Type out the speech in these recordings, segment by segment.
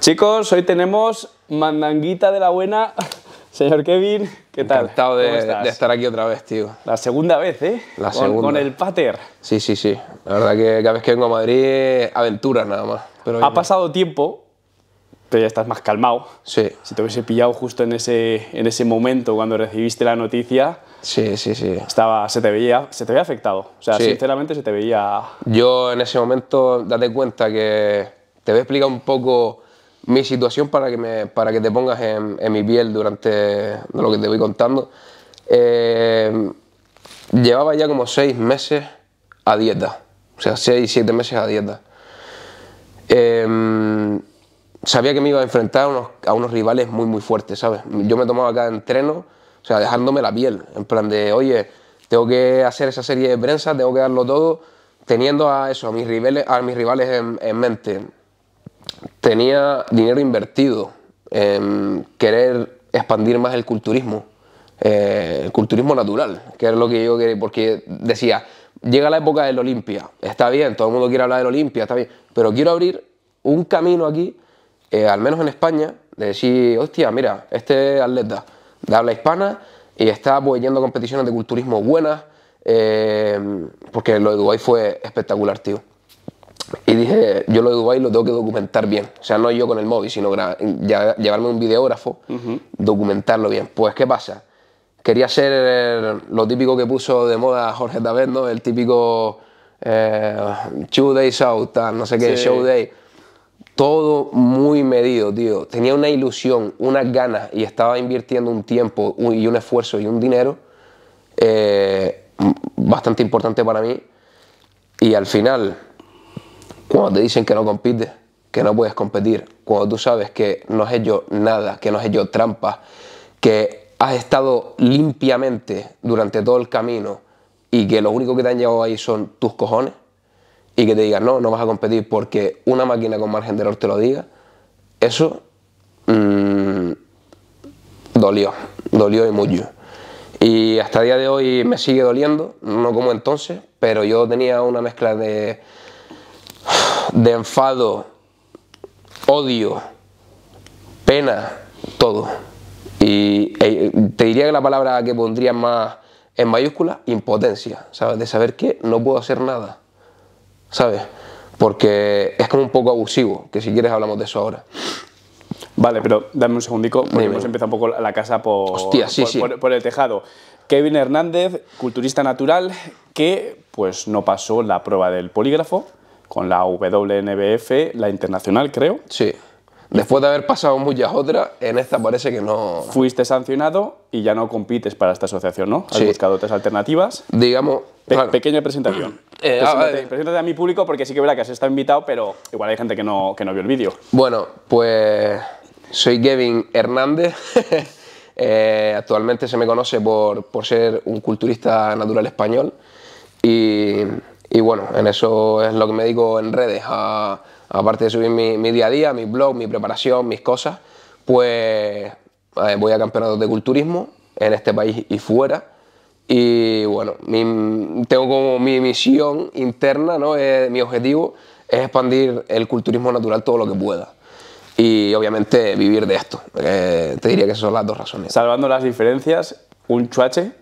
Chicos, hoy tenemos mandanguita de la buena. Señor Kevin, ¿qué tal? Encantado ¿Cómo de, de estar aquí otra vez, tío. La segunda vez, ¿eh? La Con- segunda. Con el pater. Sí, sí, sí. La verdad que cada vez que vengo a Madrid, aventuras nada más. Pero Ha no. pasado tiempo, pero ya estás más calmado. Sí, Si te hubiese pillado justo en ese, en ese momento cuando recibiste la noticia, sí, sí, sí. estaba, se, te veía, se te veía afectado. O sea, Sí. sinceramente se te veía... Yo en ese momento, date cuenta que te voy a explicar un poco mi situación para que, me, para que te pongas en, mi piel durante lo que te voy contando. Eh, llevaba ya como seis meses a dieta, o sea, seis, siete meses a dieta. Eh, sabía que me iba a enfrentar a unos, rivales muy, muy fuertes, ¿sabes? Yo me tomaba cada entreno, o sea, dejándome la piel, en plan de, oye, tengo que hacer esa serie de prensa, tengo que darlo todo, teniendo a eso, a mis rivales, a mis rivales en mente. Tenía dinero invertido en querer expandir más el culturismo, eh, el culturismo natural, que es lo que yo quería, porque decía, llega la época del Olimpia, está bien, todo el mundo quiere hablar del Olimpia, está bien, pero quiero abrir un camino aquí, eh, al menos en España, de decir, hostia, mira, este atleta de habla hispana y está pues yendo a competiciones de culturismo buenas, eh, porque lo de Dubái fue espectacular, tío. Y dije, yo lo de Dubái lo tengo que documentar bien. O sea, no yo con el móvil, sino llevarme un videógrafo, documentarlo bien. Pues, ¿qué pasa? Quería ser el- lo típico que puso de moda Jorge David, ¿no? El típico eh, two days out, no sé qué, Sí. show day. Todo muy medido, tío. Tenía una ilusión, unas ganas y estaba invirtiendo un tiempo y un esfuerzo y un dinero eh, bastante importante para mí. Y al final, cuando te dicen que no compites, que no puedes competir, cuando tú sabes que no has hecho nada, que no has hecho trampas, que has estado limpiamente durante todo el camino y que lo único que te han llevado ahí son tus cojones y que te digan no, no vas a competir porque una máquina con margen de error te lo diga, eso mm, dolió, dolió y mucho. Y hasta el día de hoy me sigue doliendo, no como entonces, pero yo tenía una mezcla de, de enfado, odio, pena, todo. Y eh, te diría que la palabra que pondría más en mayúscula, impotencia, ¿sabes? De saber que no puedo hacer nada, ¿sabes? Porque es como un poco abusivo, que si quieres hablamos de eso ahora. Vale, pero dame un segundico, porque Dime. hemos empezado un poco la casa por, Hostia, sí, por, sí. por- por el tejado. Kevin Hernández, culturista natural, que pues no pasó la prueba del polígrafo con la WNBF, la internacional creo. Sí. Después de haber pasado muchas otras, en esta parece que no... Fuiste sancionado y ya no compites para esta asociación, ¿no? Has Sí. buscado otras alternativas. Digamos... Pe- claro, Pequeña presentación. Eh, preséntate, a ver. preséntate a mi público porque sí que verá que has estado invitado, pero igual hay gente que no, que no vio el vídeo. Bueno, pues soy Kevin Hernández. Eh, actualmente se me conoce por, por ser un culturista natural español. Y, y bueno, en eso es lo que me dedico en redes. aparte de subir mi, día a día, mi blog, mi preparación, mis cosas, pues eh, voy a campeonatos de culturismo en este país y fuera. Y bueno, tengo como mi misión interna, ¿no? Eh, mi objetivo es expandir el culturismo natural todo lo que pueda. Y obviamente vivir de esto. Eh, te diría que esas son las dos razones. Salvando las diferencias, un chuache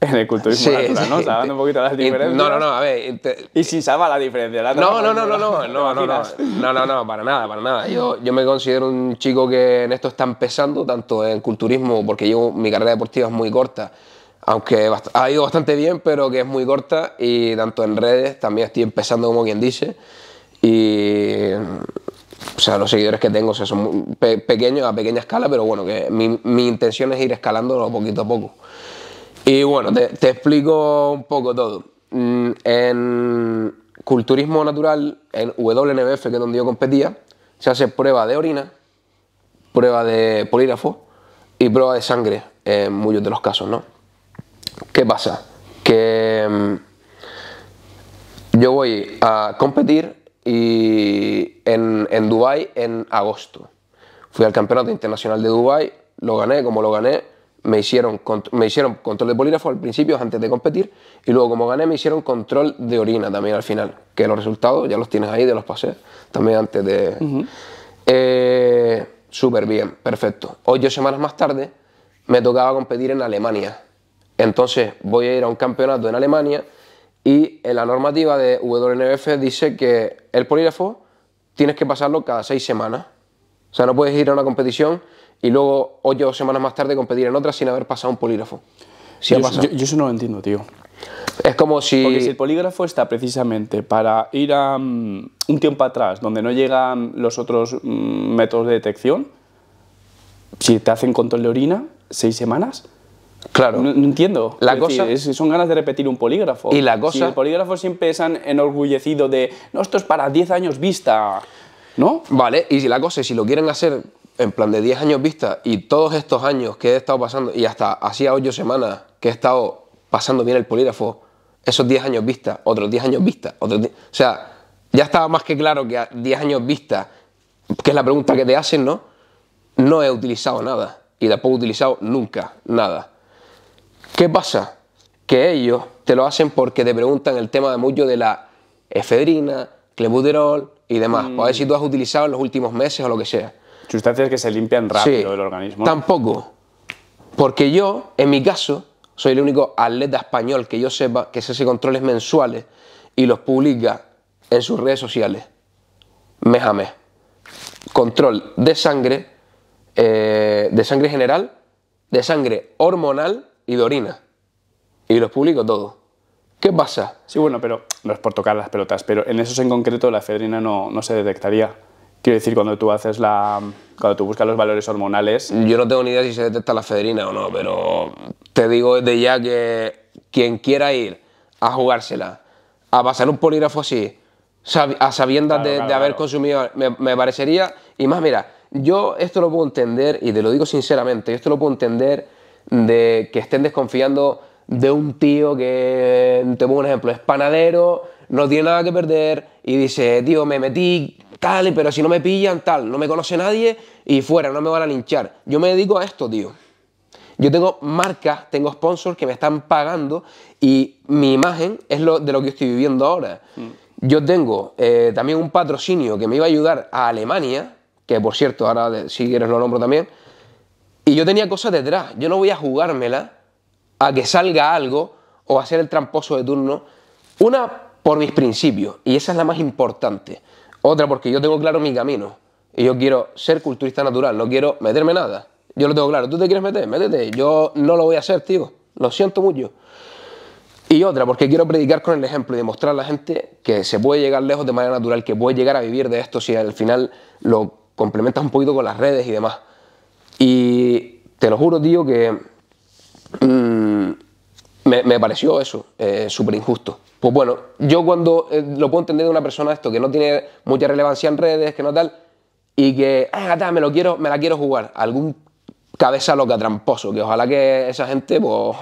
en el culturismo Sí, natural, ¿no? sí. Salvando un poquito las diferencias. No, no, no, a ver. Y sin salvar la diferencia. la No, no, no, no, no, ¿te no, no, no, no, no, no, para nada, para nada. Yo, yo me considero un chico que en esto está empezando, tanto en culturismo, porque yo, mi carrera deportiva es muy corta, aunque ha ido bastante bien, pero que es muy corta, y tanto en redes también estoy empezando como quien dice, y o sea, los seguidores que tengo o sea, son pe- pequeños, a pequeña escala, pero bueno, que mi, mi intención es ir escalándolo poquito a poco. Y bueno, te, explico un poco todo. Mm, En culturismo natural, en WNBF, que es donde yo competía, se hace prueba de orina, prueba de polígrafo y prueba de sangre en muchos de los casos, ¿no? ¿Qué pasa? Que mm, yo voy a competir y en, en Dubái en agosto. Fui al campeonato internacional de Dubái, lo gané, como lo gané, me hicieron, me hicieron control de polígrafo al principio antes de competir y luego como gané me hicieron control de orina también al final, que los resultados ya los tienes ahí, de los pasé también antes de... Eh, súper bien, perfecto. Ocho semanas más tarde me tocaba competir en Alemania. Entonces voy a ir a un campeonato en Alemania y en la normativa de WNBF dice que el polígrafo tienes que pasarlo cada seis semanas. O sea, no puedes ir a una competición y luego ocho semanas más tarde competir en otra sin haber pasado un polígrafo. Ha yo, yo- yo eso no lo entiendo, tío. es como si... Porque si el polígrafo está precisamente para ir a mm, un tiempo atrás, donde no llegan los otros mm, métodos de detección, si te hacen control de orina, seis semanas, Claro. no, no entiendo. La Es cosa- decir, es- son ganas de repetir un polígrafo. Y la Si cosa- el polígrafo siempre se han enorgullecido de, no, esto es para 10 años vista, ¿no? Vale, y si la cosa si lo quieren hacer en plan de 10 años vista y todos estos años que he estado pasando, y hasta hacía 8 semanas que he estado pasando bien el polígrafo, esos 10 años vista, otros 10 años vista, otros 10 o sea, ya estaba más que claro que a 10 años vista, que es la pregunta que te hacen, ¿no? No he utilizado nada y tampoco he utilizado nunca nada. ¿Qué pasa? Que ellos te lo hacen porque te preguntan el tema de mucho de la efedrina, clenbuterol y demás, para ver si tú has utilizado en los últimos meses o lo que sea. Sustancias que se limpian rápido Sí, del organismo. Tampoco. Porque yo, en mi caso, soy el único atleta español que yo sepa que se hace controles mensuales y los publica en sus redes sociales. Mes a mes. Control de sangre, eh, de sangre general, de sangre hormonal y de orina. Y los publico todos. ¿Qué pasa? Sí, bueno, pero no es por tocar las pelotas, pero en esos en concreto la efedrina no, no se detectaría. Quiero decir, cuando tú haces la. Cuando tú buscas los valores hormonales, Yo no tengo ni idea si se detecta la federina o no, pero te digo desde ya que quien quiera ir a jugársela, a pasar un polígrafo así, a sabiendas Claro, de, claro, de haber claro. consumido, me, me parecería. Y más, mira, yo esto lo puedo entender, y te lo digo sinceramente, yo esto lo puedo entender de que estén desconfiando de un tío que, te pongo un ejemplo, es panadero, no tiene nada que perder, y dice, tío, me metí tal, pero si no me pillan, tal, no me conoce nadie, y fuera, no me van a linchar. Yo me dedico a esto, tío. Yo tengo marcas, tengo sponsors que me están pagando y mi imagen es lo de lo que estoy viviendo ahora. Yo tengo eh, también un patrocinio que me iba a ayudar a Alemania, que por cierto, ahora de- si quieres lo nombro también, y yo tenía cosas detrás. Yo no voy a jugármela a que salga algo o a ser el tramposo de turno. Una, por mis principios, y esa es la más importante. Otra, porque yo tengo claro mi camino. Y yo quiero ser culturista natural, no quiero meterme nada. Yo lo tengo claro. ¿Tú te quieres meter? Métete. Yo no lo voy a hacer, tío. Lo siento mucho. Y otra, porque quiero predicar con el ejemplo y demostrar a la gente que se puede llegar lejos de manera natural, que puede llegar a vivir de esto si al final lo complementas un poquito con las redes y demás. Y te lo juro, tío, que mm, me, me pareció eso, eh, súper injusto. Pues bueno, yo cuando eh, lo puedo entender de una persona esto, que no tiene mucha relevancia en redes, que no tal, y que, ah, tal, me, lo quiero, me la quiero jugar, algún cabeza loca tramposo, que ojalá que esa gente, pues,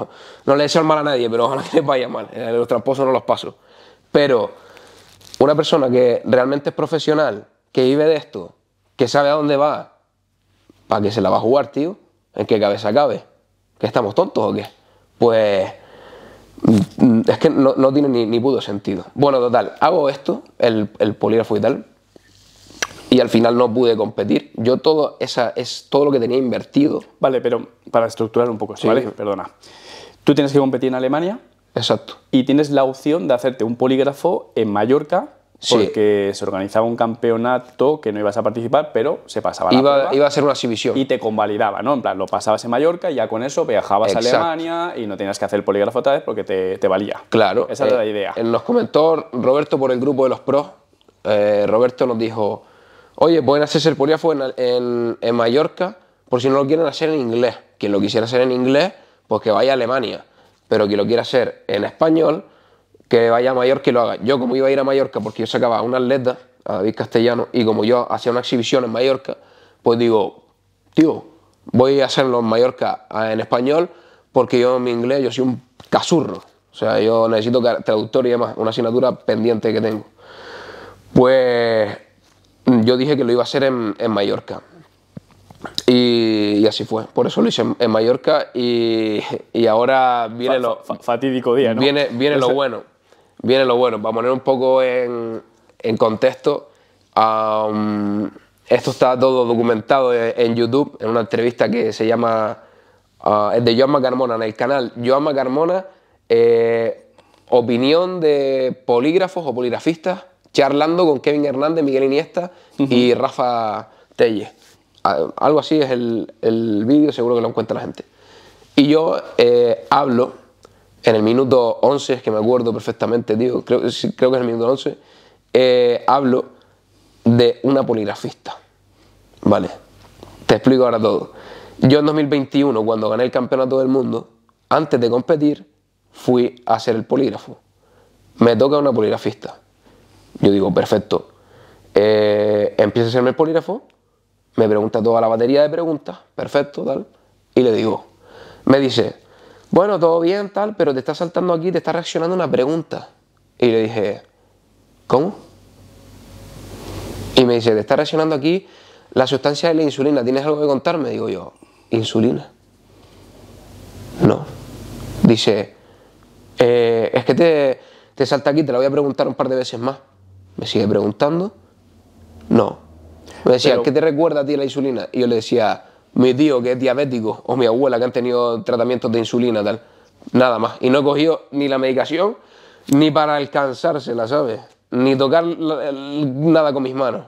no le deseo el mal a nadie, pero ojalá que les vaya mal, eh, los tramposos no los paso. Pero una persona que realmente es profesional, que vive de esto, que sabe a dónde va, ¿para qué se la va a jugar, tío? ¿En qué cabeza cabe? ¿Que estamos tontos o qué? Pues es que no, no tiene ni, ni puto sentido. Bueno, total, hago esto, el, el polígrafo y tal, y al final no pude competir. Yo todo, esa, es todo lo que tenía invertido. Vale, pero para estructurar un poco Sí. ¿vale? Perdona. Tú tienes que competir en Alemania Exacto. y tienes la opción de hacerte un polígrafo en Mallorca Sí. porque se organizaba un campeonato que no ibas a participar, pero se pasaba la Iba, prueba iba a ser una exhibición. y te convalidaba, ¿no? En plan, lo pasabas en Mallorca y ya con eso viajabas Exacto. a Alemania y no tenías que hacer el polígrafo otra vez porque te, te valía. Claro. Esa era eh, la idea. Nos comentó Roberto por el grupo de los pros. eh, Roberto nos dijo, oye, pueden hacerse el polígrafo en, en- en Mallorca por si no lo quieren hacer en inglés. Quien lo quisiera hacer en inglés, pues que vaya a Alemania. Pero quien lo quiera hacer en español, que vaya a Mallorca y lo haga. Yo como iba a ir a Mallorca porque yo sacaba a un atleta, a David Castellano, y como yo hacía una exhibición en Mallorca, pues digo, tío, voy a hacerlo en Mallorca en español porque yo en mi inglés yo soy un casurro. O sea, yo necesito traductor y demás, una asignatura pendiente que tengo. Pues yo dije que lo iba a hacer en, en Mallorca. Y, y así fue. Por eso lo hice en, en Mallorca y, y ahora viene lo, Fa- fatídico día, ¿no? Viene, viene lo bueno. Viene lo bueno. Para poner un poco en, en contexto, am, esto está todo documentado e- en YouTube, en una entrevista que se llama, ah, es de Joan Carmona, en el canal Joan Carmona, eh, opinión de polígrafos o poligrafistas, charlando con Kevin Hernández, Miguel Iniesta y Rafa Telle. Algo así es el, el vídeo, seguro que lo encuentra la gente. Y yo eh, hablo en el minuto 11, es que me acuerdo perfectamente, tío, creo, que es el minuto 11, eh, hablo de una poligrafista. Vale, te explico ahora todo. Yo en 2021, cuando gané el campeonato del mundo, antes de competir, fui a hacer el polígrafo. Me toca una poligrafista. Yo digo, perfecto. Eh, empiezo a hacerme el polígrafo, me pregunta toda la batería de preguntas, perfecto, tal, y le digo, me dice, bueno, todo bien, tal, pero te está saltando aquí, te está reaccionando una pregunta. Y le dije, ¿cómo? Y me dice, te está reaccionando aquí la sustancia de la insulina, ¿tienes algo que contarme? Digo yo, ¿insulina? No. Dice, "Eh, es que te, te salta aquí, te la voy a preguntar un par de veces más. Me sigue preguntando, no. Me decía, Pero- ¿qué te recuerda a ti la insulina? Y yo le decía, mi tío que es diabético o mi abuela que han tenido tratamientos de insulina, tal. Nada más. Y no he cogido ni la medicación ni para alcanzársela, ¿sabes? Ni tocar nada con mis manos.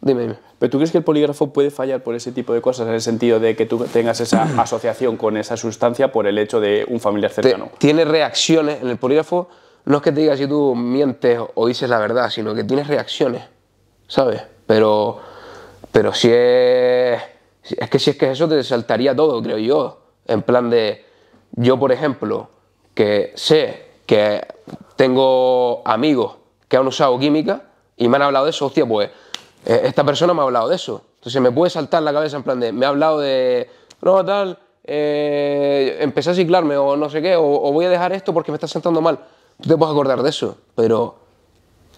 Dime, dime. ¿Pero tú crees que el polígrafo puede fallar por ese tipo de cosas, en el sentido de que tú tengas esa asociación con esa sustancia por el hecho de un familiar Te- cercano? tiene reacciones en el polígrafo. No es que te diga si tú mientes o dices la verdad, sino que tienes reacciones, ¿sabes? Pero, pero si es. Es que si es que eso te saltaría todo, creo yo. En plan de. Yo, por ejemplo, que sé que tengo amigos que han usado química y me han hablado de eso, hostia, pues eh, esta persona me ha hablado de eso. Entonces me puede saltar la cabeza en plan de, me ha hablado de, no, tal, eh, empecé a ciclarme o no sé qué, o, o voy a dejar esto porque me está sentando mal. Tú te puedes acordar de eso, pero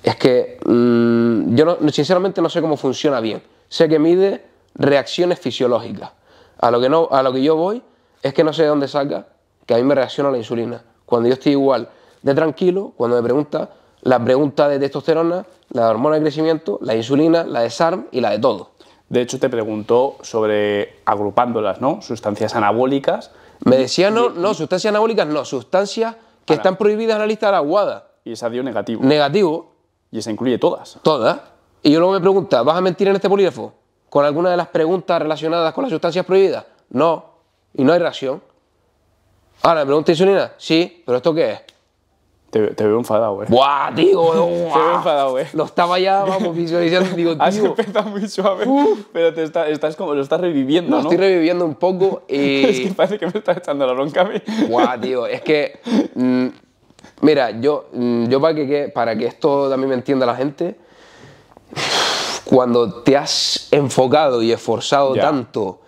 es que mm, yo no- sinceramente no sé cómo funciona bien. Sé que mide reacciones fisiológicas. A lo, que no, a lo que yo voy es que no sé de dónde saca que a mí me reacciona la insulina. Cuando yo estoy igual de tranquilo, cuando me pregunta la pregunta de testosterona, la de hormona de crecimiento, la de insulina, la de SARM y la de todo. De hecho, te preguntó sobre agrupándolas, ¿no? Sustancias anabólicas Me decía, no, no, sustancias anabólicas no, sustancias que están prohibidas en la lista de la aguada. y esa dio negativo. Negativo, Y esa incluye todas. Todas. Y yo luego me pregunta, ¿vas a mentir en este polígrafo? ¿Con alguna de las preguntas relacionadas con las sustancias prohibidas? No. Y no hay reacción. Ahora, ¿me pregunta insulina? Sí, pero ¿esto qué es? Te, te veo enfadado, ¿eh? ¡Buah, tío! Te veo enfadado, ¿eh? Lo estaba ya, vamos, visualizando. Digo, Has tío, empezado muy suave, pero te está- estás como, lo estás reviviendo, lo ¿no? estoy reviviendo un poco Es que y... parece que me estás echando la bronca a mí. ¡Buah, tío! Es que... mm, mira, yo, mm, yo para, que- para que esto también me entienda la gente, cuando te has enfocado y esforzado Ya. tanto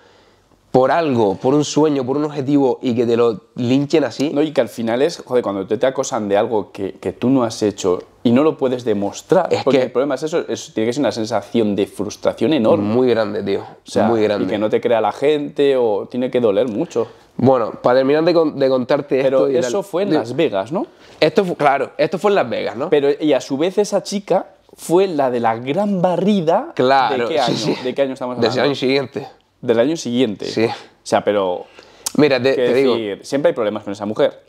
por algo, por un sueño, por un objetivo y que te lo linchen así, No, y que al final es, joder, cuando te, te acosan de algo que, que tú no has hecho y no lo puedes demostrar. Es porque que- el problema es eso, es- tiene que ser una sensación de frustración enorme. muy grande, tío. O sea, muy grande. Y que no te crea la gente o tiene que doler mucho. Bueno, para terminar de, con- de contarte Pero esto... y eso fue en de- Las Vegas, ¿no? Esto fue, claro, esto fue en Las Vegas, ¿no? Pero, y a su vez esa chica fue la de la gran barrida. claro. ¿De qué año, sí, sí. ¿De qué año estamos hablando? ese año siguiente. Del año siguiente. Sí. O sea, pero. Mira, te, te digo, decir, siempre hay problemas con esa mujer.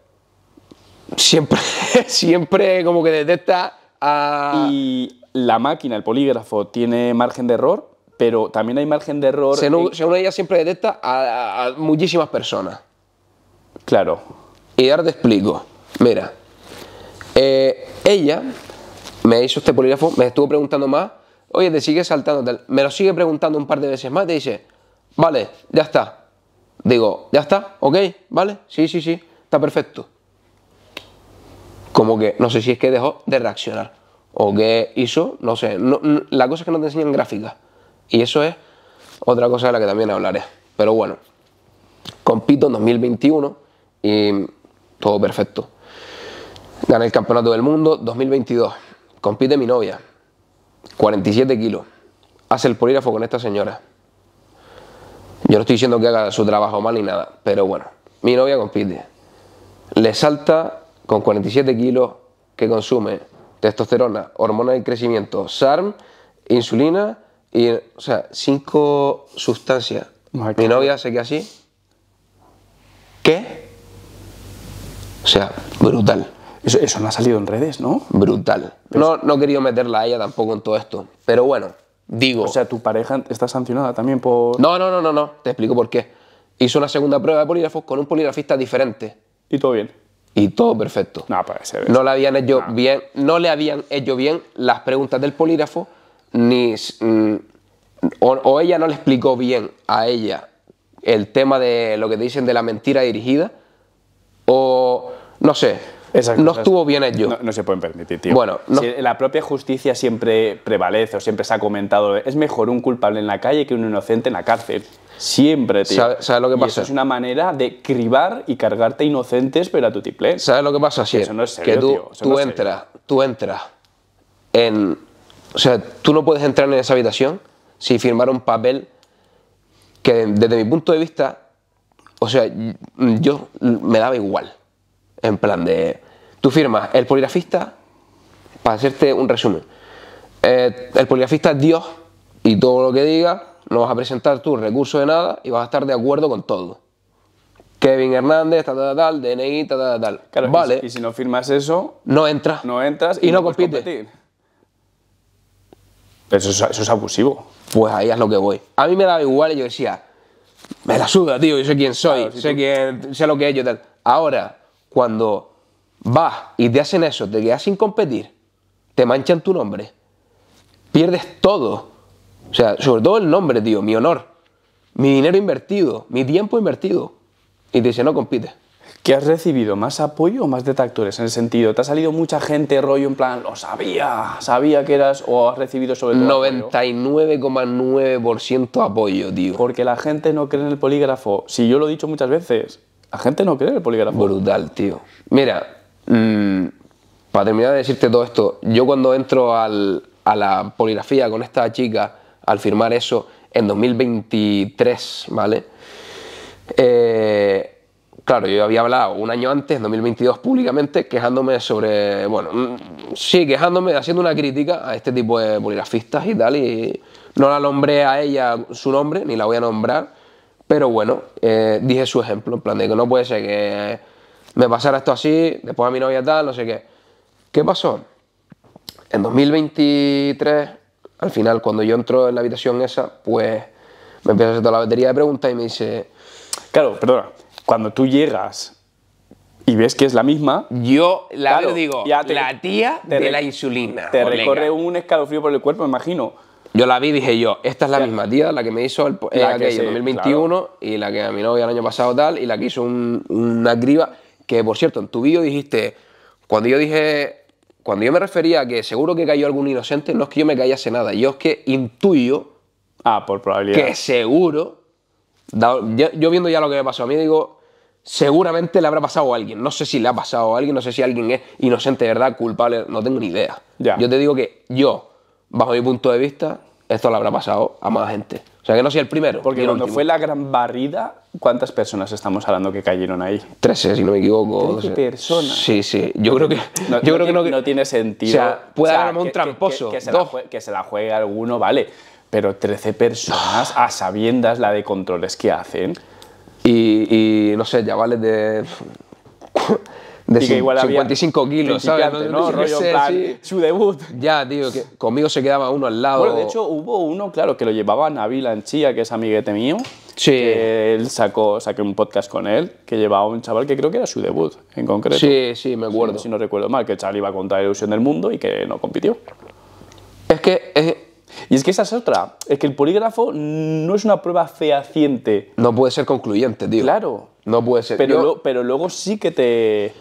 siempre, siempre como que detecta a... Y la máquina, el polígrafo, tiene margen de error, pero también hay margen de error. Según, en- según ella siempre detecta a muchísimas personas. Claro. Y ahora te explico. Mira, eh, ella me hizo este polígrafo, me estuvo preguntando más. Oye, te sigue saltando tal. Me lo sigue preguntando un par de veces más. Te dice, vale, ya está. Digo, ya está, ok, vale, sí, sí, sí, está perfecto. Como que, no sé si es que dejó de reaccionar. O que hizo, no sé. no- no- la cosa es que no te enseñan gráficas. Y eso es otra cosa de la que también hablaré. Pero bueno, compito en 2021 y todo perfecto. Gané el campeonato del mundo 2022. Compite mi novia, 47 kilos. Hace el polígrafo con esta señora. Yo no estoy diciendo que haga su trabajo mal ni nada, pero bueno, mi novia compite. Le salta con 47 kilos que consume testosterona, hormona del crecimiento, SARM, insulina Y, o sea, cinco sustancias. Mi novia se queda así. ¿Qué? O sea, brutal. Eso, eso no ha salido en redes, ¿no? Brutal. No, no he querido meterla a ella tampoco en todo esto. Pero bueno, digo. O sea, tu pareja está sancionada también por... no, no, no, no, no. Te explico por qué. Hizo una segunda prueba de polígrafos con un poligrafista diferente. Y todo bien. Y todo perfecto. No, puede ser. No le habían hecho bien, no le habían hecho bien las preguntas del polígrafo, ni mm, o, o ella no le explicó bien a ella el tema de lo que te dicen de la mentira dirigida, o no sé, Esas no estuvo bien hecho. No, no se pueden permitir, tío. Bueno, no- Si la propia justicia siempre prevalece o siempre se ha comentado, es mejor un culpable en la calle que un inocente en la cárcel. Siempre, tío. ¿Sabe- sabe lo que Y pasa? eso es una manera de cribar y cargarte inocentes, pero a tu tiplén. ¿Sabes lo que pasa? Sí, Eso no es serio, que tú, tío, eso tú no entras, tú entras en, o sea, tú no puedes entrar en esa habitación sin firmar un papel que desde mi punto de vista, o sea, yo me daba igual, en plan de, tú firmas el poligrafista, para hacerte un resumen, eh, el poligrafista es Dios y todo lo que diga, no vas a presentar tu recurso de nada y vas a estar de acuerdo con todo. Kevin Hernández, tal, tal, tal, DNI, tal, tal, tal. Claro, vale, Y, si no firmas eso, no entras. no entras Y no puedes compites. competir. Eso es, eso es abusivo. Pues ahí es lo que voy. A mí me daba igual y yo decía, me la suda, tío, yo sé quién soy, Claro, si sé, tú- quién, sé lo que he hecho y tal. Ahora, cuando vas y te hacen eso, te quedas sin competir, te manchan tu nombre, pierdes todo. O sea, sobre todo el nombre, tío, mi honor, mi dinero invertido, mi tiempo invertido. Y te dice, no compites. ¿Que has recibido más apoyo o más detractores? En el sentido, ¿te ha salido mucha gente rollo en plan, lo sabía, sabía que eras, o has recibido sobre todo apoyo? 99,9% apoyo, tío. Porque la gente no cree en el polígrafo. Si yo lo he dicho muchas veces, la gente no cree en el polígrafo. Brutal, tío. Mira, mm, para terminar de decirte todo esto, yo cuando entro al- a la poligrafía con esta chica, al firmar eso en 2023, ¿vale? Eh, claro, yo había hablado un año antes, en 2022, públicamente, quejándome sobre, bueno, mm, sí, quejándome, haciendo una crítica a este tipo de poligrafistas y tal, y no la nombré a ella su nombre, ni la voy a nombrar, pero bueno, eh, dije su ejemplo, en plan de que no puede ser que me pasara esto así, después a mi novia tal, no sé qué. ¿Qué pasó? En 2023, al final, cuando yo entro en la habitación esa, pues me empieza a hacer toda la batería de preguntas y me dice, Claro, perdona. Cuando tú llegas y ves que es la misma, yo la Claro, veo, digo, ya te- la tía te de la insulina. te colega". recorre un escalofrío por el cuerpo, me imagino. Yo la vi y dije yo, esta es la misma tía, la que me hizo el, eh, La que aquello, sí, 2021 y la que a mi novia el año pasado tal, y la que hizo un- una criba, que por cierto, en tu vídeo dijiste, cuando yo dije, cuando yo me refería a que seguro que cayó algún inocente, no es que yo me callase nada, yo es que intuyo Ah, por probabilidad. que seguro, yo viendo ya lo que me pasó a mí, digo, seguramente le habrá pasado a alguien. No sé si le ha pasado a alguien, no sé si alguien es inocente, de verdad, culpable, no tengo ni idea. Ya. Yo te digo que yo, bajo mi punto de vista, esto le habrá pasado a más gente. O sea, que no soy el primero. Porque el cuando último. fue la gran barrida, ¿cuántas personas estamos hablando que cayeron ahí? 13, si no me equivoco. 13 no sé. personas. Sí, sí. Yo creo que. No, yo no creo que tiene, no, no tiene sentido. O sea, puede haber un que- tramposo. Que, que se la dos. jue- que se la juegue alguno, vale. Pero 13 personas a sabiendas la de controles que hacen. Y, y, no sé, chavales de. De Y que igual había 55 kilos, ¿sabes? ¿no? Rollo sé, plan, sí. su debut. Ya, tío, que conmigo se quedaba uno al lado. Bueno, de hecho, hubo uno, claro, que lo llevaba Nabil Anchía, que es amiguete mío. Sí. Que él sacó, saqué un podcast con él, que llevaba un chaval que creo que era su debut, en concreto. Sí, sí, me acuerdo. Si no recuerdo mal, que el chaval iba contra la ilusión del mundo y que no compitió. Es que es- Y es que esa es otra. Es que el polígrafo no es una prueba fehaciente. no puede ser concluyente, tío. Claro. No puede ser. Pero, yo, lo- pero luego sí que te,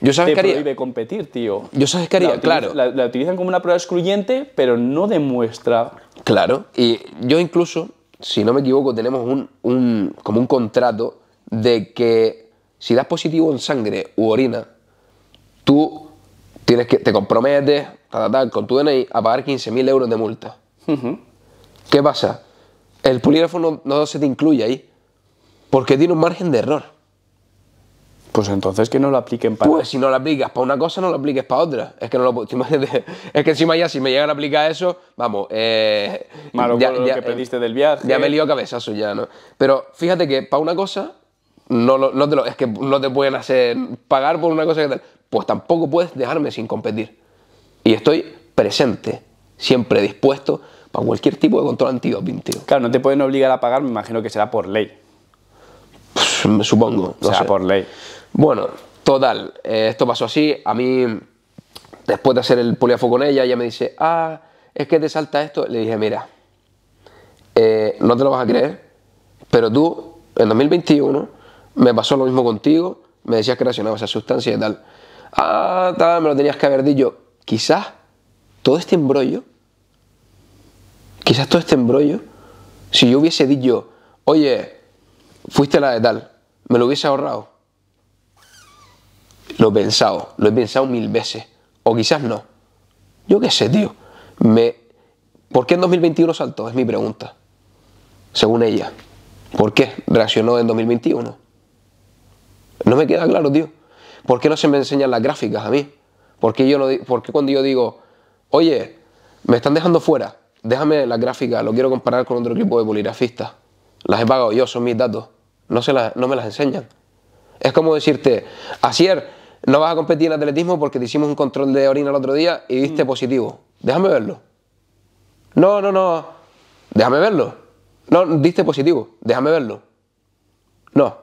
yo sabes te qué haría. competir, tío. Yo sabes qué haría, La claro. La, la utilizan como una prueba excluyente, pero no demuestra. Claro. Y yo incluso, si no me equivoco, tenemos un, un- como un contrato de que si das positivo en sangre u orina, tú tienes que, te comprometes ta, ta, ta, con tu DNI a pagar 15.000 euros de multa. ¿Qué pasa? El polígrafo no, no se te incluye ahí porque tiene un margen de error. Pues entonces que no lo apliquen para... Pues si no lo aplicas para una cosa, no lo apliques para otra. Es que no lo puedo- Es que encima ya si me llegan a aplicar eso, vamos, eh, Malo ya, lo ya- que pediste del viaje. ya me lío cabezazo ya, ¿no? Pero fíjate que para una cosa, no, lo- no te lo, es que no te pueden hacer pagar por una cosa que tal. Pues tampoco puedes dejarme sin competir. Y estoy presente, siempre dispuesto para cualquier tipo de control antidoping, tío. Claro, no te pueden obligar a pagar, me imagino que será por ley. Me supongo. O sea, sé. por ley. Bueno, total, eh, esto pasó así. A mí, después de hacer el poliafo con ella, ella me dice, ah, es que te salta esto. Le dije, mira, eh, no te lo vas a creer, pero tú, en 2021, me pasó lo mismo contigo, me decías que reaccionaba esa sustancia y tal. Ah, tal, me lo tenías que haber dicho. Quizás todo este embrollo, quizás todo este embrollo, si yo hubiese dicho, oye, fuiste la de tal, me lo hubiese ahorrado. Lo he pensado, lo he pensado mil veces. O quizás no. Yo qué sé, tío. Me... ¿Por qué en 2021 saltó? Es mi pregunta. Según ella. ¿Por qué reaccionó en 2021? No me queda claro, tío. ¿Por qué no se me enseñan las gráficas a mí? ¿Por qué, yo no, por qué cuando yo digo, oye, me están dejando fuera, déjame las gráficas, lo quiero comparar con otro equipo de poligrafistas? Las he pagado yo, son mis datos. No, se las- no me las enseñan. Es como decirte, Asier, no vas a competir en atletismo porque te hicimos un control de orina el otro día y diste positivo. Déjame verlo. No, no, no. Déjame verlo. No, diste positivo. Déjame verlo. No.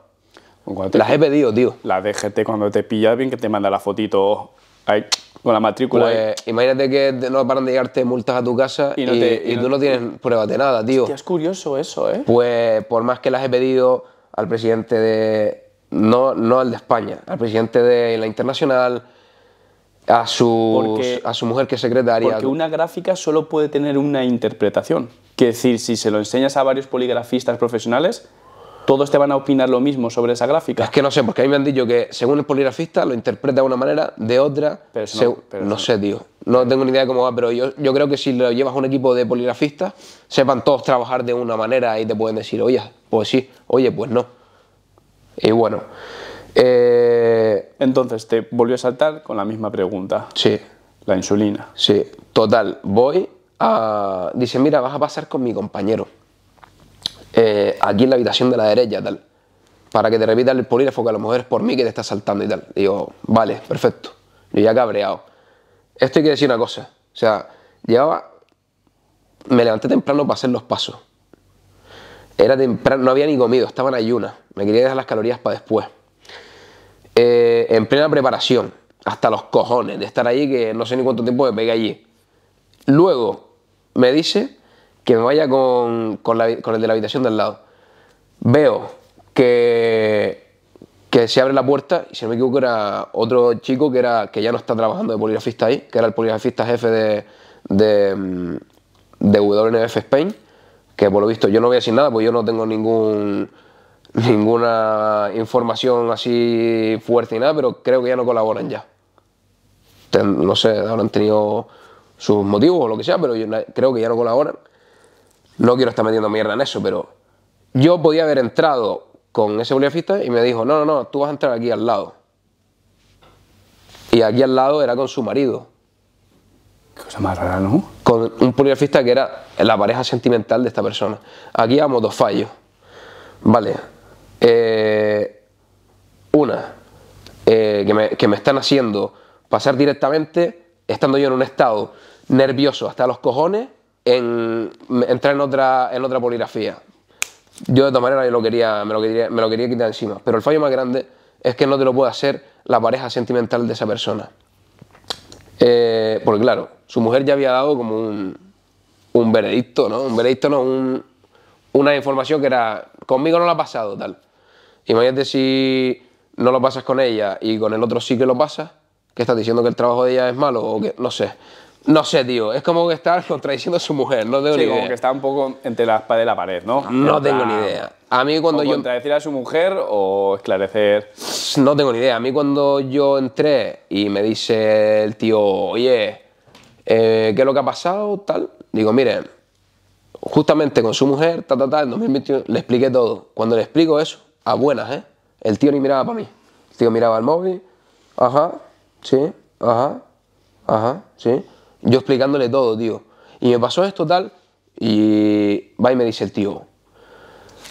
Te- Las he pedido, tío. La DGT cuando te pilla bien que te manda la fotito ahí, con la matrícula. Pues imagínate que no paran de llegarte multas a tu casa y, Y no te- y y no- tú no tienes pruebas de nada, tío. Hostia, es curioso eso, ¿eh? Pues por más que las he pedido al presidente de. No, no al de España, al presidente de la internacional, a su, Porque- a su mujer que es secretaria. Porque una gráfica solo puede tener una interpretación. Quiere decir, si se lo enseñas a varios poligrafistas profesionales, todos te van a opinar lo mismo sobre esa gráfica. Es que no sé, porque a mí me han dicho que según el poligrafista lo interpreta de una manera, de otra. Pero eso no- pero no eso sé, tío. No tengo ni idea de cómo va, pero yo, yo creo que si lo llevas a un equipo de poligrafistas, sepan todos trabajar de una manera y te pueden decir, oye, pues sí, oye, pues no. Y bueno, eh, Entonces te volvió a saltar con la misma pregunta. sí, La insulina. Sí, total. Voy a. Dice, mira, vas a pasar con mi compañero. eh, aquí en la habitación de la derecha, tal. Para que te repita el polígrafo, que a lo mejor es por mí que te está saltando y tal. Digo, vale, perfecto. Yo ya cabreado. Esto hay que decir una cosa. O sea, llevaba. Me levanté temprano para hacer los pasos. Era temprano, no había ni comido, estaba en ayunas. Me quería dejar las calorías para después. Eh, en plena preparación, hasta los cojones de estar allí, que no sé ni cuánto tiempo me pegué allí. Luego me dice que me vaya con, con el de la habitación del lado. Veo que, que se abre la puerta y si no me equivoco era otro chico que, era, que ya no está trabajando de poligrafista ahí, que era el poligrafista jefe de, de, mm, de WNF Spain, que por lo visto yo no voy a decir nada, porque yo no tengo ningún ninguna información así fuerte ni nada, pero creo que ya no colaboran ya. No sé, habrán tenido sus motivos o lo que sea, pero yo creo que ya no colaboran. No quiero estar metiendo mierda en eso, pero yo podía haber entrado con ese poligrafista y me dijo, no, no, no, tú vas a entrar aquí al lado. Y aquí al lado era con su marido, Cosa más rara, ¿no? con un poligrafista que era la pareja sentimental de esta persona. Aquí vamos dos fallos. Vale. Eh, una, eh, que, me, que me están haciendo pasar directamente, estando yo en un estado nervioso hasta los cojones, en entrar en otra, en otra poligrafía. Yo de todas maneras me, lo quería, me lo quería quitar encima. Pero el fallo más grande es que no te lo puede hacer la pareja sentimental de esa persona. Eh, porque claro, su mujer ya había dado como un, un veredicto, ¿no? Un veredicto, no, un- una información que era, conmigo no lo ha pasado, tal. Imagínate si no lo pasas con ella y con el otro sí que lo pasas, que estás diciendo que el trabajo de ella es malo o que, no sé. No sé, tío, es como que estar contradiciendo a su mujer, no tengo Sí, ni como idea. que está un poco entre la espada y la pared, ¿no? No En tengo ni idea. A mí cuando o yo... contradecir a su mujer o esclarecer. No tengo ni idea. A mí cuando yo entré y me dice el tío, oye, eh, ¿qué es lo que ha pasado? Tal. Digo, miren, justamente con su mujer, ta, ta, ta, en 2021, le expliqué todo. Cuando le explico eso, a buenas, ¿eh? El tío ni miraba para mí. El tío miraba el móvil, ajá, sí, ajá, ajá, sí. Yo explicándole todo, tío. Y me pasó esto tal, y va y me dice el tío,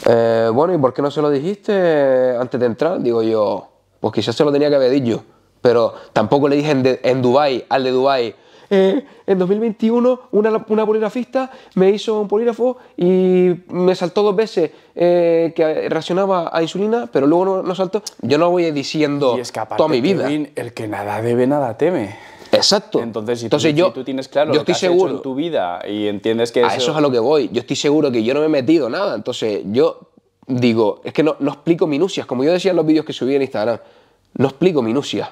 eh, bueno, ¿y por qué no se lo dijiste antes de entrar? Digo yo, pues quizás se lo tenía que haber dicho, pero tampoco le dije en, de- en Dubai al de Dubai. "Eh, en 2021 una, una poligrafista me hizo un polígrafo y me saltó dos veces eh, que reaccionaba a insulina, pero luego no, no saltó. Yo no voy diciendo Y es que aparte, toda mi vida. Kevin, el que nada debe, nada teme. Exacto. Entonces, si, Entonces tú, yo, si tú tienes claro yo lo que estoy has hecho seguro. en tu vida y entiendes que A eso es a lo que voy. Yo estoy seguro que yo no me he metido nada. Entonces, yo digo, es que no, no explico minucias. Como yo decía en los vídeos que subí en Instagram, no explico minucias.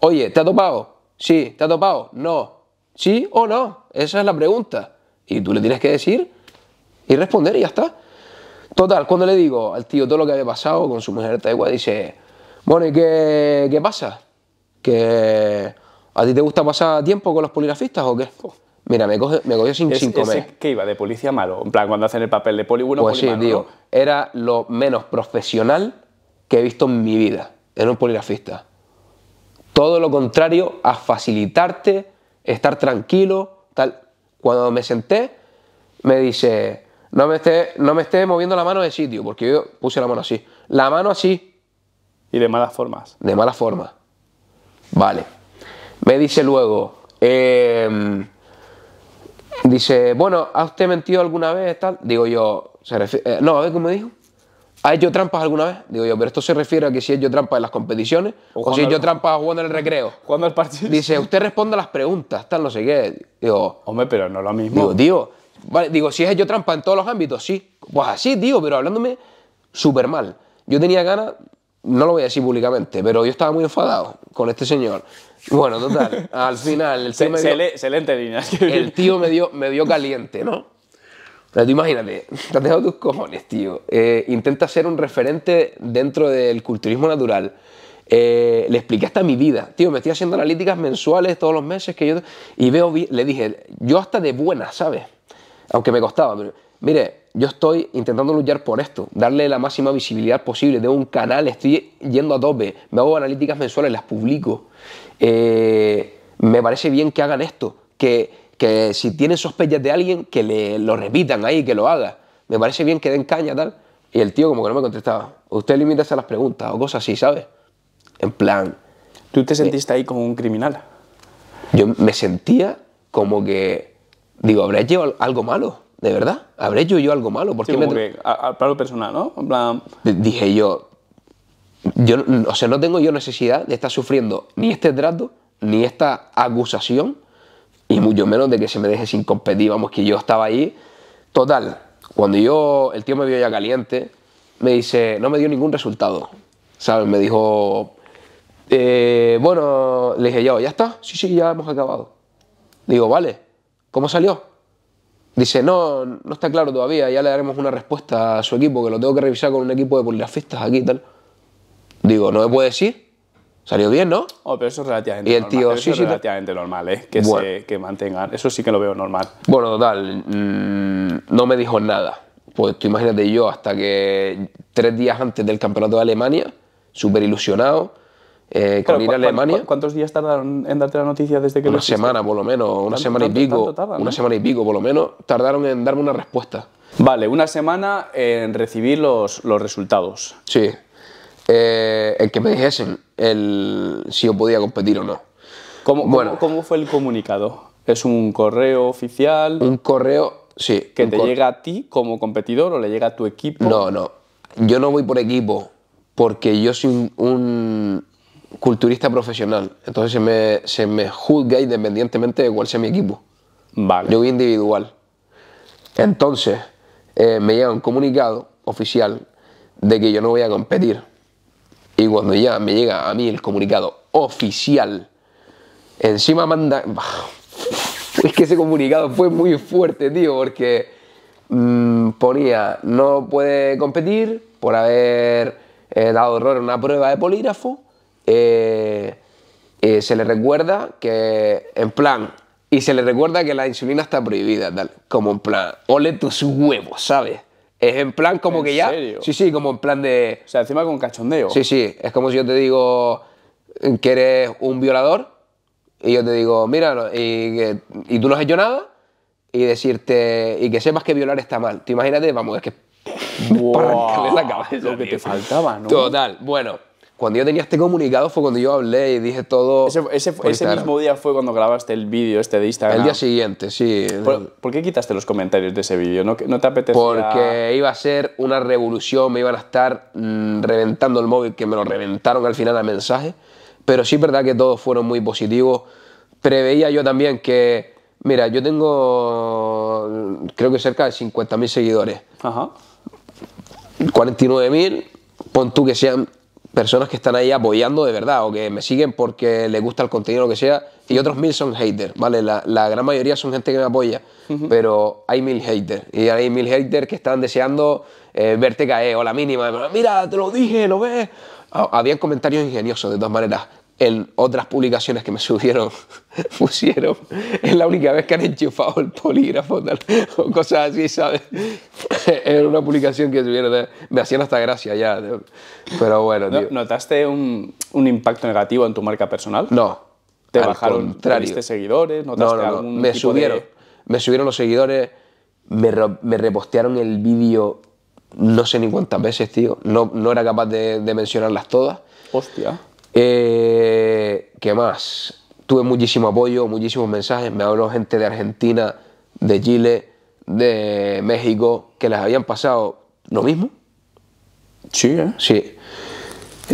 Oye, ¿te ha topado? Sí. ¿Te ha topado? No. ¿Sí o no? Esa es la pregunta. Y tú le tienes que decir y responder y ya está. Total, cuando le digo al tío todo lo que había pasado con su mujer, tal dice, bueno, ¿y qué, qué pasa? ¿Que a ti te gusta pasar tiempo con los poligrafistas o qué? Mira, me, coge, me cogió sin, Es- sin comer. ese que iba de policía malo, en plan cuando hacen el papel de poli bueno, Pues poli sí, malo, tío. ¿no? Era lo menos profesional que he visto en mi vida en un poligrafista. Todo lo contrario a facilitarte, estar tranquilo, tal. Cuando me senté, me dice, no me estés no me esté moviendo la mano de sitio, porque yo puse la mano así. La mano así, Y de malas formas. de mala forma. Vale. Me dice luego, em, dice, bueno, ¿ha usted mentido alguna vez? Tal? Digo yo, se eh, no, a ver cómo me dijo. ¿Ha hecho trampas alguna vez? Digo yo, pero esto se refiere a que si he hecho trampas en las competiciones O o, si he hecho al- trampas jugando en el recreo. ¿Cuándo el partido? Dice, usted responde a las preguntas, tal, no sé qué. Digo, Hombre, pero no lo mismo. Digo, tío, vale, digo, si has hecho trampa en todos los ámbitos, sí. Pues así, tío, pero hablándome súper mal. Yo tenía ganas, no lo voy a decir públicamente, pero yo estaba muy enfadado con este señor. Bueno, total, al final el tío se, me dio, líneas. que- el tío me dio, me dio caliente, ¿no? Pero tú imagínate, te has dejado tus cojones, tío. Eh, intenta ser un referente dentro del culturismo natural. Eh, le expliqué hasta mi vida. Tío, me estoy haciendo analíticas mensuales todos los meses que yo... Y veo, le dije, yo hasta de buena, ¿sabes? Aunque me costaba. Pero, mire, yo estoy intentando luchar por esto, darle la máxima visibilidad posible. Tengo un canal, estoy yendo a tope. Me hago analíticas mensuales, las publico. Eh, me parece bien que hagan esto. Que, que si tienen sospechas de alguien, que le, lo repitan ahí, que lo haga. Me parece bien que den caña, tal. Y el tío como que no me contestaba. Usted limítase a las preguntas o cosas así, ¿sabes? En plan, Tú te sentiste ahí como un criminal. yo me sentía como que, digo, ¿habré hecho algo malo? ¿De verdad? ¿Habré hecho yo algo malo? ¿Por Sí, me que a- a- para lo personal, ¿no? En plan, Dije yo, yo, o sea, no tengo yo necesidad de estar sufriendo ni este trato, ni esta acusación, y mucho menos de que se me deje sin competir, vamos, que yo estaba ahí. Total, cuando yo, el tío me vio ya caliente, me dice, no me dio ningún resultado, ¿sabes? Me dijo, eh, bueno, le dije yo, ¿ya está? Sí, sí, ya hemos acabado. Digo, vale, ¿cómo salió? Dice, no, no está claro todavía, ya le daremos una respuesta a su equipo, que lo tengo que revisar con un equipo de poligrafistas aquí y tal. Digo, ¿no me puede decir? Salió bien, ¿no? oh, pero eso es relativamente Y el normal. tío, eso sí, es sí, te- relativamente normal, ¿eh? Que, Bueno. se, que mantengan. Eso sí que lo veo normal. Bueno, total, mm, no me dijo nada. Pues tú imagínate yo, hasta que tres días antes del campeonato de Alemania, súper ilusionado, eh, con ir ¿cu- a Alemania. cu- ¿Cuántos días tardaron en darte la noticia desde que lo Una semana por lo menos, una ¿Tanto- semana y pico. tanto tardan, una no? semana y pico por lo menos, tardaron en darme una respuesta. Vale, una semana en recibir los, los resultados. Sí. Eh, el que me dijesen el, si yo podía competir o no. ¿Cómo, cómo- Bueno. cómo fue el comunicado? ¿Es un correo oficial Un correo, sí. que te cor- llega a ti como competidor o le llega a tu equipo? No, no. Yo no voy por equipo porque yo soy un, un culturista profesional. Entonces se me, se me juzga independientemente de cuál sea mi equipo. Vale. Yo voy individual. Entonces eh, me llega un comunicado oficial de que yo no voy a competir. Y cuando ya me llega a mí el comunicado oficial, encima manda... Es que ese comunicado fue muy fuerte, tío, porque mm, ponía no puede competir por haber eh, dado error en una prueba de polígrafo. eh, eh, se le recuerda que, en plan, y se le recuerda que la insulina está prohibida, tal, como en plan, ole tus huevos, ¿sabes? Es en plan como ¿En que ya. serio? Sí, sí, como en plan de. O sea, encima con cachondeo. Sí, sí, es como si yo te digo que eres un violador y yo te digo, mira, y, y tú no has hecho nada y decirte, y que sepas que violar está mal. Te imagínate, vamos, es que Buah, para la cabeza. Lo que tío. te faltaba, ¿no? Total, bueno, cuando yo tenía este comunicado fue cuando yo hablé y dije todo. Ese, ese, ese mismo día fue cuando grabaste el vídeo este de Instagram. El día siguiente, sí. ¿Por, por qué quitaste los comentarios de ese vídeo? ¿No, ¿No te apetecía...? Porque iba a ser una revolución, me iban a estar mm, reventando el móvil, que me lo reventaron al final a mensaje. Pero sí es verdad que todos fueron muy positivos. Preveía yo también que, mira, yo tengo creo que cerca de 50.000 seguidores. Ajá. 49.000, pon tú que sean personas que están ahí apoyando de verdad o que me siguen porque les gusta el contenido o lo que sea, y otros mil son haters, ¿vale? La, la gran mayoría son gente que me apoya, pero hay mil haters, y hay mil haters que están deseando eh, verte caer o la mínima, mira, te lo dije, lo ves. Ah, Habían comentarios ingeniosos de todas maneras. En otras publicaciones que me subieron, pusieron, es la única vez que han enchufado el polígrafo tal, o cosas así, ¿sabes? Era una publicación que subieron, me hacían hasta gracia ya. Pero bueno, ¿No- tío. ¿Notaste un, un impacto negativo en tu marca personal? No. ¿Te bajaron, perdiste seguidores? No, ¿Notaste no, no. algún Me tipo subieron. de...? Me subieron los seguidores, me, me repostearon el vídeo no sé ni cuántas veces, tío. No, no era capaz de, de mencionarlas todas. Hostia. Eh, ¿Qué más? Tuve muchísimo apoyo, muchísimos mensajes. Me habló gente de Argentina, de Chile, de México, que les habían pasado lo mismo. Sí, ¿eh? Sí.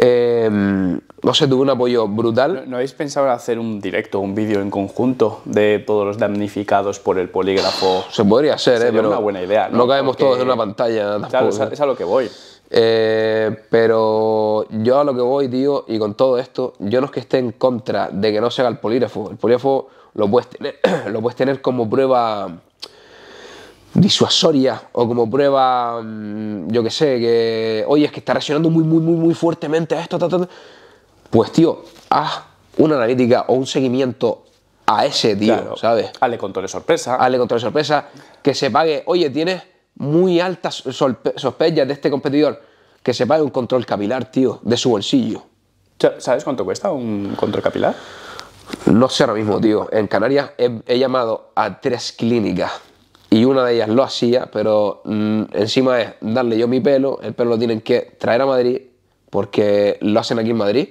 Eh, no sé, tuve un apoyo brutal. ¿No, no habéis pensado en hacer un directo, un vídeo en conjunto de todos los damnificados por el polígrafo? Se podría hacer, ¿eh? Pero una buena idea, ¿no? No caemos Porque- todos en una pantalla. Claro, es a, es a lo que voy. Eh, pero yo a lo que voy, tío, y con todo esto, yo no es que esté en contra de que no se haga el polígrafo. El polígrafo lo puedes tener, lo puedes tener como prueba disuasoria o como prueba, mm, yo que sé, que, oye, es que está reaccionando muy, muy, muy, muy fuertemente a esto, ta, ta, ta". pues, tío, haz una analítica o un seguimiento a ese tío, Claro. ¿sabes? Ale control de sorpresa. Hazle control de sorpresa, que se pague, oye, tienes muy altas sospechas de este competidor, que se pague un control capilar, tío, de su bolsillo. Sa- ¿Sabes cuánto cuesta un control capilar? No sé ahora mismo, tío. En Canarias he, he llamado a tres clínicas y una de ellas lo hacía, pero mm, encima es darle yo mi pelo, el pelo lo tienen que traer a Madrid porque lo hacen aquí en Madrid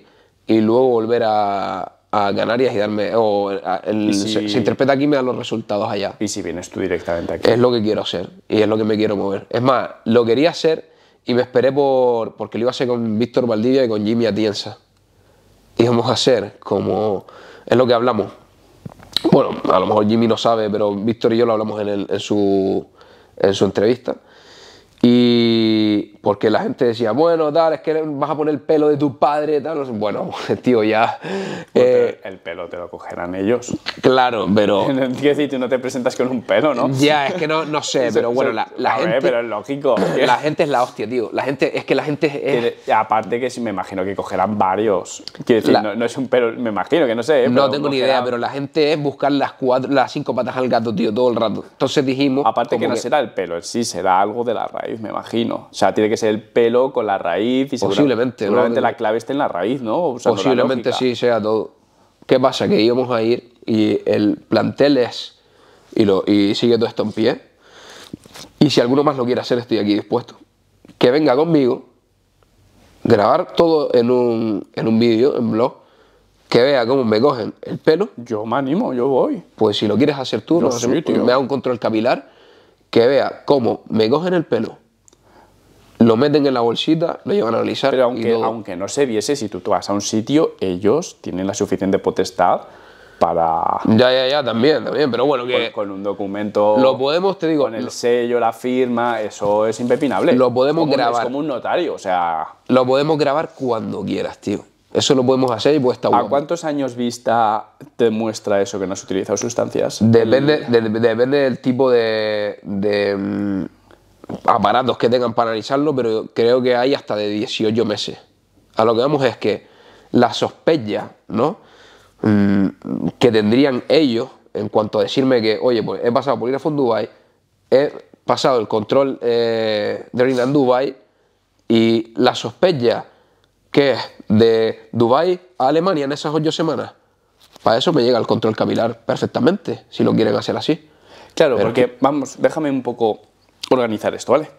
y luego volver a, a Canarias y darme, o el- Y si- se, se interpreta aquí y me dan los resultados allá. Y si vienes tú directamente aquí. Es lo que quiero hacer y es lo que me quiero mover. Es más, lo quería hacer y me esperé por. porque lo iba a hacer con Víctor Valdivia y con Jimmy Atienza. Íbamos a hacer como. es lo que hablamos. Bueno, a lo mejor Jimmy no sabe, pero Víctor y yo lo hablamos en su, en su entrevista. Y porque la gente decía, bueno, tal, es que vas a poner el pelo de tu padre, tal. Bueno, tío, ya. eh, el pelo te lo cogerán ellos. claro, pero. Quiero decir, tú no te presentas con un pelo, ¿no? Ya, es que no, no sé, pero bueno, la, la A ver, gente. pero es lógico. La gente es la hostia, tío. La gente, es que la gente es. Aparte que sí, me imagino que cogerán varios. Quiero decir, La- no, no es un pelo, me imagino que no sé. ¿eh? no tengo ni cogerán- idea, pero la gente es buscar las cuatro, las cinco patas al gato, tío, todo el rato. Entonces dijimos. Aparte que no será el pelo sí, será algo de la raíz, me imagino. O sea, tiene que ser el pelo con la raíz y Posiblemente, ¿no? seguramente la clave está en la raíz, ¿no? Posiblemente sí sea todo. ¿Qué pasa? Que íbamos a ir y el plantel es. Y, lo, y sigue todo esto en pie. Y si alguno más lo quiere hacer, estoy aquí dispuesto. Que venga conmigo, grabar todo en un, en un vídeo, en blog, que vea cómo me cogen el pelo Yo me animo, yo voy. Pues si lo quieres hacer tú, hacemos- tío. me haga un control capilar que vea cómo me cogen el pelo, lo meten en la bolsita, lo llevan a analizar. Pero y aunque, todo. aunque no se viese, si tú, tú vas a un sitio, ellos tienen la suficiente potestad para. Ya, ya, ya, también, también. Pero bueno, Con, que con un documento. lo podemos, te digo, Con el sello, la firma, eso es impepinable. Lo podemos Como grabar. Es como un notario, o sea. lo podemos grabar cuando quieras, tío. Eso lo podemos hacer y pues está ¿A guapo. cuántos años vista te muestra eso que no has utilizado sustancias? Depende, de- depende del tipo de, de, mm, aparatos que tengan para analizarlo, pero creo que hay hasta de 18 meses. A lo que vamos es que la sospecha, ¿no? Mm, que tendrían ellos en cuanto a decirme que, oye, pues he pasado polígrafo en Dubai, he pasado el control eh, de orina en Dubai y la sospecha que es de Dubai a Alemania en esas ocho semanas, para eso me llega el control capilar perfectamente, si lo quieren hacer así. Claro, Pero porque vamos, déjame un poco organizar esto, ¿vale?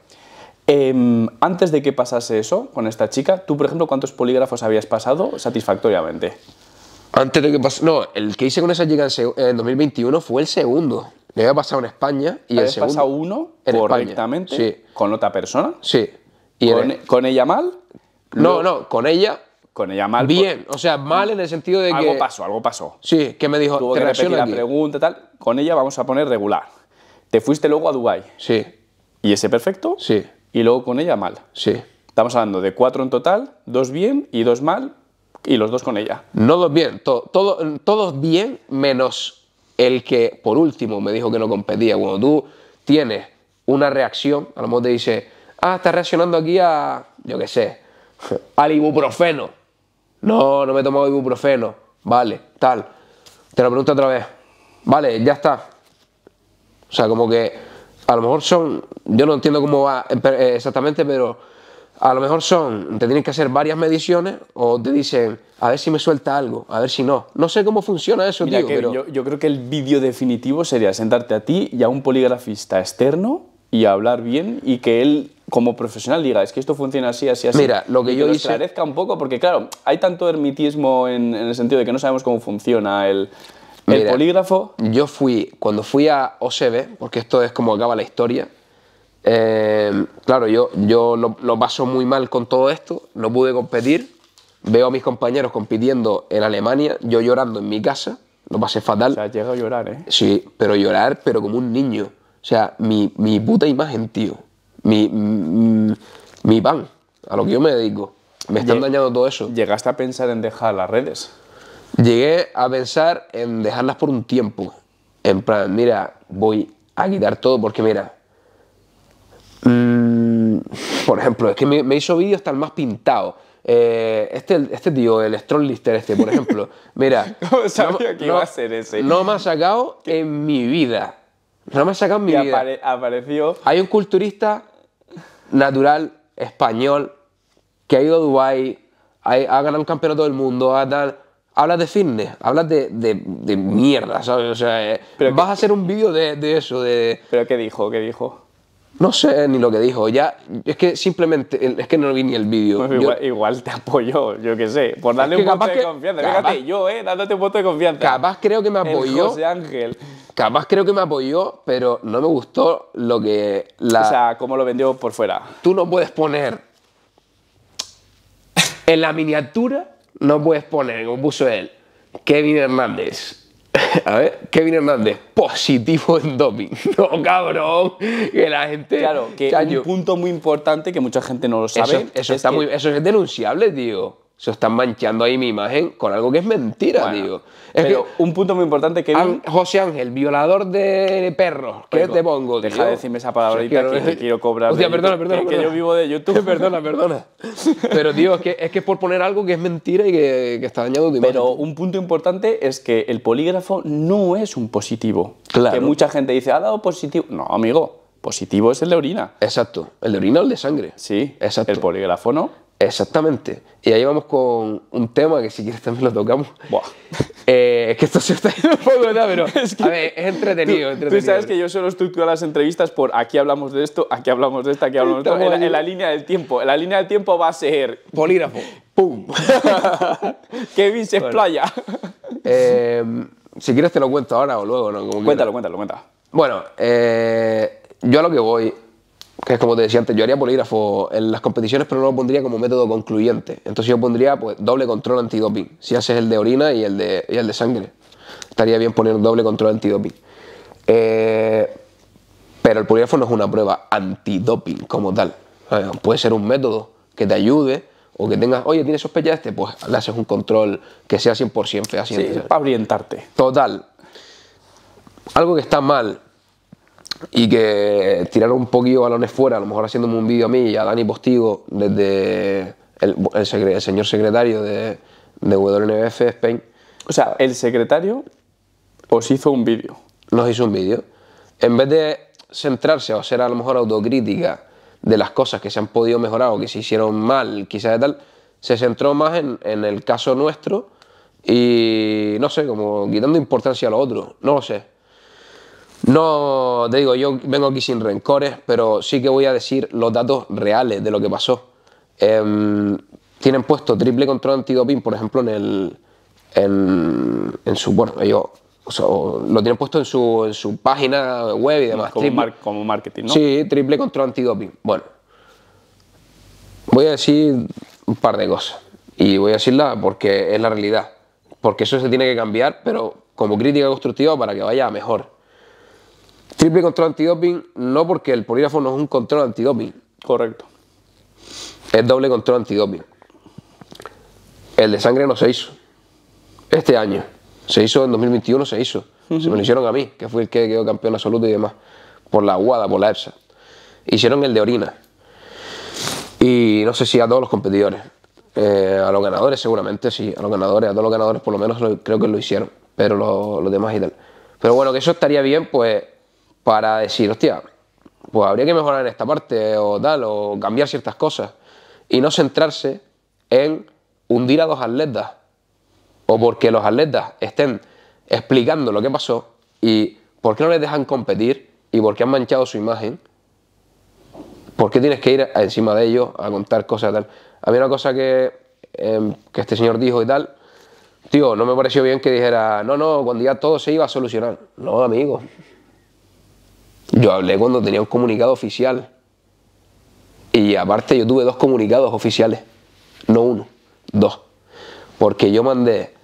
Em, antes de que pasase eso con esta chica, tú, por ejemplo, ¿cuántos polígrafos habías pasado satisfactoriamente? Antes de que pase. No, el que hice con esa chica en, en 2021 fue el segundo. Le había pasado en España y el ¿Habías segundo. pasado uno en España. correctamente Sí. con otra persona? Sí. Y Con, en- con ella mal? no, no, con ella Con ella mal. bien. O sea, mal en el sentido de que. Algo pasó, algo pasó. Sí, que me dijo, Tuvo te que repetir la aquí. pregunta tal. Con ella vamos a poner regular. Te fuiste luego a Dubai Sí, y ese perfecto. sí, Y luego con ella mal. sí. Estamos hablando de cuatro en total, dos bien y dos mal, y los dos con ella. No dos bien, to- todo- todos bien, menos el que por último me dijo que no competía. Cuando tú tienes una reacción, a lo mejor te dice, ah, estás reaccionando aquí a, yo qué sé, al ibuprofeno. No, no me he tomado ibuprofeno. Vale, tal. Te lo pregunto otra vez. Vale, ya está. O sea, como que a lo mejor son, yo no entiendo cómo va eh, exactamente, pero a lo mejor son, te tienen que hacer varias mediciones o te dicen, a ver si me suelta algo, a ver si no. No sé cómo funciona eso, Mira, tío, pero yo, yo creo que el vídeo definitivo sería sentarte a ti y a un poligrafista externo y hablar bien y que él, como profesional, diga, es que esto funciona así, así, así. Mira, lo que y yo lo hice- esclarezca un poco, porque claro, hay tanto hermitismo en, en el sentido de que no sabemos cómo funciona el, el polígrafo. yo fui, cuando fui a OCB, porque esto es como acaba la historia, eh, claro, yo, yo lo, lo paso muy mal con todo esto, no pude competir, veo a mis compañeros compitiendo en Alemania, yo llorando en mi casa, lo pasé fatal. O sea, llega a llorar, ¿eh? Sí, pero llorar, pero como un niño. O sea, mi, mi puta imagen, tío. Mi, mi, mi pan, a lo que yo me dedico. Me están dañando todo eso. Llegaste a pensar en dejar las redes. Llegué a pensar en dejarlas por un tiempo. En plan, mira, voy a quitar todo porque, mira. mm, por ejemplo, es que me, me hizo vídeos tan más pintados. Eh, este, este tío, el Strong Lister, este, por ejemplo, mira. ¿Cómo sabía no- que no- iba a ser ese? No me ha sacado en mi vida. No me ha sacado en mi vida. apare- apareció Hay un culturista natural español que ha ido a Dubái, ha, ha ganado un campeonato del mundo, ha tal. Hablas de fitness, hablas de, de- de mierda, ¿sabes? O sea, eh, Pero vas a hacer un vídeo de, de eso, de. ¿Pero qué dijo? ¿Qué dijo? No sé ni lo que dijo, ya. Es que simplemente. Es que no vi ni el vídeo. Pues igual, igual te apoyó, yo qué sé, por darle un voto de que- confianza. capaz- Fíjate, yo, eh, dándote un voto de confianza. capaz creo que me El apoyó. José Ángel. Capaz creo que me apoyó, pero no me gustó lo que. La, O sea, cómo lo vendió por fuera. tú no puedes poner en la miniatura, no puedes poner, como puso él, Kevin Hernández. A ver, Kevin Hernández, positivo en doping. No, cabrón, que la gente. Claro, que Chayo, un punto muy importante que mucha gente no lo sabe. eso, eso es está que- muy, eso es denunciable, tío. Se están manchando ahí mi imagen con algo que es mentira, Bueno, tío. Es pero que, un punto muy importante que An- José Ángel, violador de perros. ¿Qué Oigo, te pongo, Deja tío? de decirme esa palabrita sea, que, que quiero cobrar. Hostia, perdona, YouTube, perdona, que, perdona. yo vivo de YouTube. perdona, perdona. Pero, tío, es que, es que por poner algo que es mentira y que, que está dañando tu imagen. Pero un punto importante es que el polígrafo no es un positivo. Claro. Que mucha gente dice, ha dado positivo. No, amigo, positivo es el de orina. Exacto. El de orina o el de sangre. Sí, Exacto. el polígrafo no. Exactamente. Y ahí vamos con un tema que si quieres también lo tocamos. Buah. Eh, es que esto se está yendo un poco, ¿no? pero a ver, es entretenido, Tú entretenido. sabes que yo solo estructuro las entrevistas por aquí hablamos de esto, aquí hablamos de esto, aquí hablamos de esto. En, la- ahí. en la línea del tiempo. En la línea del tiempo va a ser Polígrafo. ¡Pum! Kevin se explaya. Eh, si quieres te lo cuento ahora o luego, ¿no? Como cuéntalo, cuéntalo, cuéntalo. Bueno, eh, yo a lo que voy, que es como te decía antes, yo haría polígrafo en las competiciones, pero no lo pondría como método concluyente. Entonces yo pondría pues, doble control antidoping. Si haces el de orina y el de, y el de sangre. Estaría bien poner doble control antidoping. Eh, pero el polígrafo no es una prueba antidoping como tal. Eh, puede ser un método que te ayude o que tengas, oye, ¿tienes sospecha este? Pues le haces un control que sea 100% fehaciente. Sí, para orientarte. Total. Algo que está mal y que tiraron un poquillo balones fuera, a lo mejor haciéndome un vídeo a mí y a Dani Postigo desde el, el secre- el señor secretario de, de WNBF Spain, O sea, el secretario os hizo un vídeo. nos hizo un vídeo. En vez de centrarse o hacer a lo mejor autocrítica de las cosas que se han podido mejorar o que se hicieron mal, quizás de tal, se centró más en, en el caso nuestro y no sé, como quitando importancia a lo otro, no lo sé. No, te digo, yo vengo aquí sin rencores, pero sí que voy a decir los datos reales de lo que pasó. Em, tienen puesto triple control antidoping, por ejemplo, en el en, en su bueno, ellos o sea, lo tienen puesto en su, en su página web y demás. Como, Triple- mar- como marketing, ¿no? Sí, triple control antidoping. Bueno, voy a decir un par de cosas. Y voy a decirla porque es la realidad. Porque eso se tiene que cambiar, pero como crítica constructiva para que vaya mejor. Triple control antidoping, no porque el polígrafo no es un control antidoping, Correcto. es doble control antidoping. El de sangre no se hizo este año. Se hizo en 2021, se hizo. Se me lo hicieron a mí, que fui el que quedó campeón absoluto y demás. Por la UADA, por la EPSA. Hicieron el de orina. Y no sé si a todos los competidores. Eh, a los ganadores seguramente sí. A los ganadores, a todos los ganadores por lo menos lo- creo que lo hicieron. Pero lo- los demás y tal. Pero bueno, que eso estaría bien pues para decir, hostia, pues habría que mejorar en esta parte o tal, o cambiar ciertas cosas. Y no centrarse en hundir a dos atletas. O porque los atletas estén explicando lo que pasó y por qué no les dejan competir y por qué han manchado su imagen. ¿Por qué tienes que ir encima de ellos a contar cosas tal? A mí una cosa que, em, que este señor dijo y tal, tío, no me pareció bien que dijera, no, no, cuando ya todo se iba a solucionar. No, amigo. Yo hablé cuando tenía un comunicado oficial. Y aparte yo tuve dos comunicados oficiales. No uno, dos. Porque yo mandé,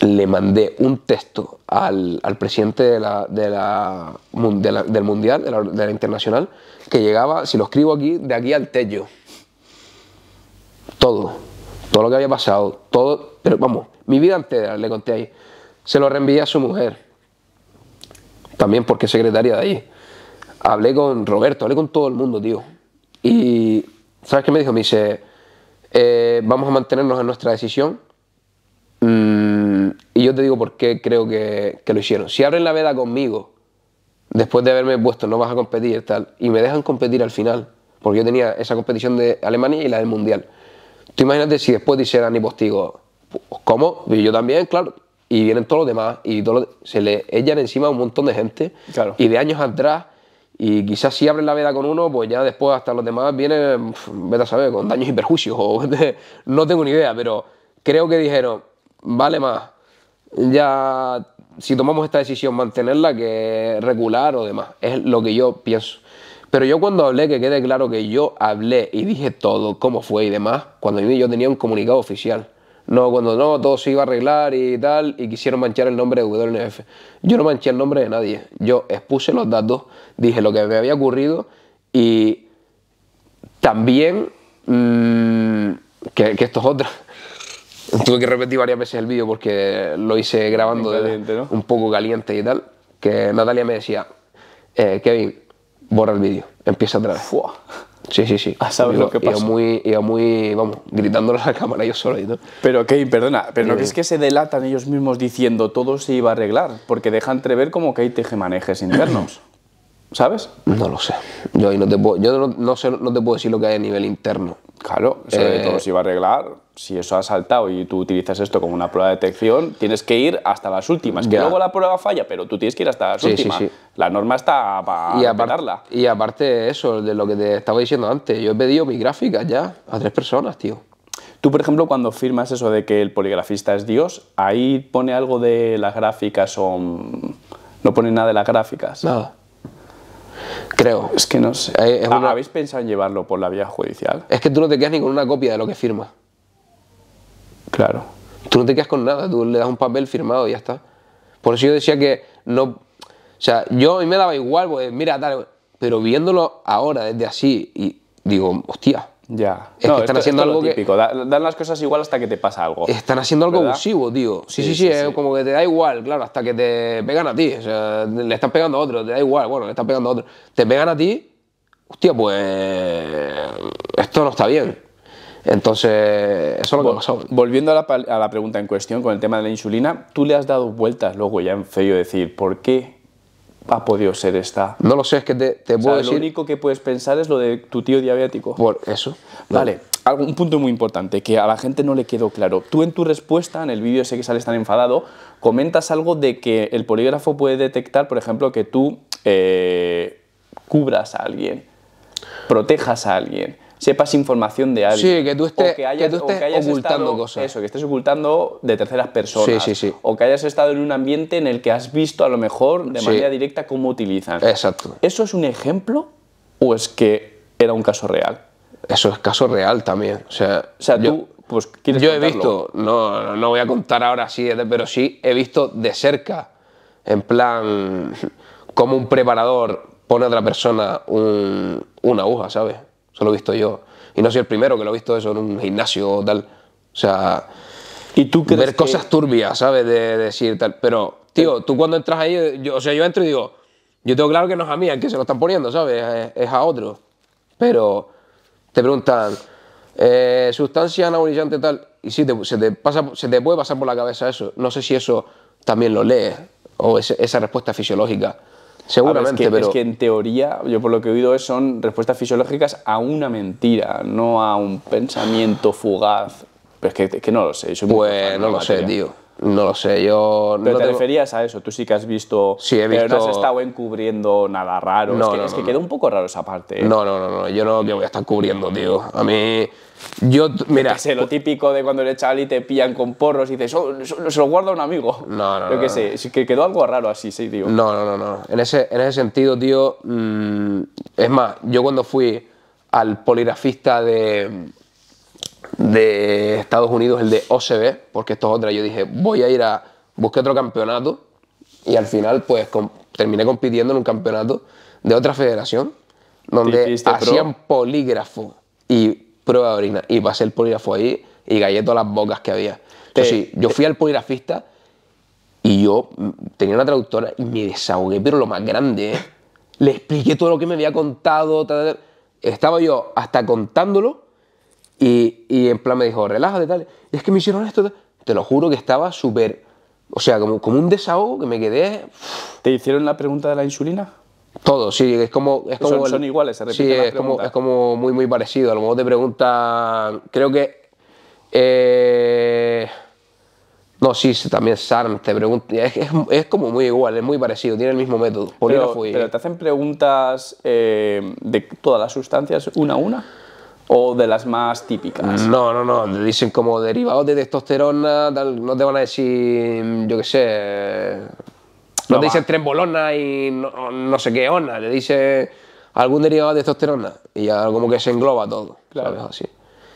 le mandé un texto al, al presidente de de la de la- del Mundial, de la, de la Internacional, que llegaba, si lo escribo aquí, de aquí al techo. Todo. Todo lo que había pasado. Todo. Pero vamos, mi vida entera le conté ahí. Se lo reenvié a su mujer. También porque es secretaria de ahí. Hablé con Roberto, hablé con todo el mundo, tío. Y, ¿sabes qué me dijo? Me dice, eh, vamos a mantenernos en nuestra decisión. Mm, y yo te digo por qué creo que, que lo hicieron. Si abren la veda conmigo, después de haberme puesto no vas a competir tal, y me dejan competir al final, porque yo tenía esa competición de Alemania y la del Mundial. Tú imagínate si después dijeran Dani Postigo, pues, ¿cómo? Y yo también, claro. Y vienen todos los demás y todo lo- se le echan encima a un montón de gente. Claro. Y de años atrás, y quizás si abren la veda con uno, pues ya después hasta los demás vienen, vete a saber, con daños y perjuicios. O, no tengo ni idea, pero creo que dijeron, vale más ya si tomamos esta decisión mantenerla que regular o demás. Es lo que yo pienso. Pero yo cuando hablé, que quede claro que yo hablé y dije todo, cómo fue y demás, cuando a mí yo tenía un comunicado oficial. No, cuando no, todo se iba a arreglar y tal, y quisieron manchar el nombre de WNF. Yo no manché el nombre de nadie. Yo expuse los datos, dije lo que me había ocurrido y también, mm, que, que esto es otra. Tuve que repetir varias veces el vídeo porque lo hice grabando de- un poco caliente y tal. Que Natalia me decía, eh, Kevin, borra el vídeo, empieza otra vez. Fua. Sí, sí, sí. A saber Iba- lo que iba pasó. muy, iba muy, vamos, gritándole a la cámara yo solo y todo. Pero Kevin, perdona, pero ¿no Dime. crees que se delatan ellos mismos diciendo todo se iba a arreglar? Porque deja entrever como que hay tejemanejes internos. ¿Sabes? No lo sé. Yo ahí no te puedo, yo no, no sé, no te puedo decir lo que hay a nivel interno. Claro, de Eh, todo se iba a arreglar. Si eso ha saltado y tú utilizas esto como una prueba de detección, tienes que ir hasta las últimas. Que Ya. luego la prueba falla, pero tú tienes que ir hasta las Sí, sí, últimas. sí. La norma está para y, aparte, y aparte eso, de lo que te estaba diciendo antes, yo he pedido mis gráficas ya a tres personas, tío. Tú, por ejemplo, cuando firmas eso de que el poligrafista es Dios, ahí pone algo de las gráficas o mm, no pone nada de las gráficas. Nada. Creo. Es que no sé. Eh, es ¿Ha- una- ¿Habéis pensado en llevarlo por la vía judicial? Es que tú no te quedas ni con una copia de lo que firmas. Claro. Tú no te quedas con nada, tú le das un papel firmado y ya está. Por eso yo decía que no. O sea, yo a mí me daba igual, pues mira, tal. Pero viéndolo ahora desde así, y digo, hostia, Ya. Es que están haciendo algo que- típico. da- Dan las cosas igual hasta que te pasa algo. están haciendo algo ¿Verdad? abusivo, tío. Sí, sí, Sí, sí, sí, es como que te da igual, claro, hasta que te pegan a ti. O sea, le están pegando a otro, te da igual, bueno, le están pegando a otro. Te pegan a ti, hostia, pues. Esto no está bien. Entonces, eso es lo que ha pasado. Volviendo a la, a la pregunta en cuestión con el tema de la insulina, tú le has dado vueltas luego ya en feo decir, ¿por qué ha podido ser esta? No lo sé, es que te, te O puedo sea, lo decir único que puedes pensar es lo de tu tío diabético. por eso. Vale, algo- un punto muy importante que a la gente no le quedó claro. Tú en tu respuesta, en el vídeo ese que sales tan enfadado, comentas algo de que el polígrafo puede detectar, por ejemplo, que tú eh, cubras a alguien, protejas a alguien, sepas información de alguien. Sí, que tú estés- o que hayas, que tú o estés hayas ocultando estado- cosas. Eso, que estés ocultando de terceras personas. Sí, sí, sí. O que hayas estado en un ambiente en el que has visto a lo mejor de Sí. manera directa cómo utilizan. Exacto. ¿Eso es un ejemplo o es que era un caso real? Eso es caso real también. O sea, O sea, yo- tú, pues, ¿quieres Yo he contarlo? visto, no, no voy a contar ahora así, de- pero sí he visto de cerca, en plan, como un preparador pone a otra persona un- una aguja, ¿sabes? Eso lo he visto yo. Y no soy el primero que lo he visto eso en un gimnasio o tal. O sea, ¿Y tú crees ver que- cosas turbias, ¿sabes? De, de decir tal. Pero, tío, tú cuando entras ahí, yo, o sea, yo entro y digo, yo tengo claro que no es a mí el que se lo están poniendo, ¿sabes? Es, es a otro. Pero te preguntan, eh, sustancia anabolizante tal, y sí, te- se, te pasa, se te puede pasar por la cabeza eso. No sé si eso también lo lees, o esa respuesta fisiológica. A ver, Seguramente, es, que, pero... es que en teoría, yo por lo que he oído, es- son respuestas fisiológicas a una mentira, no a un pensamiento fugaz. Pero es que, que no lo sé. soy muy Pues no lo sé, tío. No lo sé, yo... Pero no te tengo- referías a eso, tú sí que has visto. Sí, he Pero no visto- has estado encubriendo nada raro. No, es que, no, es que un poco raro esa parte. ¿eh? No, no, no, no, yo no que voy a estar cubriendo, tío. A mí... Yo, mira... Que sé, lo típico de cuando eres chaval y te pillan con porros y dices, oh, se lo guarda un amigo. No, no, Yo qué sé, sí que quedó algo raro así, sí, tío. No, no, no, no. En ese, en ese sentido, tío, mm, es más, yo cuando fui al poligrafista de, de Estados Unidos, el de OCB, porque esto es otra, yo dije, voy a ir a, busqué otro campeonato y al final, pues, com- terminé compitiendo en un campeonato de otra federación, donde hiciste pro? hacían polígrafo y prueba de orina, y pasé el polígrafo ahí y gallé todas las bocas que había. Eso sí, yo fui al poligrafista y yo mm, tenía una traductora y me desahogué, pero lo más grande, ¿eh? Le expliqué todo lo que me había contado. tal, tal. Estaba yo hasta contándolo y, y en plan me dijo, relájate, tal. Y es que me hicieron esto. tal. Te lo juro que estaba súper. O sea, como, como un desahogo que me quedé. ¿Te hicieron la pregunta de la insulina? Todo, sí, es como. Es Son- como el- son iguales, se repiten Sí, las es como, es como muy, muy parecido. A lo mejor te preguntan. Creo que. eh, no, sí, también SARM te pregunta. Es, es, es como muy igual, es muy parecido, tiene el mismo método. Pero, y- pero te hacen preguntas eh, de todas las sustancias una a una o de las más típicas. No, no, no, te dicen como derivados de testosterona, tal, no te van a decir, yo qué sé, no, No te va. dicen trembolona y no, no sé qué ona, le dice algún derivado de testosterona y ya como que se engloba todo, Claro. ¿sabes? Así.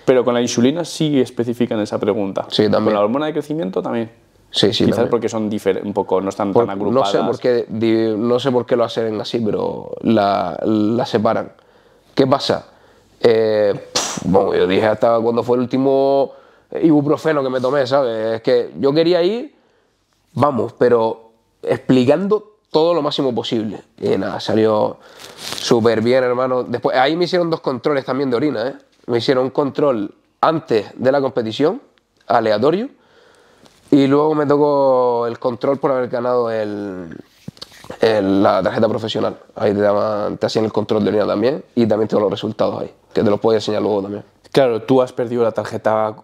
Pero con la insulina sí especifican esa pregunta. Sí, también. Con la hormona de crecimiento también. Sí, sí, Quizás también. porque son diferentes, un poco, no están Por- tan no agrupadas. sé por qué no sé por qué lo hacen así, pero la, la separan. ¿Qué pasa? Eh, bueno, yo dije hasta cuando fue el último ibuprofeno que me tomé, ¿sabes? Es que yo quería ir, vamos, pero explicando todo lo máximo posible. Y nada, salió súper bien, hermano. Después, ahí me hicieron dos controles también de orina, ¿eh? Me hicieron un control antes de la competición, aleatorio, y luego me tocó el control por haber ganado el- la tarjeta profesional. Ahí te, daban- te hacían el control de orina también y también tengo los resultados ahí, que te los puedo enseñar luego también. Claro, tú has perdido la tarjeta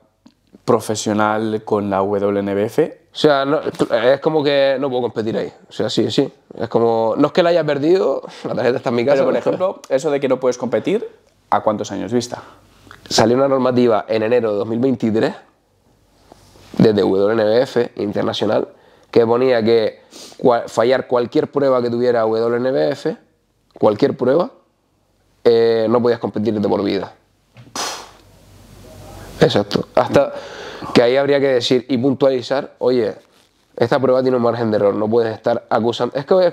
profesional con la WNBF. O sea, no- es como que no puedo competir ahí. O sea, sí, sí. Es como, no es que la haya perdido, la tarjeta está en mi casa. Pero, por ejemplo, eso de que no puedes competir, ¿a cuántos años vista? salió una normativa en enero de 2023 desde WNBF internacional que ponía que fallar cualquier prueba que tuviera WNBF, cualquier prueba, eh, no podías competir de por vida. Exacto. Hasta que ahí habría que decir y puntualizar, oye, esta prueba tiene un margen de error, no puedes estar acusando. Es, que,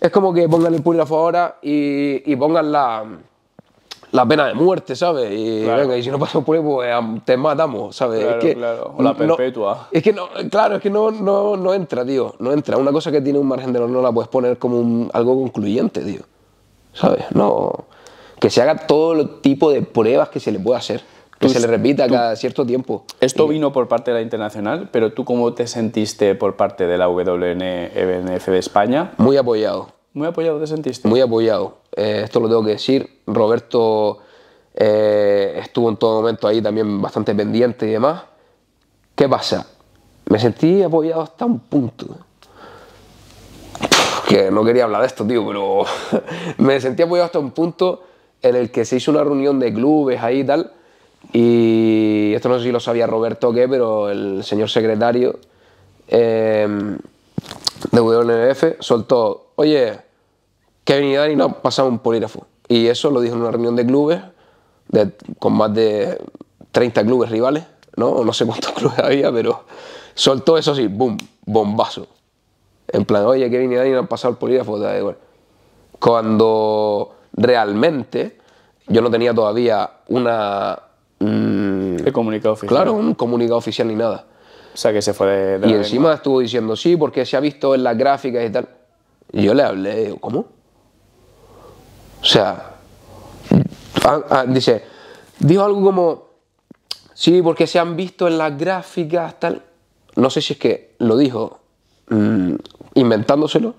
es, como que pongan el polígrafo ahora y, y pongan la, la pena de muerte, ¿sabes? Y, Claro. venga, y si no pasa por ahí, pues te matamos, ¿sabes? Claro, es que claro. O la no- perpetua. es que no, claro, es que no, no, no entra, tío. No entra. Una cosa que tiene un margen de error no la puedes poner como un- algo concluyente, tío. ¿Sabes? No. Que se haga todo el tipo de pruebas que se le pueda hacer. que se le repita cada cierto tiempo. Esto vino por parte de la internacional, pero tú cómo te sentiste por parte de la WNF de España? Muy apoyado. Muy apoyado te sentiste. Muy apoyado. Eh, esto lo tengo que decir. Roberto eh, estuvo en todo momento ahí también bastante pendiente y demás. ¿Qué pasa? Me sentí apoyado hasta un punto. Que no quería hablar de esto, tío, pero me sentí apoyado hasta un punto en el que se hizo una reunión de clubes ahí y tal. Y esto no sé si lo sabía Roberto o qué, pero el señor secretario em, de WNF soltó, oye, Kevin y Dani no pasado un polígrafo. Y eso lo dijo en una reunión de clubes con más de 30 clubes rivales, ¿no? No sé cuántos clubes había, pero soltó eso sí, boom, bombazo. En plan, oye, Kevin y Dani no han pasado el polígrafo, da igual. Cuando realmente yo no tenía todavía una... Mm, comunicado oficial? Claro, un comunicado oficial ni nada. O sea, que se fue de... y encima estuvo diciendo, sí, porque se ha visto en las gráficas y tal. Y yo le hablé, ¿cómo? O sea, ah, ah, dice, dijo algo como, sí, porque se han visto en las gráficas, tal. No sé si es que lo dijo mm, inventándoselo,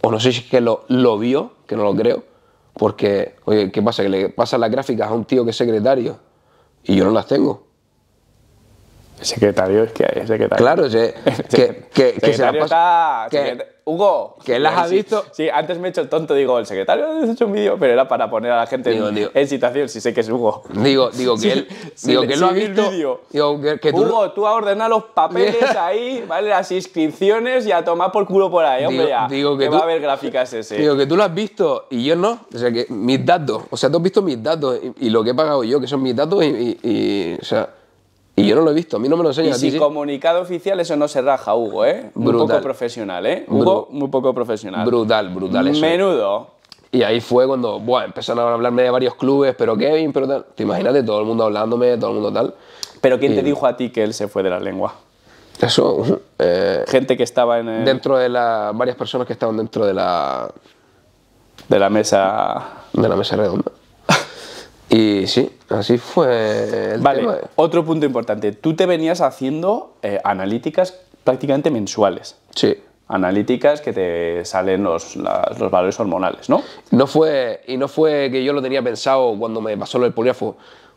o no sé si es que lo, lo vio, que no lo creo, porque, oye, ¿qué pasa? Que le pasan las gráficas a un tío que es secretario y yo no las tengo. Secretario es que hay secretario. Claro, que, que, que se la pasa, que, Hugo. Que las ha visto. Sí, antes me he hecho el tonto, digo, el secretario ha hecho un vídeo, pero era para poner a la gente en, situación, si sé que es Hugo. Digo, digo que él, digo que él lo ha visto. Digo, que, tú, Hugo, tú has ordenado los papeles ahí, ¿vale? Las inscripciones y a tomar por culo por ahí, hombre, ya. Digo que, va a haber gráficas ese. Digo que tú lo has visto y yo no. O sea, que mis datos, o sea, tú has visto mis datos y, lo que he pagado yo, que son mis datos y, y o sea y yo no lo he visto, a mí no me lo enseñan. Y sin comunicado oficial eso no se raja, Hugo, ¿eh? Muy poco profesional, ¿eh? Hugo, muy poco profesional. Brutal, brutal eso. Menudo. Y ahí fue cuando, bueno, empezaron a hablarme de varios clubes, pero Kevin, pero tal. Te imaginas todo el mundo hablándome, todo el mundo tal. Pero ¿quién te dijo a ti que él se fue de la lengua? Eso. Eh, Gente que estaba en. Dentro de la. varias personas que estaban dentro de la. De la mesa. De la mesa redonda. Y sí, así fue el vale, otro punto importante. Tú te venías haciendo eh, analíticas prácticamente mensuales. Sí. Analíticas que te salen los, los, valores hormonales, ¿no? No fue, y no fue que yo lo tenía pensado cuando me pasó lo del polígrafo,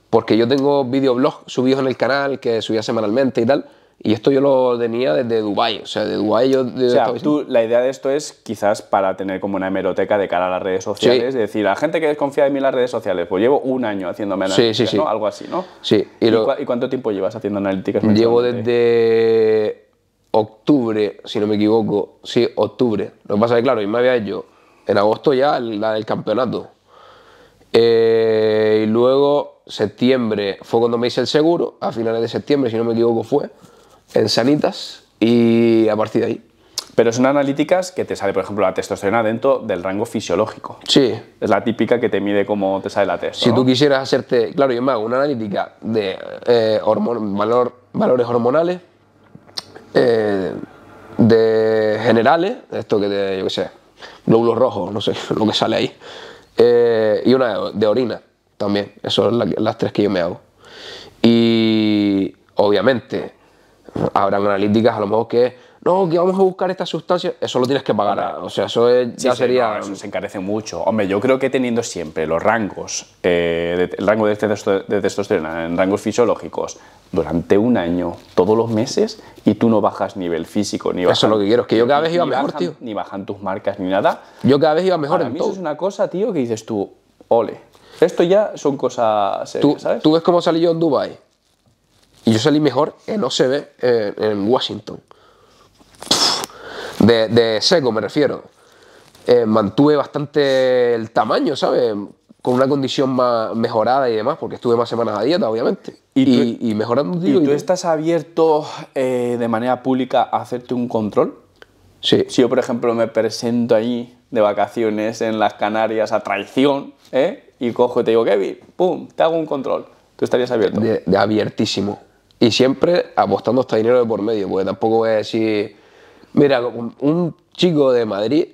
porque yo tengo videoblogs subidos en el canal que subía semanalmente y tal, y esto yo lo tenía desde Dubai, o sea, de Dubai yo... o sea, tú, la idea de esto es quizás para tener como una hemeroteca de cara a las redes sociales, es decir, a gente que desconfía de mí en las redes sociales, pues llevo un año haciéndome analíticas, sí, ¿no? Algo así, ¿no? Sí. ¿Y, cuánto tiempo llevas haciendo analíticas? Llevo desde octubre, si no me equivoco, sí, octubre. Lo que pasa es que, claro, yo me había hecho en agosto ya la del campeonato. Eh, y luego septiembre fue cuando me hice el seguro, a finales de septiembre, si no me equivoco, fue en sanitas y a partir de ahí. Pero son analíticas que te sale, por ejemplo, la testosterona dentro del rango fisiológico. Sí. Es la típica que te mide cómo te sale la testosterona. Si tú quisieras hacerte, claro, yo me hago una analítica de eh, valor, valores hormonales, eh, de generales, esto que te, yo qué sé, glóbulos rojos, no sé, lo que sale ahí, eh, y una de, orina también. Esas son las tres que yo me hago. Y obviamente habrán analíticas a lo mejor que no, que vamos a buscar esta sustancia, eso lo tienes que pagar. O sea, eso ya sería. eso se encarece mucho. Hombre, yo creo que teniendo siempre los rangos, eh, el rango de, testosterona en rangos fisiológicos durante un año, todos los meses, y tú no bajas nivel físico ni bajan, Eso es lo que quiero, es que yo cada vez iba mejor, tío. Ni bajan tus marcas ni nada. Yo cada vez iba mejor Para en mí todo. Eso es una cosa, tío, que dices tú, ole. Esto ya son cosas serias, ¿Tú, ¿sabes? ¿Tú ves cómo salí yo en Dubai y yo salí mejor en OCB, en Washington. De, de, seco me refiero. Eh, mantuve bastante el tamaño, ¿sabes? Con una condición más mejorada y demás, porque estuve más semanas a dieta, obviamente. Y, mejorando. ¿Y tú estás abierto eh, de manera pública a hacerte un control? Sí. Si yo, por ejemplo, me presento ahí de vacaciones en las Canarias a traición, ¿eh? Y cojo y te digo, Kevin, pum, te hago un control. ¿Tú estarías abierto? de abiertísimo. Y siempre apostando hasta dinero de por medio, porque tampoco voy a decir, mira, un chico de Madrid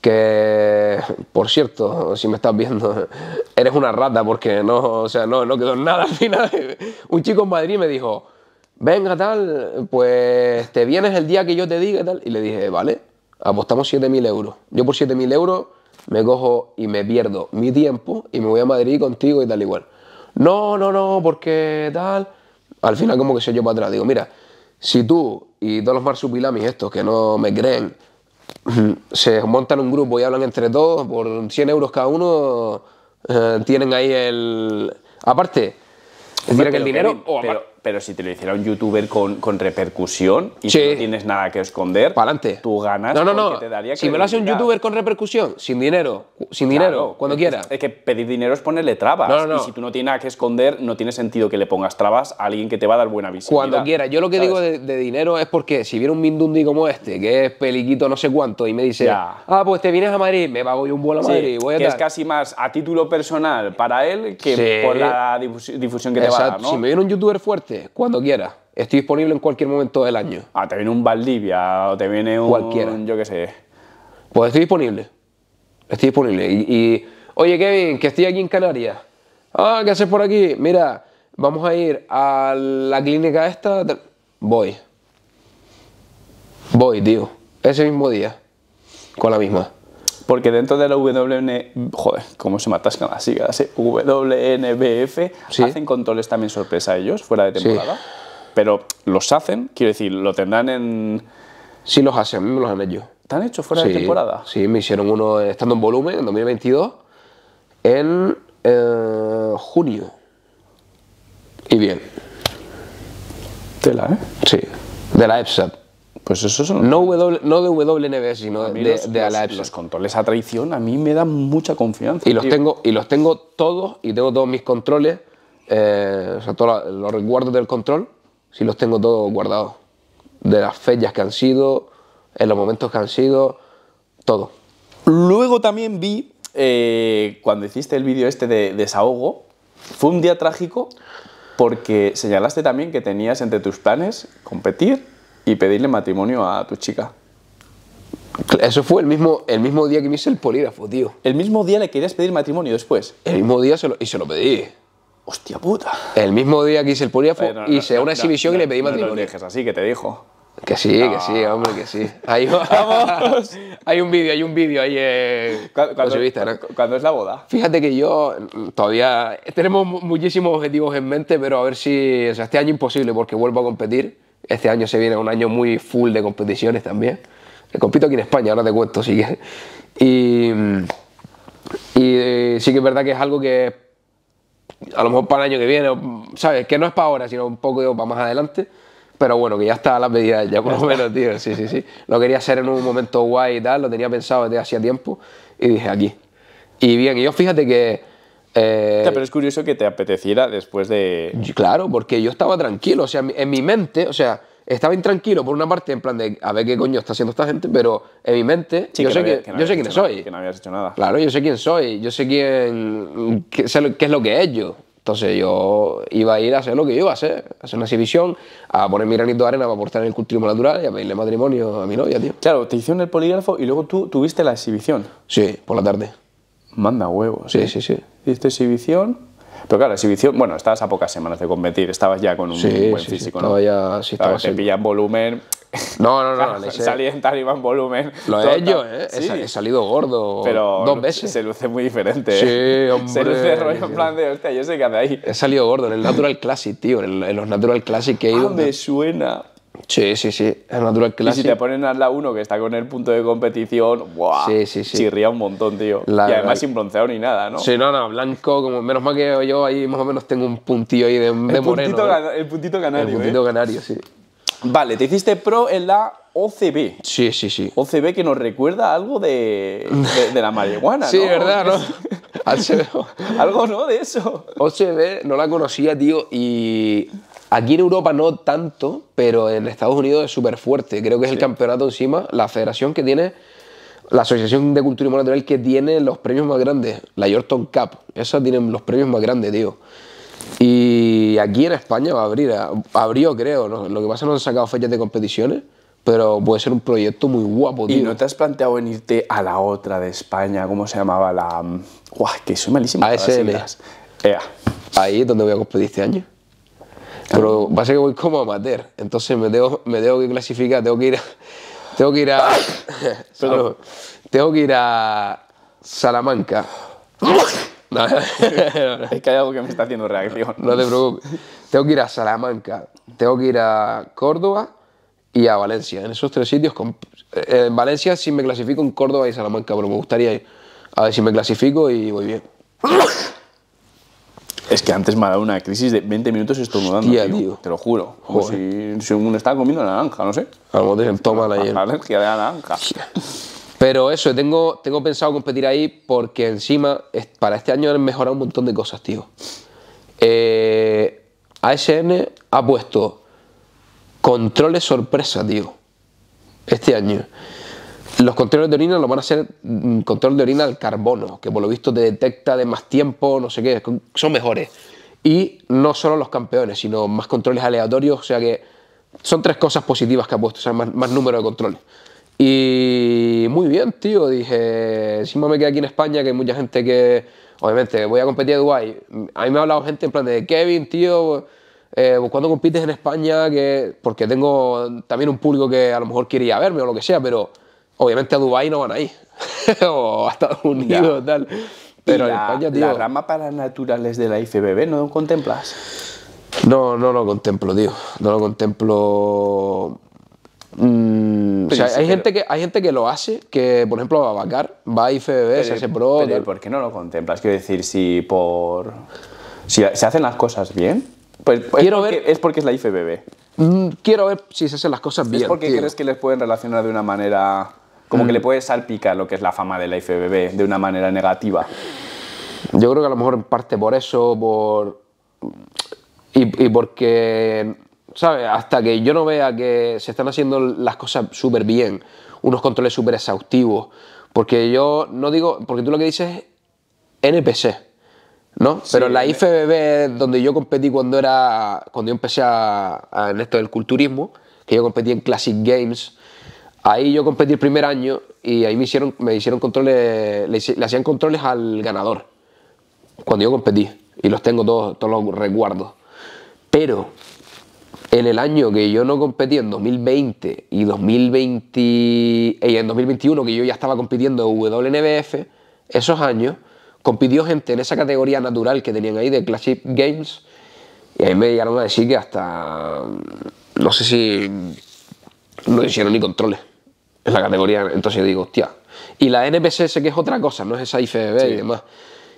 que, por cierto, si me estás viendo, eres una rata porque no, o sea, no, no quedó nada al final. Un chico en Madrid me dijo, venga tal, pues te vienes el día que yo te diga y tal. Y le dije, vale, apostamos 7.000 euros. Yo por 7.000 euros me cojo y me pierdo mi tiempo y me voy a Madrid contigo y tal igual. No, no, no, porque tal. Al final como que soy yo para atrás. Digo, mira, si tú y todos los marsupilamis estos que no me creen se montan un grupo y hablan entre todos, por 100 euros cada uno, eh, tienen ahí el... Aparte, que el dinero... O pero si te lo hiciera un youtuber con, con repercusión y Sí. no tienes nada que esconder, para adelante. tú ganas No, no, no. te daría si me lo hace un youtuber con repercusión, sin dinero, sin Claro, dinero, cuando es- quiera. Es que pedir dinero es ponerle trabas. No, no, no. Y si tú no tienes nada que esconder, no tiene sentido que le pongas trabas a alguien que te va a dar buena visibilidad. Cuando quiera. Yo lo que ¿sabes? digo de, de dinero es porque si viene un Mindundi como este, que es peliquito no sé cuánto, y me dice, Ya. ah, pues te vienes a Madrid, me pago yo un vuelo a Sí, Madrid, voy a que tal. es casi más a título personal para él que Sí. por la difus- difusión que te va a dar, ¿no? Si me viene un youtuber fuerte, cuando quiera, estoy disponible en cualquier momento del año. Ah, te viene un Valdivia o te viene un... Cualquiera. Yo qué sé. Pues estoy disponible. Estoy disponible. Y, y, oye, Kevin, que estoy aquí en Canarias. Ah, ¿qué haces por aquí? Mira, vamos a ir a la clínica esta. Voy. Voy, tío. Ese mismo día. Con la misma. Porque dentro de la WN... Joder, cómo se me atascan las siglas, ¿eh? WNBF Sí. hacen controles también sorpresa ellos, fuera de temporada. Pero los hacen, quiero decir, lo tendrán en... Sí los hacen, a me los han hecho. ¿Te han hecho fuera sí, de temporada? Sí, me hicieron uno estando en volumen en 2022 en eh, junio. Y bien, Tela, ¿eh? sí. De la EPSAT. Pues eso son... No, w, no de WNBS, sino mí de, los, de los- la EPSAT. los controles a traición a mí me dan mucha confianza. Y los, tío. tengo, y los tengo todos, y tengo todos mis controles, eh, o sea, todos los recuerdos del control, sí los tengo todos guardados. De las fechas que han sido, en los momentos que han sido, todo. Luego también vi, eh, cuando hiciste el vídeo este de desahogo, fue un día trágico porque señalaste también que tenías entre tus planes competir y pedirle matrimonio a tu chica. Eso fue el mismo, el mismo día que me hice el polígrafo, tío. El mismo día le querías pedir matrimonio después. El mismo día se lo, y se lo pedí. Hostia puta. El mismo día que hice el polígrafo, Oye, no, no, hice no, una no, exhibición no, y le pedí no, No matrimonio. lo dejes así, que te dijo. que sí, que sí, hombre, que sí. Ahí vamos. hay un vídeo, hay un vídeo ahí en ¿Cuándo, lo subí a Instagram. cu- cuándo es la boda? Fíjate que yo mm, todavía tenemos mu- muchísimos objetivos en mente, pero a ver si, o sea, este año imposible porque vuelvo a competir. Este año se viene un año muy full de competiciones también. Que compito aquí en España, ahora te cuento, sí que. Y, y eh, sí que es verdad que es algo que a lo mejor para el año que viene, ¿sabes? Que no es para ahora, sino un poco para más adelante. Pero bueno, que ya está a la medida ya por lo menos, tío. Sí, sí, sí. Lo quería hacer en un momento guay y tal, lo tenía pensado desde hacía tiempo y dije aquí. Y bien, y yo fíjate que... eh, pero es curioso que te apeteciera después de... Claro, porque yo estaba tranquilo, o sea, en mi- en mi mente, o sea, estaba intranquilo por una parte, en plan de a ver qué coño está haciendo esta gente, pero en mi mente, Sí, yo, que sé no había- que, que no yo sé quién nada, soy. Que no habías hecho nada. Claro, yo sé quién soy, yo sé quién, qué, sé lo- qué es lo que es yo. Entonces yo iba a ir a hacer lo que yo iba a hacer, a hacer una exhibición, a poner mi granito de arena para aportar en el cultivo natural y a pedirle matrimonio a mi novia, tío. Claro, te hicieron el polígrafo y luego tú tuviste la exhibición. Sí, por la tarde. Manda huevos. Sí, ¿eh? sí, sí. Hiciste exhibición. Pero claro, exhibición, bueno, estabas a pocas semanas de competir, estabas ya con un Sí, buen sí, sí, físico, estaba ¿no? ya- sí, estaba te pillan volumen. No, no, no, hice- salí en tarima en volumen. lo he hecho, ¿eh? He Sí, sa- He, salido gordo pero dos veces. se luce muy diferente. Sí, ¿eh? hombre. Se luce rollo en plan de, hostia, yo sé que hace ahí. He salido gordo en el Natural Classic, tío. En, en los Natural Classic que he ido. Ah, me suena. Sí, sí, sí. El Natural Y Classic. si te ponen al lado uno que está con el punto de competición, ¡buah! Sí, sí, sí. Chirría un montón, tío. La y además sin bronceado ni nada, ¿no? Sí, no, no, blanco, como menos mal que yo ahí más o menos tengo un puntillo ahí de, de el, moreno. puntito, ¿eh? el puntito canario, El ¿eh? puntito canario, sí. Vale, te hiciste pro en la OCB. Sí, sí, sí. OCB que nos recuerda algo de, de, de la marihuana, Sí, ¿no? verdad, ¿no? Algo, ¿no? De eso. OCB no la conocía, tío, y aquí en Europa no tanto, pero en Estados Unidos es súper fuerte. Creo que es el campeonato encima, la federación que tiene, la Asociación de Cultura y Natural que tiene los premios más grandes, la Yorton Cup. Esa tiene los premios más grandes, tío. Y aquí en España va a abrir, abrió creo, ¿no? lo que pasa es que no han sacado fechas de competiciones, pero puede ser un proyecto muy guapo, tío. ¿Y no te has planteado en irte a la otra de España? ¿Cómo se llamaba la...? Guau, que soy malísimo. ASL. Ea. Ahí es donde voy a competir este año. Pero va a ser que voy como amateur, entonces me tengo, me tengo que clasificar, tengo que ir a... Tengo que ir a... Salud. tengo que ir a Salamanca. No, Es que hay algo que me está haciendo reacción. no te preocupes. Tengo que ir a Salamanca, tengo que ir a Córdoba y a Valencia. En esos tres sitios, eh, en Valencia sí me clasifico en Córdoba y Salamanca, pero me gustaría ir. A ver si me clasifico y voy bien. Es que antes me ha dado una crisis de 20 minutos estornudando, Hostia, tío. tío. Te lo juro. Como si, si uno estaba comiendo naranja, no sé. A lo mejor te toma la. Alergia de naranja. Pero eso, tengo, tengo pensado competir ahí porque encima para este año han mejorado un montón de cosas, tío. Eh, ASN ha puesto controles sorpresa, tío. Este año. Los controles de orina lo van a hacer mm, control de orina al carbono, que por lo visto te detecta de más tiempo, no sé qué, son mejores. Y no solo los campeones, sino más controles aleatorios, o sea que son tres cosas positivas que ha puesto, o sea, más, más número de controles. Y muy bien, tío, dije, encima me quedé aquí en España, que hay mucha gente que, obviamente, voy a competir a Dubái. A mí me ha hablado gente en plan de, Kevin, tío, eh, ¿cuándo compites en España? Que, porque tengo también un público que a lo mejor quiere ir a verme o lo que sea, pero obviamente a Dubái no van a ir. o a Estados Unidos, tal. Pero ¿Y en la, España, la tío, rama para naturales de la IFBB no contemplas? no, no lo contemplo, tío. No lo contemplo... Mm, o sea, hay, pero- gente que, hay gente que lo hace, que por ejemplo Babacar va a IFBB, se hace pro. pero tal. ¿por qué no lo contemplas? Quiero decir, si por... Si se hacen las cosas bien, pues es Quiero porque, ver- es porque es la IFBB. Mm, quiero ver si se hacen las cosas bien. ¿Es porque tío. crees que les pueden relacionar de una manera... Como Mm. que le puede salpicar lo que es la fama de la IFBB de una manera negativa? Yo creo que a lo mejor en parte por eso, por. Y, y porque, ¿sabes? Hasta que yo no vea que se están haciendo las cosas súper bien, unos controles súper exhaustivos. Porque yo no digo. Porque tú lo que dices es NPC, ¿no? Pero la IFBB, donde yo competí cuando era. Cuando yo empecé a, a- en esto del culturismo, que yo competí en Classic Games. Ahí yo competí el primer año y ahí me hicieron, me hicieron controles, le, hacían controles al ganador cuando yo competí. Y los tengo todos, todos los recuerdos. Pero en el año que yo no competí, en 2020 y 2020 y en 2021, que yo ya estaba compitiendo en WNBF, esos años compitió gente en esa categoría natural que tenían ahí de Classic Games. Y ahí me llegaron a decir que hasta no sé si no hicieron ni controles en la categoría. Entonces yo digo, hostia. Y la NPC sé que es otra cosa, no es esa IFBB y demás.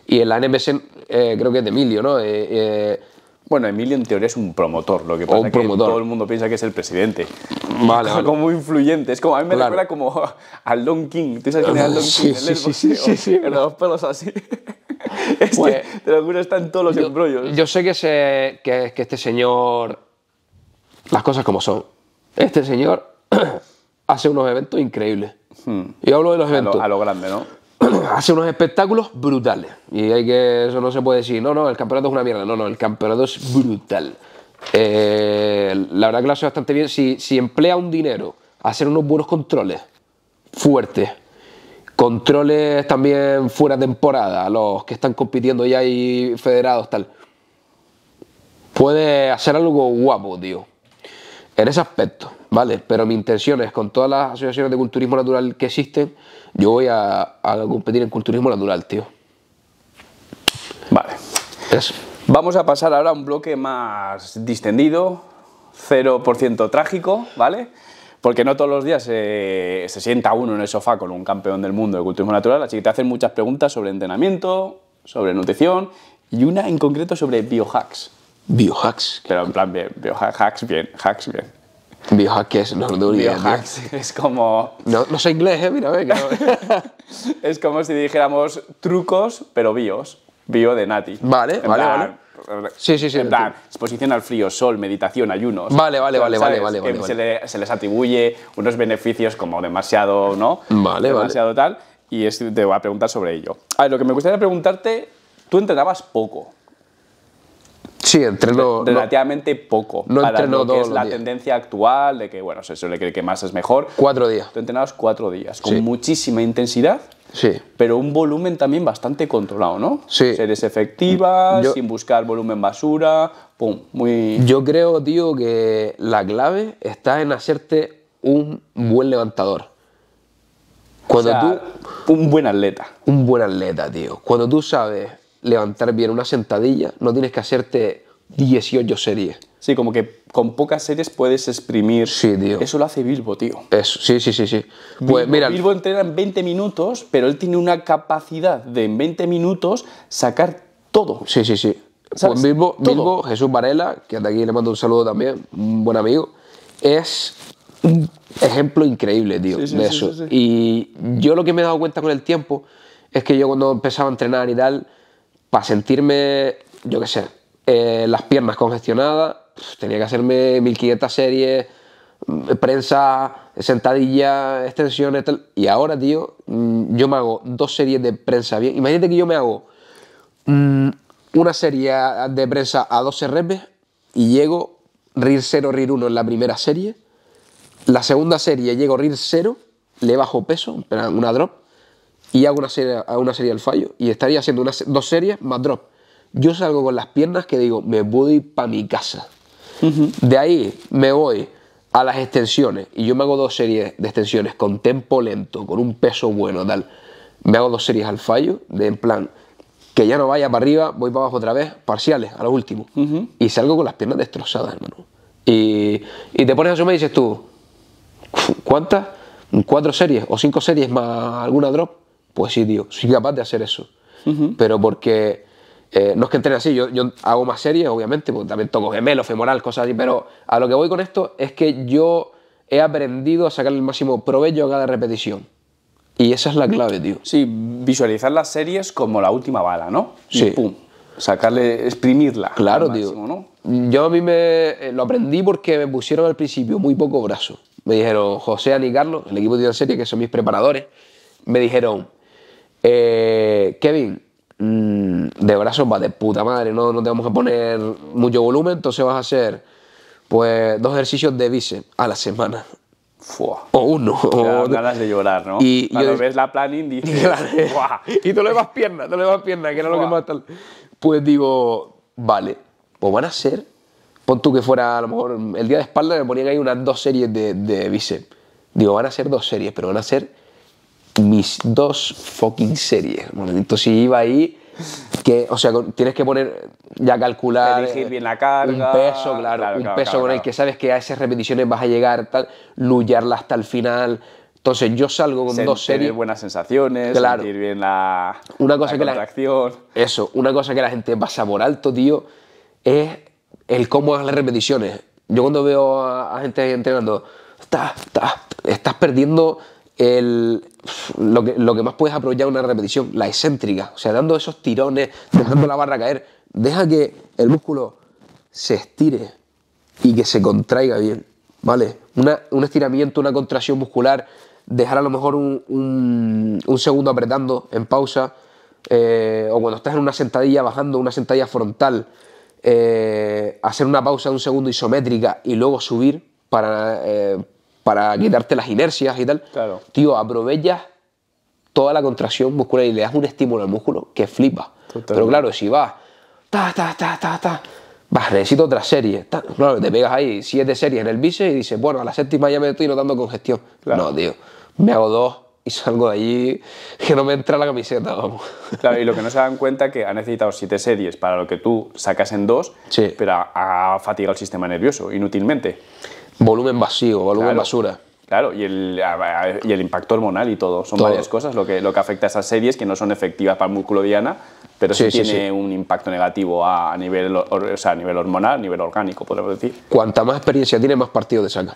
Y en la NPC eh, creo que es de Emilio, ¿no? Eh, eh, Bueno, Emilio en teoría es un promotor, lo que pasa es que todo el mundo piensa que es el presidente. Vale, como, vale. como influyente, es como a mí me Claro. recuerda como Don King. ¿Tú sabes quién es Don Sí, King? Sí, sí, sí, sí, sí, los pelos así. es Pues- que, te lo juro, está en todos los embrollos. yo sé que, se, que, que este señor, las cosas como son, este señor hace unos eventos increíbles. Yo hablo de los Hmm. a, eventos. lo, a lo grande, ¿no? hace unos espectáculos brutales. Y hay que, eso no se puede decir, no, no, el campeonato es una mierda. No, no, el campeonato es brutal. Eh, la verdad que lo hace bastante bien. Si, si emplea un dinero a hacer unos buenos controles fuertes, controles también fuera de temporada, los que están compitiendo ya y federados, tal, puede hacer algo guapo, tío. En ese aspecto, ¿vale? Pero mi intención es, con todas las asociaciones de culturismo natural que existen, yo voy a, a competir en culturismo natural, tío. Vale. Eso. Vamos a pasar ahora a un bloque más distendido, 0% trágico, ¿vale? Porque no todos los días se, se sienta uno en el sofá con un campeón del mundo de culturismo natural, así que te hacen muchas preguntas sobre entrenamiento, sobre nutrición y una en concreto sobre biohacks. Biohacks. Pero en plan bien, biohacks bien, hacks bien. Biohack es, no, no tengo ni idea, tío. Biohacks es como, No, no sé inglés, ¿eh? Mira, ve que no. es como si dijéramos trucos, pero bios. Bio de Nati. Vale, En vale, plan, Sí, sí, sí, En plan, exposición al frío, sol, meditación, ayunos. Vale, vale, vale, vale, vale, vale, se, le- se les atribuye unos beneficios como demasiado, ¿no? Vale, demasiado tal. Y es- te voy a preguntar sobre ello. A ver, lo que me gustaría preguntarte, tú entrenabas poco. Sí, entreno. no- relativamente poco. no para entreno lo que es la días. tendencia actual de que, bueno, se suele creer que más es mejor. cuatro días. Tú entrenabas cuatro días, con Sí. muchísima intensidad, Sí. pero un volumen también bastante controlado, ¿no? Sí. Series efectivas, Yo- sin buscar volumen basura, pum, muy... Yo creo, tío, que la clave está en hacerte un buen levantador. o Cuando sea, tú. un buen atleta. Un buen atleta, tío. Cuando tú sabes levantar bien una sentadilla, no tienes que hacerte 18 series. Sí, como que con pocas series puedes exprimir. Sí, tío. Eso lo hace Bilbo, tío. Eso, sí, sí, sí, sí. Pues Bilbo, mira, Bilbo entrena en 20 minutos, pero él tiene una capacidad de en 20 minutos sacar todo. sí, sí, sí. ¿Sabes? Pues Bilbo. Bilbo, Jesús Varela, que de aquí le mando un saludo también, un buen amigo, es un ejemplo increíble, tío, Sí, sí, de sí, eso. Y yo lo que me he dado cuenta con el tiempo es que yo cuando empezaba a entrenar y tal, para sentirme, yo qué sé, eh, las piernas congestionadas, tenía que hacerme 1500 series, mm, prensa, sentadilla, extensiones, tal. Y ahora, tío, mm, yo me hago dos series de prensa bien. Imagínate que yo me hago mm, una serie de prensa a 12 reps y llego RIR 0, RIR 1 en la primera serie. La segunda serie llego RIR 0, le bajo peso, una drop, y hago una serie, hago una serie al fallo. Y estaría haciendo unas dos series más drop. Yo salgo con las piernas que digo, me voy para mi casa. De ahí me voy a las extensiones y yo me hago dos series de extensiones con tempo lento, con un peso bueno, tal. Me hago dos series al fallo, de en plan, que ya no vaya para arriba, voy para abajo otra vez, parciales, a lo último. Y salgo con las piernas destrozadas, hermano. Y, y te pones a sumar y dices tú, ¿cuántas? ¿Cuatro series o cinco series más alguna drop? Pues sí, tío, soy capaz de hacer eso. Pero porque eh, no es que entrene así, yo, yo hago más series, obviamente, porque también toco gemelo, femoral, cosas así, pero a lo que voy con esto es que yo he aprendido a sacar el máximo provecho a cada repetición. Y esa es la clave, tío. Sí, visualizar las series como la última bala, ¿no? Y Sí. pum, sacarle, exprimirla. Claro, tío. Yo a mí me eh, lo aprendí porque me pusieron al principio muy poco brazo. Me dijeron, José, Ani y Carlos, el equipo de serie, que son mis preparadores, me dijeron, eh, Kevin, mm, de brazos va de puta madre, no, no te vamos a poner mucho volumen, entonces vas a hacer pues dos ejercicios de bíceps a la semana. Fua. O uno. O- ganas de llorar, ¿no? Y Cuando yo- ves la planning dices, Claro. Y tú le vas piernas, tú le vas piernas, que era lo que más tal. Pues digo, vale, pues van a ser, pon tú que fuera a lo mejor el día de espalda me ponían ahí unas dos series de, de bíceps. Digo, van a ser dos series, pero van a ser mis dos fucking series. Bueno, entonces iba ahí, que, o sea, tienes que poner, ya calcular. Elegir eh, bien la carga. Un peso, claro, Claro, un claro, peso claro, con el que sabes que a esas repeticiones vas a llegar, tal, lullarla hasta el final. Entonces yo salgo con Sen- dos tener series. buenas sensaciones, Claro. sentir bien la, Una cosa la que la-. Eso, una cosa que la gente pasa por alto, tío, es el cómo hagas las repeticiones. Yo cuando veo a, a gente entrenando, estás, estás, estás perdiendo el, lo, que, más puedes aprovechar una repetición, la excéntrica. O sea, dando esos tirones, dejando la barra caer. Deja que el músculo se estire y que se contraiga bien, ¿vale? Un estiramiento, una contracción muscular, dejar a lo mejor un segundo apretando en pausa, eh, o cuando estás en una sentadilla bajando, una sentadilla frontal, eh, hacer una pausa de un segundo isométrica y luego subir para, eh, para quitarte las inercias y tal. Claro. Tío, aprovechas toda la contracción muscular y le das un estímulo al músculo que flipa. Totalmente. Pero claro, si vas, ta, ta, ta, ta, ta, vas, necesito otra serie. ta, claro, te pegas ahí siete series en el bíceps y dices, bueno, a la séptima ya me estoy notando congestión. Claro. No, tío, me hago dos y salgo de allí que no me entra la camiseta, vamos. Claro, y lo que no se dan cuenta que ha necesitado siete series para lo que tú sacas en dos, Sí. pero ha fatigado el sistema nervioso inútilmente. Volumen vacío, volumen Claro. basura. Claro, y el, y el impacto hormonal y todo. Son Todo. varias cosas lo que, lo que afecta a esas series que no son efectivas para el músculo diana, pero sí, tiene sí. un impacto negativo a, a nivel, o sea, a nivel hormonal, a nivel orgánico, podemos decir. Cuanta más experiencia tiene, más partido te saca.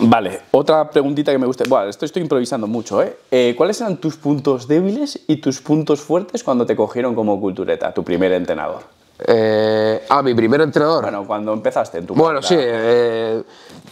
Vale, otra preguntita que me gusta. Bueno, esto estoy improvisando mucho, ¿eh? Eh, ¿Cuáles eran tus puntos débiles y tus puntos fuertes cuando te cogieron como cultureta, tu primer entrenador? Eh, ah, mi primer entrenador. Bueno, cuando empezaste en tu Bueno, sí, eh,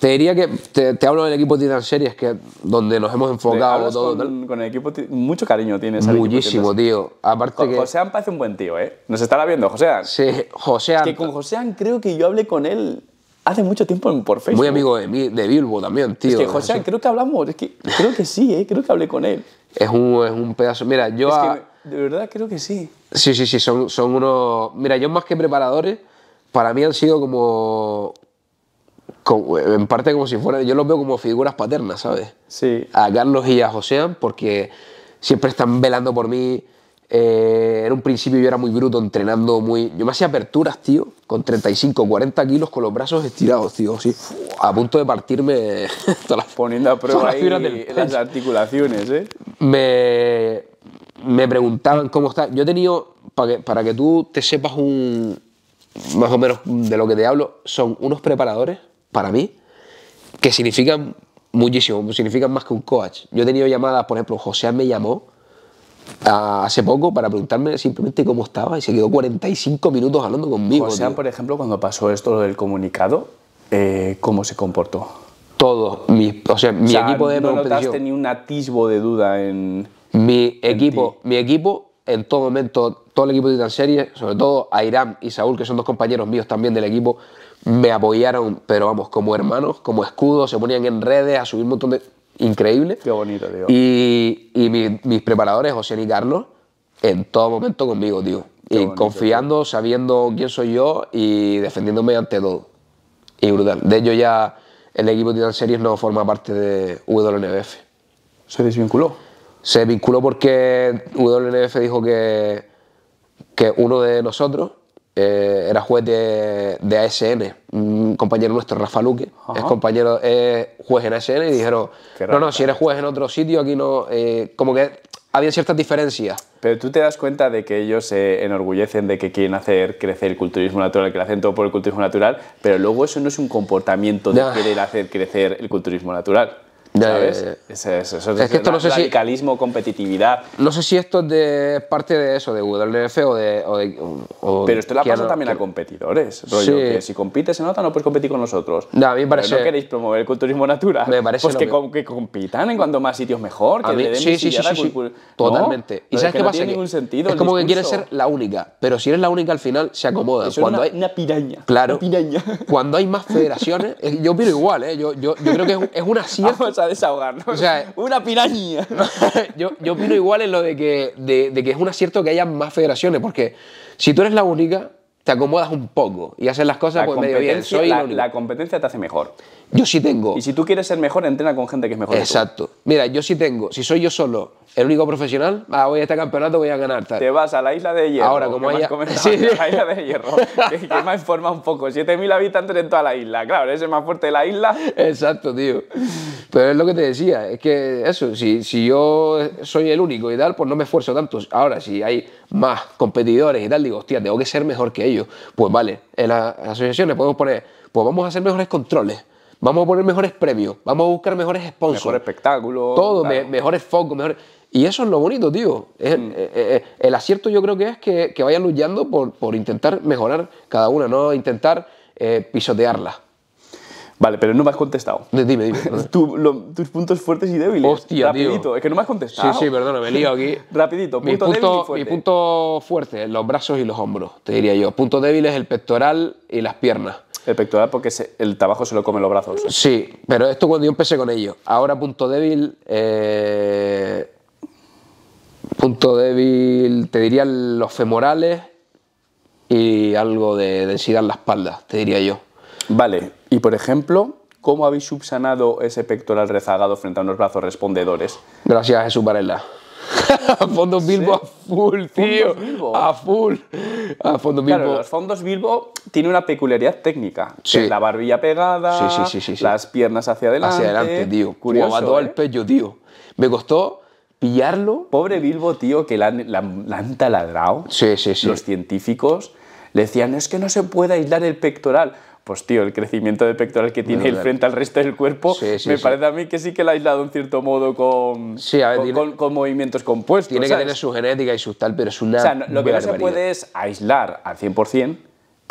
te diría que te, te hablo del equipo Titan Series, que es donde nos hemos enfocado todo. con, con el equipo, mucho cariño tienes al equipo Muchísimo, tío. Aparte Jo- que. Josean parece un buen tío, ¿eh? Nos estará viendo, Josean. Sí, José Que con Josean creo que yo hablé con él hace mucho tiempo en- por Facebook. muy amigo de, mí, de Bilbo también, tío. Es que Josean, creo que hablamos, es que creo que sí, ¿eh? Creo que hablé con él. Es un, es un pedazo. Mira, yo. Es a- que de verdad creo que sí. Sí, sí, sí, son, son unos... Mira, yo más que preparadores, para mí han sido como... como- en parte como si fueran... Yo los veo como figuras paternas, ¿sabes? Sí. A Carlos y a Josean, porque siempre están velando por mí. Eh, en un principio yo era muy bruto, entrenando muy... Yo me hacía aperturas, tío, con 35, 40 kilos, con los brazos estirados, tío, sí. A punto de partirme todas las Poniendo a prueba las ahí del las articulaciones, ¿eh? me, me preguntaban cómo está. Yo he tenido, para que, para que tú te sepas un, más o menos de lo que te hablo, son unos preparadores, para mí, que significan muchísimo, significan más que un coach. Yo he tenido llamadas, por ejemplo, José me llamó a- hace poco para preguntarme simplemente cómo estaba y se quedó 45 minutos hablando conmigo. Tío. por ejemplo, cuando pasó esto del comunicado, eh, ¿cómo se comportó? Todo, mi, o sea, mi O sea, equipo de no notaste ni un atisbo de duda en... Mi equipo, mi equipo, en todo momento, todo el equipo de Titan Series, sobre todo Airam y Saúl, que son dos compañeros míos también del equipo, me apoyaron, pero vamos, como hermanos, como escudos, se ponían en redes a subir un montón de. Increíble. Qué bonito, tío. Y, y mi- mis preparadores, José y Carlos, en todo momento conmigo, tío. Qué y bonito, confiando, sabiendo quién soy yo y defendiéndome ante todo. Y brutal. De hecho, ya el equipo de Titan Series no forma parte de WNBF. ¿Se desvinculó? Se vinculó porque WNF dijo que, que uno de nosotros eh, era juez de, de ASN, un compañero nuestro, Rafa Luque, Ajá. es compañero, es juez en ASN y dijeron, no, no, si eres juez en otro sitio, aquí no, eh, como que había ciertas diferencias. Pero tú te das cuenta de que ellos se enorgullecen de que quieren hacer crecer el culturismo natural, que lo hacen todo por el culturismo natural, pero luego eso no es un comportamiento de querer hacer crecer el culturismo natural. Ya, ¿Sabes? ya, ya. Eso, eso- eso Es que esto no sé si- radicalismo, competitividad. No sé si esto es de parte de eso, de WNF o de... o de- o- Pero esto le quién pasa no- también a quién- competidores. Rollo, Sí. que si compites en otra no puedes competir con nosotros. No, a mí me Pero parece- no queréis promover el culturismo natural. Me parece Pues que, com- que compitan en cuanto más sitios mejor. Que A mí- le den sí, sí, sí, sí, sí, totalmente. ¿Y es sabes que qué pasa? tiene Que ningún sentido. es como que quieres ser la única, pero si eres la única al final se acomoda. Eso Cuando es una, hay, una piraña. Claro. Una piraña. Cuando hay más federaciones, yo opino igual, ¿eh? yo, yo, yo creo que es, es un acierto. A desahogarnos. O sea, una piraña. yo, yo opino igual en lo de que, de, de que es un acierto que haya más federaciones, porque si tú eres la única, te acomodas un poco y haces las cosas pues medio bien. Soy la competencia te hace mejor. Yo sí tengo. Y si tú quieres ser mejor, entrena con gente que es mejor. que tú. Exacto. Mira, yo sí tengo. Si soy yo solo, el único profesional, ah, voy a este campeonato, voy a ganar. tal. Te vas a la isla de hierro. Ahora, como haya- Sí, La isla de hierro. que, que me informa un poco. 7.000 habitantes en toda la isla. Claro, eres el más fuerte de la isla. Exacto, tío. Pero es lo que te decía, es que eso, si, si yo soy el único y tal, pues no me esfuerzo tanto. Ahora, si hay más competidores y tal, digo, hostia, tengo que ser mejor que ellos. Pues vale, en las asociaciones podemos poner, pues vamos a hacer mejores controles, vamos a poner mejores premios, vamos a buscar mejores sponsors. Mejor espectáculo. Todo, claro. me- mejores focos, mejores... Y eso es lo bonito, tío. Es- Mm. eh, eh, el acierto yo creo que es que, que vayan luchando por, por intentar mejorar cada una, no intentar eh, pisotearla. Vale, pero no me has contestado. Dime, dime. Tu- lo- tus puntos fuertes y débiles. Hostia, tío. Rapidito. Es que no me has contestado. Sí, sí, perdona, me lío aquí. Rapidito, mi punto, débil y punto, fuerte. mi punto fuerte, los brazos y los hombros, te diría yo. Punto débil es el pectoral y las piernas. El pectoral porque se- el trabajo se lo come los brazos. Sí, pero esto cuando yo empecé con ellos. Ahora punto débil, eh, punto débil, te diría los femorales y algo de densidad en la espalda, te diría yo. Vale, y por ejemplo, ¿cómo habéis subsanado ese pectoral rezagado frente a unos brazos respondedores? Gracias a Jesús Varela. Fondos Bilbo a full, tío. Bilbo. A full. A Fondos Bilbo. Claro, los fondos Bilbo tiene una peculiaridad técnica. que Sí. es la barbilla pegada, Sí, sí, sí, sí, sí. las piernas hacia adelante. hacia adelante, tío. Curioso, todo ¿eh? pecho, tío. Me costó pillarlo. Pobre Bilbo, tío, que la la la han taladrado. Sí, sí, sí. Los científicos le decían, es que no se puede aislar el pectoral. Pues tío, el crecimiento de pectoral que tiene él frente al resto del cuerpo, Sí, sí, me sí. parece a mí que sí que lo ha aislado en cierto modo con, ver, con, tiene- con- con movimientos compuestos. Tiene que tener su genética y su tal, pero es una. O sea, no- lo que no se puede es aislar al 100%,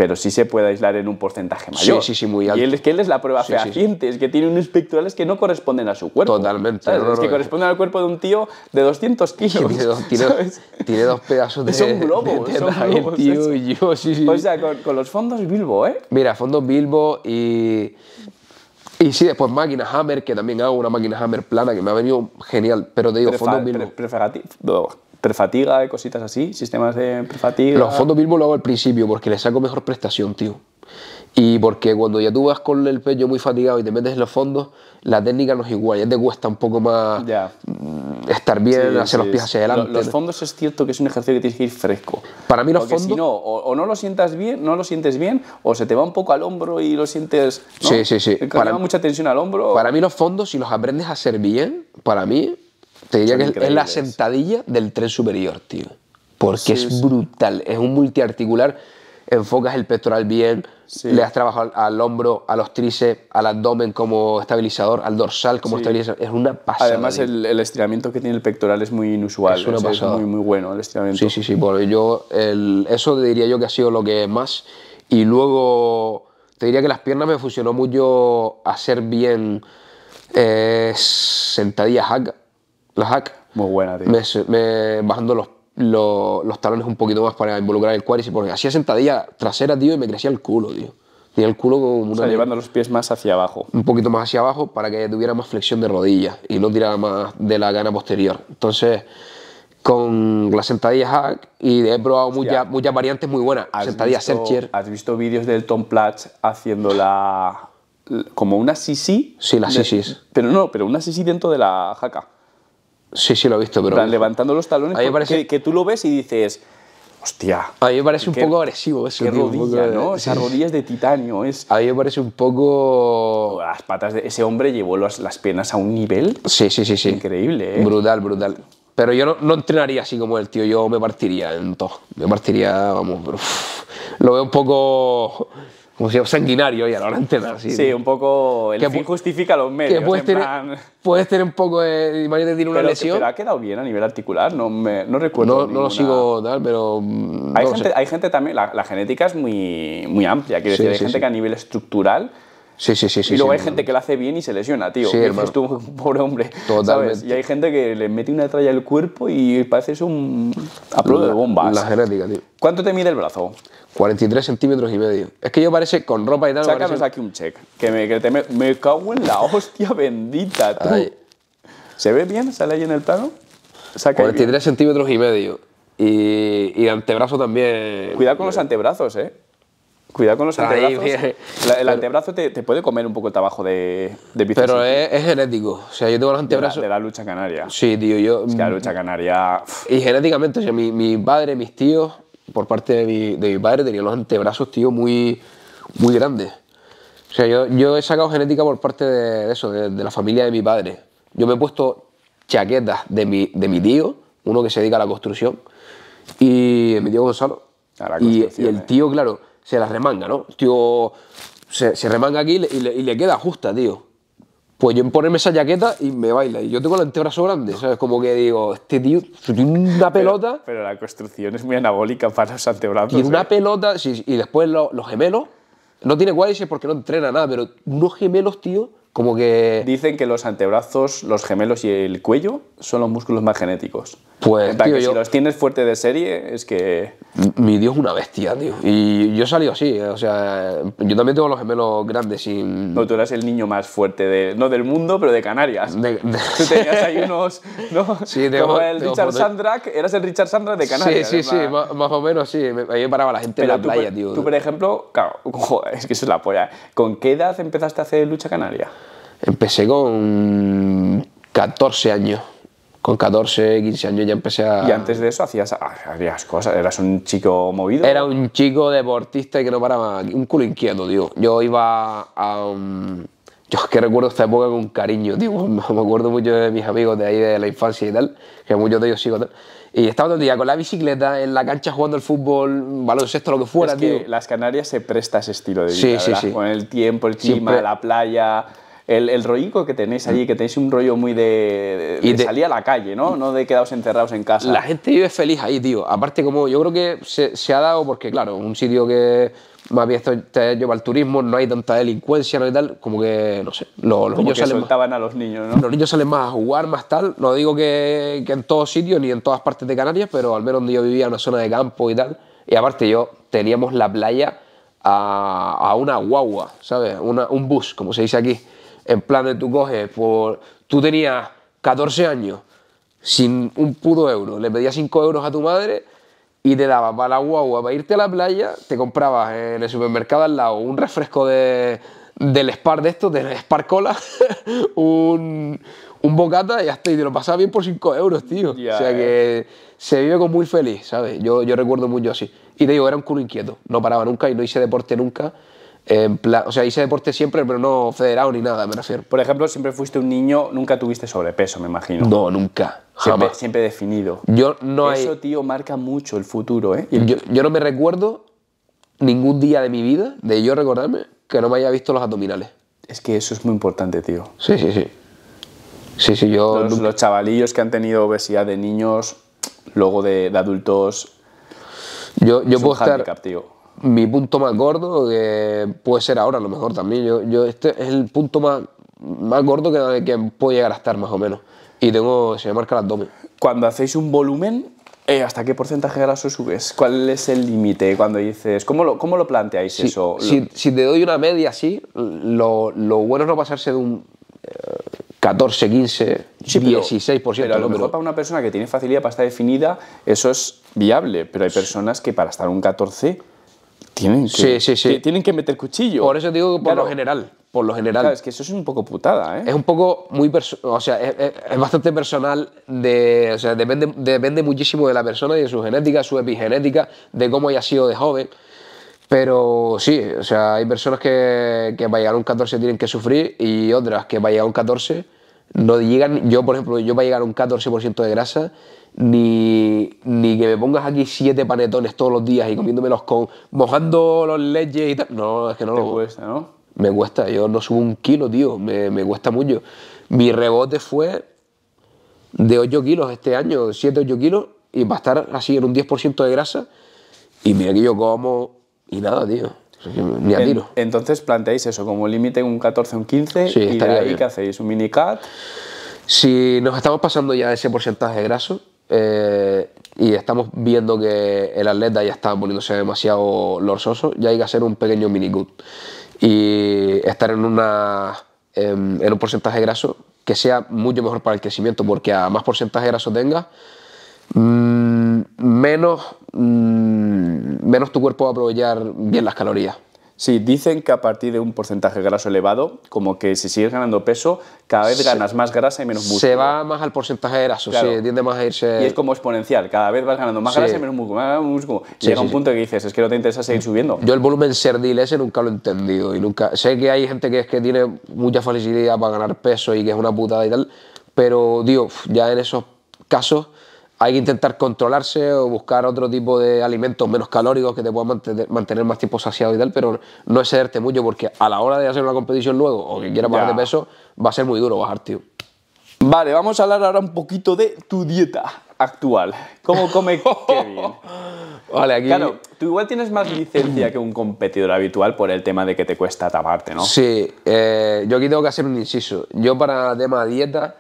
pero sí se puede aislar en un porcentaje mayor. sí, sí, muy Y alto. él, es que él es la prueba Sí, sí, sí. fehaciente, es que tiene unos pectorales que no corresponden a su cuerpo. Totalmente, ¿sabes? no, no, es que no. corresponden al cuerpo de un tío de 200 kilos. Tiene dos, tiene, ¿sabes? tiene dos pedazos de. Son globos, de son globos, tío y yo, sí, sí. O sea, con, con los fondos Bilbo, ¿eh? Mira, fondos Bilbo y. Y sí, después máquina Hammer, que también hago una máquina Hammer plana que me ha venido genial. Pero te digo, Prefa- fondos Bilbo. pre- prefatiga, cositas así, sistemas de prefatiga. Los fondos Bilbo lo hago al principio porque le saco mejor prestación, tío. Y porque cuando ya tú vas con el pecho muy fatigado y te metes en los fondos, la técnica no es igual, ya te cuesta un poco más mm, estar bien, Sí, hacer los sí, pies sí. hacia adelante. Lo- Los fondos es cierto que es un ejercicio que tienes que ir fresco. Para mí los Porque si fondos- no, o, o no lo sientas bien, no lo sientes bien, o se te va un poco al hombro y lo sientes. ¿no? Sí, sí, sí. Para- mucha tensión al hombro. Para mí los fondos, si los aprendes a hacer bien, para mí, te diría Son que es- es la sentadilla del tren superior, tío. Porque Sí, es brutal, es un multiarticular, enfocas el pectoral bien, Sí. le has trabajado al, al hombro, a los tríceps, al abdomen como estabilizador, al dorsal como Sí. estabilizador, es una pasada. Además, el, el estiramiento que tiene el pectoral es muy inusual. Es una o sea, pasada. muy, muy bueno el estiramiento. Sí, sí, sí. Bueno, yo, el- eso diría yo que ha sido lo que más. Y luego te diría que las piernas me funcionó mucho hacer bien eh, sentadillas hack. Las hack. Muy buena, tío. Me, me- bajando los, los, los talones un poquito más para involucrar el cuádriceps. Porque hacía sentadilla trasera, tío, y me crecía el culo, tío. Tenía el culo como o una sea, llevando los pies más hacia abajo. un poquito más hacia abajo para que tuviera más flexión de rodillas y no tirara más de la gana posterior. Entonces, con las sentadillas hack y he probado muchas, muchas variantes muy buenas. ¿Has Sentadillas visto- Sercher. ¿Has visto vídeos del Tom Platz haciendo la. como una sisi? Sí, las sisis. Pero no, pero una sisi dentro de la jaca. Sí, sí, lo he visto, pero levantando los talones, A mí me parece- que, que tú lo ves y dices, hostia. a mí me parece un qué- poco agresivo eso. Qué tío, poco rodilla, ¿no? Esas rodillas de titanio. Es, A mí me parece un poco... las patas de ese hombre llevó las, las piernas a un nivel Sí, sí, sí, sí. increíble, ¿eh? Brutal, brutal. Pero yo no, no entrenaría así como el tío, yo me partiría en todo. Me partiría, vamos, pero, lo veo un poco como si sanguinario y a la hora de entrenar. Sí, un poco. El Que fin justifica los medios. que puedes en tener, plan- puedes tener un poco de. Imagínate, tiene una pero, lesión. pero ha quedado bien a nivel articular, no, me, no recuerdo. no, no ninguna- lo sigo tal, pero. mm, Hay, no gente, hay gente también, la, la genética es muy, muy amplia, quiero Sí, decir, hay sí, gente sí. que a nivel estructural. Sí, sí, sí. sí y luego sí, hay gente que lo hace bien y se lesiona, tío. Sí, hermano. dices tú, pobre hombre. Totalmente. ¿sabes? Y hay gente que le mete una tralla al cuerpo y parece eso un apruebo de la- bombas. La genética, tío. ¿Cuánto te mide el brazo? 43 centímetros y medio. Es que yo parece con ropa y tal. Sácanos parece- aquí un check. Que me, que te me, me cago en la hostia bendita, tú. Ay. ¿Se ve bien? ¿Sale ahí en el plano? Saca ahí bien. 43 centímetros y medio. Y, y antebrazo también. Cuidado con los antebrazos, eh. Cuidado con los Ahí antebrazos. La- el antebrazo te, te puede comer un poco el trabajo de, de Pero es, es genético. O sea, yo tengo los de, la, antebrazos. de la lucha canaria. Sí, tío, yo. Es que la lucha canaria. Y genéticamente, o sea, mi, mi padre, mis tíos, por parte de mi, de mi padre, tenían los antebrazos, tío, muy, muy grandes. O sea, yo, yo he sacado genética por parte de eso, de, de la familia de mi padre. Yo me he puesto chaquetas de mi, de mi tío, uno que se dedica a la construcción, y mi tío Gonzalo. A la Y, el eh. tío, claro, se la remanga, ¿no? El tío se, se remanga aquí y le, y le- y le queda justa, tío. Pues yo en ponerme esa chaqueta y me baila. Y yo tengo el antebrazo grande, ¿sabes? Como que digo, este tío tiene una pelota, Pero la construcción es muy anabólica para los antebrazos. tiene una eh. pelota, sí, y después lo- los gemelos, no tiene cuádriceps porque no entrena nada, pero unos gemelos, tío, como que... Dicen que los antebrazos, los gemelos y el cuello son los músculos más genéticos. Pues, tío, que yo- si los tienes fuerte de serie, es que. Mi Dios es una bestia, tío. Y yo he salido así, eh, o sea, yo también tengo los gemelos grandes sin... No, tú eras el niño más fuerte, de, no del mundo, pero de Canarias. de- de- Tú tenías ahí unos. ¿no? Sí, tengo- Como el tengo Richard fotos. Sandrak, eras el Richard Sandrak de Canarias. sí, sí, sí, más, más o menos sí. Ahí me paraba la gente Pero en la tú, playa, tío. Tú, por ejemplo, claro, joder, es que eso es la polla. ¿Con qué edad empezaste a hacer lucha canaria? Empecé con 14 años. Con 14, 15 años ya empecé a... Y antes de eso hacías, hacías cosas, eras un chico movido. Era un chico deportista y que no paraba, un culo inquieto, tío. Yo iba a un... Yo es que recuerdo esta época con cariño, tío. Me acuerdo mucho de mis amigos de ahí de la infancia y tal, que muchos de ellos sigo tal. Y estaba todo el día con la bicicleta en la cancha jugando al fútbol, baloncesto, lo que fuera, es que tío. las Canarias se presta a ese estilo de vida, Sí, sí, sí. Con el tiempo, el clima, Siempre- la playa, el, el rollico que tenéis allí, que tenéis un rollo muy de, de- Y de salir a la calle, ¿no? No de quedaros encerrados en casa. La gente vive feliz ahí, tío. Aparte, como yo creo que se, se ha dado porque, claro, un sitio que más bien esto te lleva al turismo, no hay tanta delincuencia, no hay tal, como que, no sé, lo- los Como niños que salen más, a los niños, ¿no? los niños salen más a jugar, más tal. No digo que, que en todos sitios ni en todas partes de Canarias, pero al menos donde yo vivía, en una zona de campo y tal. Y aparte, yo teníamos la playa a, a una guagua, ¿sabes? Una- un bus, como se dice aquí. En plan de tú coges, por, tú tenías 14 años, sin un puto euro, le pedías 5 euros a tu madre y te daba para la guagua, para irte a la playa, te comprabas en el supermercado al lado un refresco de, del Spar de estos, del Spar Cola, un, un bocata y hasta y te lo pasabas bien por 5 euros, tío. Ya, o sea que se vive como muy feliz, ¿sabes? Yo, yo recuerdo mucho así. Y te digo, era un culo inquieto, no paraba nunca y no hice deporte nunca. En plan, o sea, hice deporte siempre, pero no federado ni nada, me refiero. Por ejemplo, siempre fuiste un niño, nunca tuviste sobrepeso, me imagino. No, nunca. Siempre, Jamás. siempre definido. Yo no hay. Eso, tío, marca mucho el futuro, ¿eh? Yo, yo no me recuerdo ningún día de mi vida, de yo recordarme, que no me haya visto los abdominales. Es que eso es muy importante, tío. Sí, sí, sí. Sí, sí, yo. Los, nunca- los chavalillos que han tenido obesidad de niños, luego de, de adultos, yo, yo es puedo un estar. handicap, tío. Mi punto más gordo, que puede ser ahora a lo mejor también. Yo, yo este es el punto más, más gordo que, que puedo llegar a estar, más o menos. Y tengo. Se me marca el abdomen. Cuando hacéis un volumen, eh, ¿hasta qué porcentaje de graso subes? ¿Cuál es el límite cuando dices, cómo lo, cómo lo planteáis Si, eso? si, si te doy una media así, lo, lo bueno es no pasarse de un eh, 14, 15, Sí, pero- 16%. Pero a lo mejor Pero- para una persona que tiene facilidad para estar definida, eso es viable. Pero hay personas que para estar un 14 tienen que, Sí, sí, sí. que- tienen que meter cuchillo. Por eso digo que por Claro. lo general. Por lo general. Claro, es que eso es un poco putada, ¿eh? Es un poco muy o sea, es, es- es bastante personal, de, o sea, depende, depende muchísimo de la persona y de su genética, su epigenética, de cómo haya sido de joven. Pero sí, o sea, hay personas que, que para llegar a un 14 tienen que sufrir y otras que para llegar a un 14 no llegan. Yo, por ejemplo, yo para llegar a un 14% de grasa, ni, ni que me pongas aquí siete panetones todos los días y comiéndomelos con. mojando los leches y tal. No, es que no Te lo. cuesta, ¿no? Me cuesta, yo no subo un kilo, tío, me, me cuesta mucho. Mi rebote fue de 8 kilos este año, 7, 8 kilos, y para estar así en un 10% de grasa, y mira que yo como y nada, tío. Ni a En- tiro. entonces planteáis eso como límite un 14 un 15 Sí, y de ahí bien. que hacéis un mini cut. Si nos estamos pasando ya ese porcentaje de graso eh, y estamos viendo que el atleta ya está poniéndose demasiado lorzoso, ya hay que hacer un pequeño mini cut y estar em, en un porcentaje graso que sea mucho mejor para el crecimiento, porque a más porcentaje graso tengas, mm, menos, mm, menos tu cuerpo va a aprovechar bien las calorías. Sí, dicen que a partir de un porcentaje graso elevado, como que si sigues ganando peso, cada vez ganas más grasa y menos músculo. Se va más al porcentaje de graso, Claro. sí, tiende más a irse... Y es como exponencial, cada vez vas ganando más Sí. grasa y menos músculo, más músculo. Sí, Llega sí, un punto que dices, es que no te interesa seguir subiendo. Yo el volumen serdil ese nunca lo he entendido y nunca sé que hay gente que es que tiene mucha facilidad para ganar peso y que es una putada y tal, pero digo, uf, ya en esos casos hay que intentar controlarse o buscar otro tipo de alimentos menos calóricos que te puedan mantener, mantener más tiempo saciado y tal, pero no excederte mucho porque a la hora de hacer una competición luego o que quieras bajar de peso va a ser muy duro bajar, tío. Vale, vamos a hablar ahora un poquito de tu dieta actual. ¿Cómo come Kevin? Vale, aquí... Claro, tú igual tienes más licencia que un competidor habitual por el tema de que te cuesta taparte, ¿no? Sí, eh, yo aquí tengo que hacer un inciso. Yo para tema dieta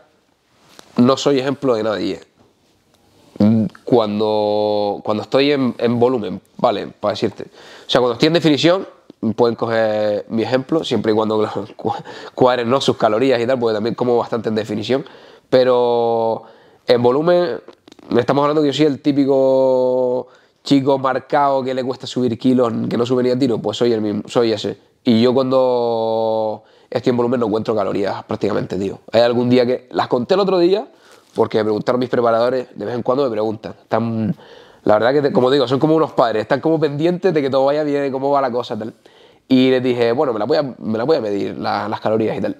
no soy ejemplo de nadie. Cuando, cuando estoy en, en volumen, vale, para decirte. O sea, cuando estoy en definición, pueden coger mi ejemplo, siempre y cuando cuadren ¿no? sus calorías y tal, porque también como bastante en definición. Pero en volumen, estamos hablando que yo soy el típico chico marcado que le cuesta subir kilos, que no sube ni a tiro, pues soy el mismo, soy ese. Y yo cuando estoy en volumen no encuentro calorías prácticamente, tío. Hay algún día que las conté el otro día, porque me preguntaron mis preparadores, de vez en cuando me preguntan. Están, la verdad que, te- como digo, son como unos padres, están como pendientes de que todo vaya bien, cómo va la cosa, tal. Y les dije, bueno, me las voy a, me las voy a medir, la- las calorías y tal.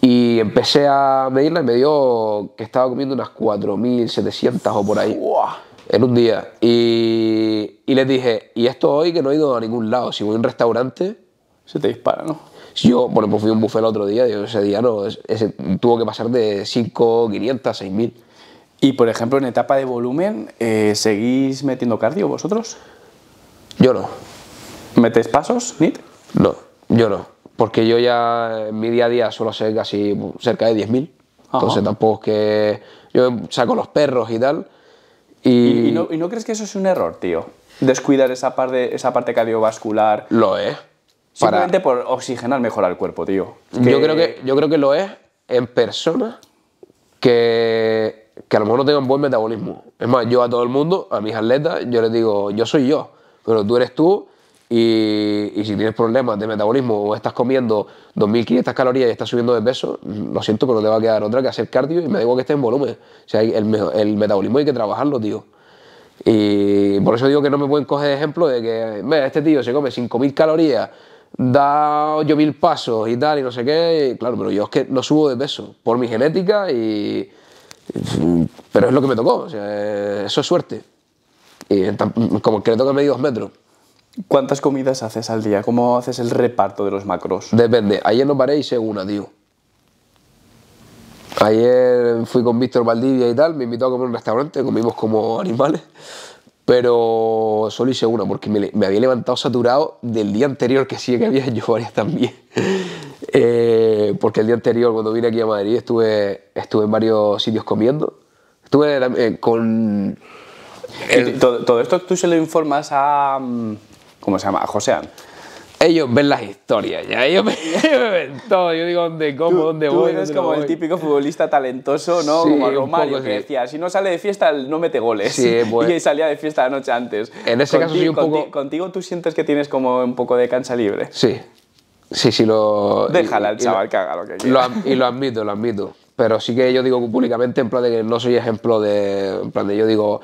Y empecé a medirlas y me dio que estaba comiendo unas 4.700 o por ahí en un día. Y, y les dije, y esto hoy que no he ido a ningún lado, si voy a un restaurante, Se te dispara, ¿no? Yo, bueno, pues fui a un buffet el otro día, digo, ese día no, ese, tuvo que pasar de 5.500 a 6.000. Y por ejemplo, en etapa de volumen, eh, ¿seguís metiendo cardio vosotros? Yo no, ¿Metes pasos, NIT? no, yo no. Porque yo ya en mi día a día suelo ser casi cerca de 10.000. Entonces Ajá. tampoco es que yo saco los perros y tal. Y, ¿Y, y no, y no crees que eso es un error, tío? Descuidar esa parte, esa parte cardiovascular lo es. Para, simplemente por oxigenar mejor al cuerpo, tío. Yo, creo que, yo creo que lo es en personas que, que a lo mejor no tengan buen metabolismo. Es más, yo a todo el mundo, a mis atletas, yo les digo, yo soy yo, pero tú eres tú y, y si tienes problemas de metabolismo o estás comiendo 2.500 calorías y estás subiendo de peso, lo siento, pero te va a quedar otra que hacer cardio y me da igual que estés en volumen. O sea, el, el metabolismo hay que trabajarlo, tío. Y por eso digo que no me pueden coger de ejemplo de que, "Ve, este tío se come 5.000 calorías, da 8.000 pasos y tal, y no sé qué. y claro, pero yo es que no subo de peso por mi genética y. Pero es lo que me tocó, o sea, eso es suerte. Y como que le toca medir dos metros. ¿Cuántas comidas haces al día? ¿Cómo haces el reparto de los macros? Depende. Ayer no paré y hice una, tío. Ayer fui con Víctor Valdivia y tal, me invitó a comer en un restaurante, comimos como animales, pero solo hice una porque me, había levantado saturado del día anterior, que sí que había hecho varias también. Eh, porque el día anterior, cuando vine aquí a Madrid, estuve, estuve en varios sitios comiendo. Estuve eh, con... Todo esto tú se lo informas a... mm, ¿Cómo se llama? A Josean. Ellos ven las historias, ya. Ellos, ven todo. Yo digo dónde como, dónde Tú voy. eres dónde no como el típico futbolista talentoso, ¿no? Sí, como Romario, que decía, si no sale de fiesta, no mete goles. Sí, pues- y salía de fiesta la noche antes. En ese caso soy un poco- Contigo tú sientes que tienes como un poco de cancha libre. Sí, sí, sí, lo... Déjala al chaval lo- que haga lo que quiera. y lo admito, lo admito. Pero sí que yo digo públicamente en plan de que no soy ejemplo de... En plan de yo digo,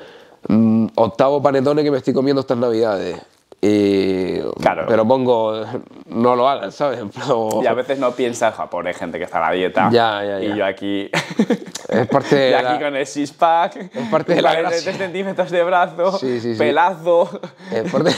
mm, octavo panetone que me estoy comiendo estas navidades. Y, Claro. Pero pongo, no lo hagan, ¿sabes? Y a veces no piensas, "Ja, pobre gente que está a la dieta. Ya, ya, Y ya. yo aquí. Es parte de y aquí la- con el six-pack. Es parte de la 43 gracia. centímetros de brazo. Sí, sí, sí. Pelazo. es parte-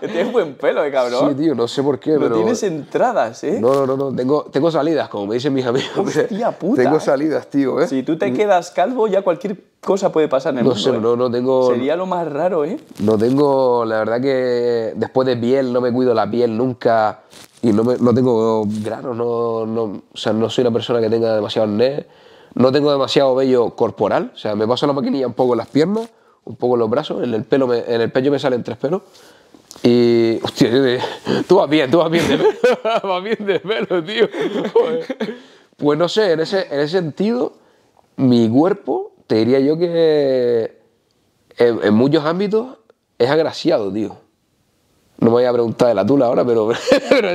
Tienes buen pelo, eh, cabrón. Sí, tío, no sé por qué, no pero... tienes entradas, ¿eh? No, no, no, no, tengo, tengo salidas, como me dicen mis amigos. Hostia puta, Tengo ¿eh? salidas, tío, ¿eh? Si tú te quedas calvo, ya cualquier cosa puede pasar en el No mundo. sé, ¿eh? no, no tengo... Sería lo más raro, ¿eh? No tengo, la verdad que después de piel no me cuido la piel nunca y no, no tengo granos, no, no, o sea, no soy una persona que tenga demasiado acné, no tengo demasiado vello corporal, o sea, me paso la maquinilla un poco en las piernas, un poco en los brazos, en el, pelo me- en el pecho me salen tres pelos y, hostia, tú vas bien, tú vas bien de pelo, vas bien de pelo, tío. Pues no sé, en ese, en ese sentido, mi cuerpo, te diría yo que en, en muchos ámbitos es agraciado, tío. No me voy a preguntar de la tula ahora, pero... pero-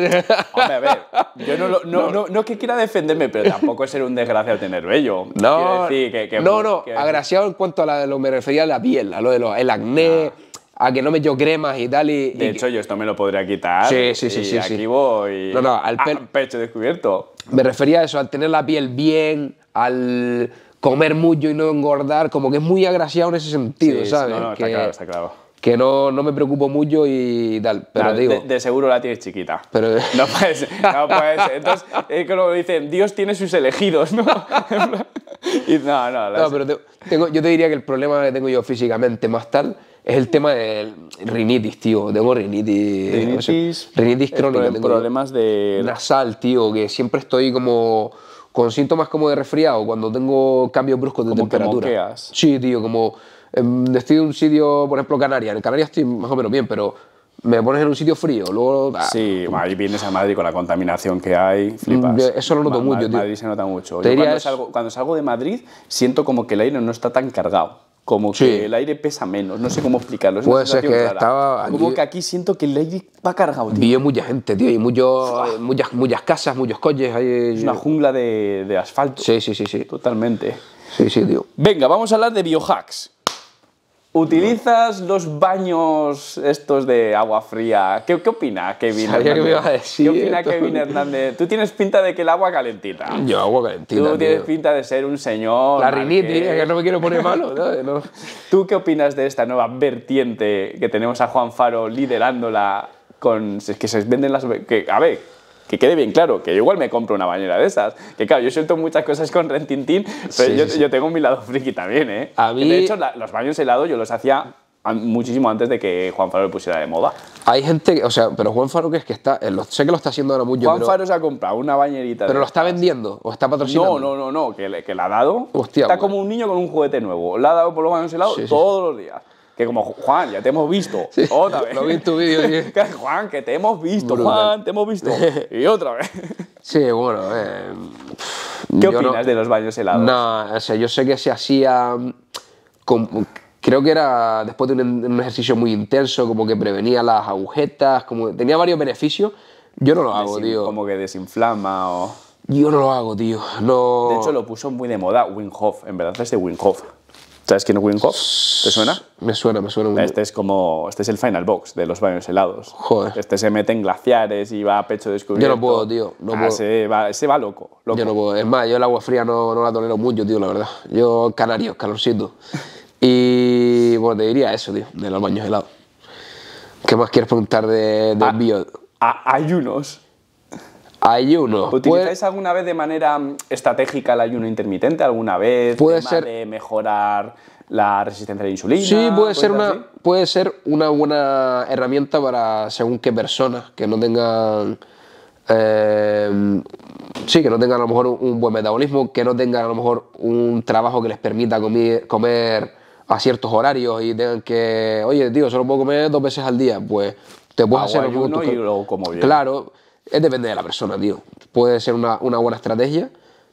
Hombre, a ver, yo no, lo- no, no, no que quiera defenderme, pero tampoco es ser un desgraciado tener vello. no, decir que, que- no, no, que- agraciado en cuanto a la- lo me refería a la piel, a lo del el acné, a que no me echo cremas y tal. Y, De y- hecho, yo esto me lo podría quitar. Sí, sí, sí, y sí, aquí sí. voy. No, no, al ah, pel- pecho descubierto. me refería a eso, al tener la piel bien, al comer mucho y no engordar, como que es muy agraciado en ese sentido, Sí, ¿sabes? No, no, está que, claro, está claro. Que no, no me preocupo mucho y tal, pero digo... de, de seguro la tienes chiquita. Pero- No puede ser. No puede ser. Entonces, es como dicen, Dios tiene sus elegidos, ¿no? y no, no. No, pero te- tengo, yo te diría que el problema que tengo yo físicamente más tal es el tema del rinitis, tío. Tengo rinitis. Rinitis, rinitis es crónica. tengo problemas de... Nasal, tío, que siempre estoy como con síntomas como de resfriado cuando tengo cambios bruscos de Como que temperatura. moqueas. Sí, tío, como estoy en un sitio, por ejemplo, Canarias. En Canarias estoy más o menos bien, pero me pones en un sitio frío, luego... ah, Sí, ahí vienes a Madrid con la contaminación que hay, flipas. Mm, eso lo noto Ma- mucho, Ma- tío. Madrid se nota mucho. Yo cuando, salgo, cuando salgo de Madrid siento como que el aire no está tan cargado. Como Sí. que el aire pesa menos, no sé cómo explicarlo. es Puede ser que rara. estaba Como que aquí siento que el aire va cargado, tío. Vive mucha gente, tío, y muchos, muchas, muchas casas, muchos coches. Hay, Es una jungla de, de asfalto. Sí, sí, sí, sí. Totalmente. Sí, sí, tío. Venga, vamos a hablar de biohacks. ¿Utilizas los baños estos de agua fría? ¿Qué, qué opina Kevin Sabía que me Hernández? ibas a decir ¿Qué opina. Kevin Hernández? Tú tienes pinta de que el agua calentita. Yo agua calentita, Tú tienes tío. pinta de ser un señor. La rinitis, que no me quiero poner malo. ¿no? No. ¿Tú qué opinas de esta nueva vertiente que tenemos a Juan Faro liderándola con es que se venden las que a ver que quede bien claro que yo igual me compro una bañera de esas que claro yo suelto muchas cosas con Rentintín pero Sí, yo, sí, sí. yo tengo mi lado friki también eh A mí- de hecho la- los baños helados yo los hacía muchísimo antes de que Juan Faro lo pusiera de moda Hay gente, que- o sea, pero Juan Faro que es que está, eh, lo- sé que lo está haciendo ahora mucho, Juan pero, Faro se ha comprado una bañerita pero de lo está vendiendo o está patrocinando. no, no, no, no, que, le, que la ha dado. Hostia, está bueno. como un niño con un juguete nuevo. La ha dado por los baños helados Sí, sí. todos los días. Que como, Juan, ya te hemos visto. Sí, Otra vez. lo vi en tu vídeo, Juan, que te hemos visto. Brutal. Juan, te hemos visto. Y otra vez. Sí, bueno. eh, ¿Qué opinas no- de los baños helados? No, o sea, yo sé que se hacía. con- creo que era después de un, un ejercicio muy intenso, como que prevenía las agujetas, como tenía varios beneficios. Yo no lo hago, Desin- tío. Como que desinflama o... Yo no lo hago, tío. No. De hecho, lo puso muy de moda Wim Hof. En verdad es de Wim Hof. ¿Sabes quién es Wim Hof? ¿Te suena? Me suena, me suena. muy- Este es como... Este es el final box de los baños helados. Joder. Este se mete en glaciares y va a pecho descubierto. Yo no puedo, tío, no Ah, puedo. Ese va, ese va loco. loco. Yo no puedo. Es más, yo el agua fría no, no la tolero mucho, tío, la verdad. Yo canario, calorcito. Y bueno, te diría eso, tío, de los baños helados. ¿Qué más quieres preguntar de, de Ah, bio? A- ayunos. Ayuno. Puede, ¿Utilizáis alguna vez de manera mm, estratégica el ayuno intermitente? ¿Alguna vez? Puede ser- de mejorar la resistencia a la insulina? sí, puede ser, una, así? puede ser una buena herramienta para según qué personas que no tengan. eh, sí, que no tengan a lo mejor un, buen metabolismo, que no tengan a lo mejor un trabajo que les permita comi- comer a ciertos horarios y tengan que, oye, tío, solo puedo comer dos veces al día. Pues te puedes hacer ayuno y luego como bien. Claro, es depende de la persona, tío. Puede ser una, una buena estrategia,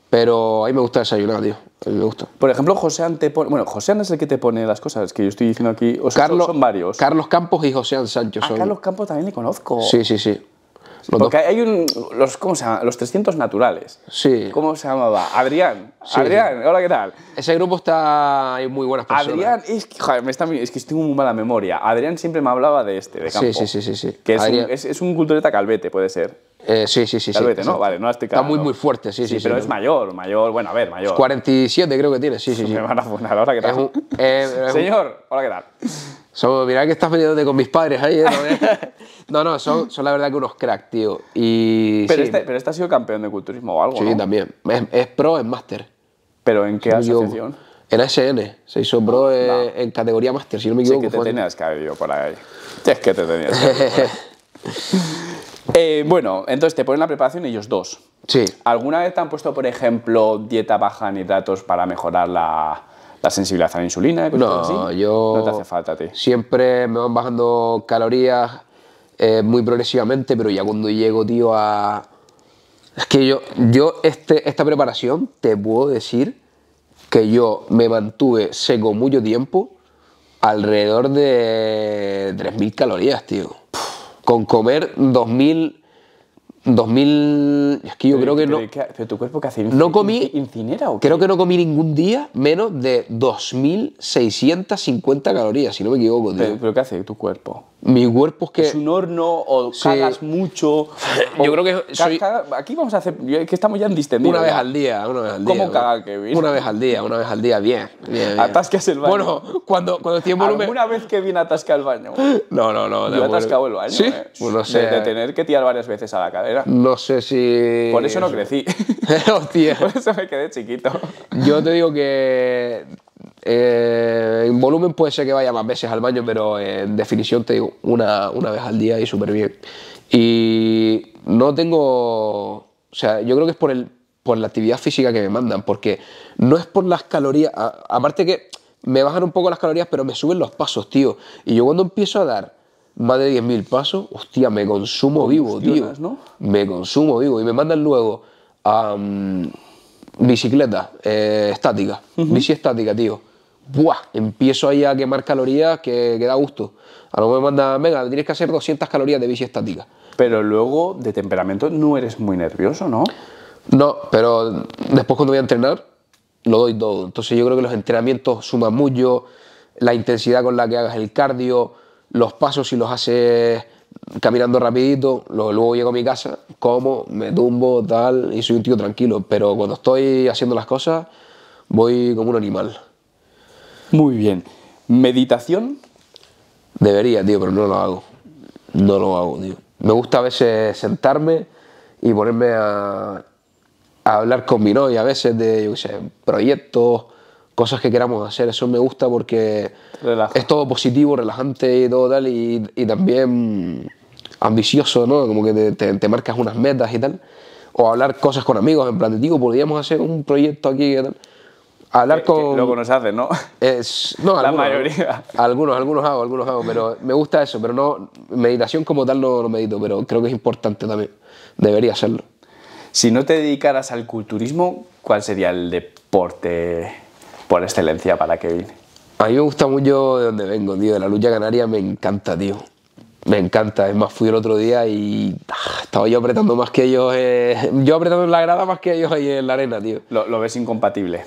pero a mí me gusta desayunar, tío. A mí me gusta. Por ejemplo, José te pone... Bueno, José es el que te pone las cosas que yo estoy diciendo aquí. O sea, Carlos, son varios. Carlos Campos y José Sancho a son. Carlos Campos también le conozco. Sí, sí, sí. Los Porque dos. hay un... Los, ¿Cómo se llama? Los 300 naturales. Sí. ¿Cómo se llamaba? Adrián. Sí, Adrián, hola, ¿qué tal? Ese grupo está. Hay muy buenas personas. Adrián, es que, joder, me está, es que tengo muy mala memoria. Adrián siempre me hablaba de este, de Sí, campo. sí, sí, sí, sí. Que es, un, es, es un cultureta calvete, puede ser. Eh, sí, sí, sí. sí, Calvete, ¿no? exacto. Vale, no estoy Está muy, muy fuerte, sí, sí. pero sí. es mayor, mayor. Bueno, a ver, mayor. 47 creo que tiene, sí, sí, sí. Me van a poner ahora, ¿qué Es tal? un- eh, Señor, hola, ¿qué tal? Son- mirá que estás metiéndote con mis padres ahí. ¿eh? No, no, son, son la verdad que unos cracks, tío. Y. Pero, sí, este, pero este ha sido campeón de culturismo o algo, sí, ¿no? también. Es, es pro en máster. ¿Pero en qué asociación? En ASN. Se hizo pro eh, en categoría máster, si no me Sí equivoco. que te fue- tenías que haber ido por ahí. Sí, es que te tenías que haber ido por ahí. Eh, bueno, entonces te ponen la preparación ellos dos. Sí. ¿Alguna vez te han puesto, por ejemplo, dieta baja en hidratos para mejorar la, la sensibilidad a la insulina? y No, así? yo. No te hace falta a ti. Siempre me van bajando calorías eh, muy progresivamente, pero ya cuando llego, tío, a. Es que yo, yo este, esta preparación, te puedo decir que yo me mantuve seco mucho tiempo, alrededor de 3.000 calorías, tío. Con comer 2.000. 2.000. Es que yo creo que no. Pero, ¿qué- pero tu cuerpo qué hace? No comí- ¿Incinera o qué? Creo que no comí ningún día menos de 2.650 calorías, si no me equivoco, tío. Pero, pero ¿qué hace tu cuerpo? Mi cuerpo es que... ¿Es un horno o Sí. cagas mucho? Yo creo que soy- caga- Aquí vamos a hacer... que estamos ya en distendido. Una vez ya. al día, una vez al día. ¿Cómo una- caga Kevin? Una vez al día, una vez al día, bien. bien, bien. Atascas el baño. Bueno, cuando, cuando estoy en volumen... ¿Alguna vez que viene atasca el baño? No, no, no. Yo he atascado el baño, ¿Sí? ¿eh? Pues no De- sé. De, tener que tirar varias veces a la cadera. No sé si... Por eso no crecí. Hostia. Por eso me quedé chiquito. Yo te digo que eh, en volumen puede ser que vaya más veces al baño, pero en definición te digo una, una vez al día y súper bien. Y no tengo. O sea, yo creo que es por, el, por la actividad física que me mandan, porque no es por las calorías. a- aparte que me bajan un poco las calorías, pero me suben los pasos, tío. Y yo cuando empiezo a dar más de 10.000 pasos, hostia, me consumo vivo, tío. Me consumo vivo. Y me mandan luego a. mm, bicicleta eh, estática, bici estática, tío. Buah, empiezo ahí a quemar calorías que, que da gusto. A lo mejor me mandan, venga, tienes que hacer 200 calorías de bici estática. Pero luego, de temperamento, no eres muy nervioso, ¿no? No, pero después cuando voy a entrenar, lo doy todo. Entonces yo creo que los entrenamientos suman mucho. la intensidad con la que hagas el cardio, los pasos si los haces caminando rapidito, luego llego a mi casa, como, me tumbo, tal, y soy un tío tranquilo. Pero cuando estoy haciendo las cosas, voy como un animal. Muy bien. ¿Meditación? Debería, tío, pero no lo hago. No lo hago, tío. Me gusta a veces sentarme y ponerme a, a hablar con mi novia a veces de, yo qué sé, proyectos, cosas que queramos hacer. Eso me gusta porque Relaja. es todo positivo, relajante y todo tal, y, y también ambicioso, ¿no? Como que te, te- te marcas unas metas y tal. O hablar cosas con amigos, en plan tío, podríamos hacer un proyecto aquí y tal. Hablar Que con... luego nos hace, ¿no? Es, no, La algunos, mayoría. Algunos, algunos hago, algunos hago, pero me gusta eso, pero no, meditación como tal no, no medito, pero creo que es importante también. Debería serlo. Si no te dedicaras al culturismo, ¿cuál sería el deporte por excelencia para Kevin? A mí me gusta mucho de donde vengo, tío, de la lucha canaria me encanta, tío. Me encanta, es más, fui el otro día y ah, estaba yo apretando más que ellos, eh, yo apretando en la grada más que ellos ahí en la arena, tío. ¿Lo, lo ves incompatible?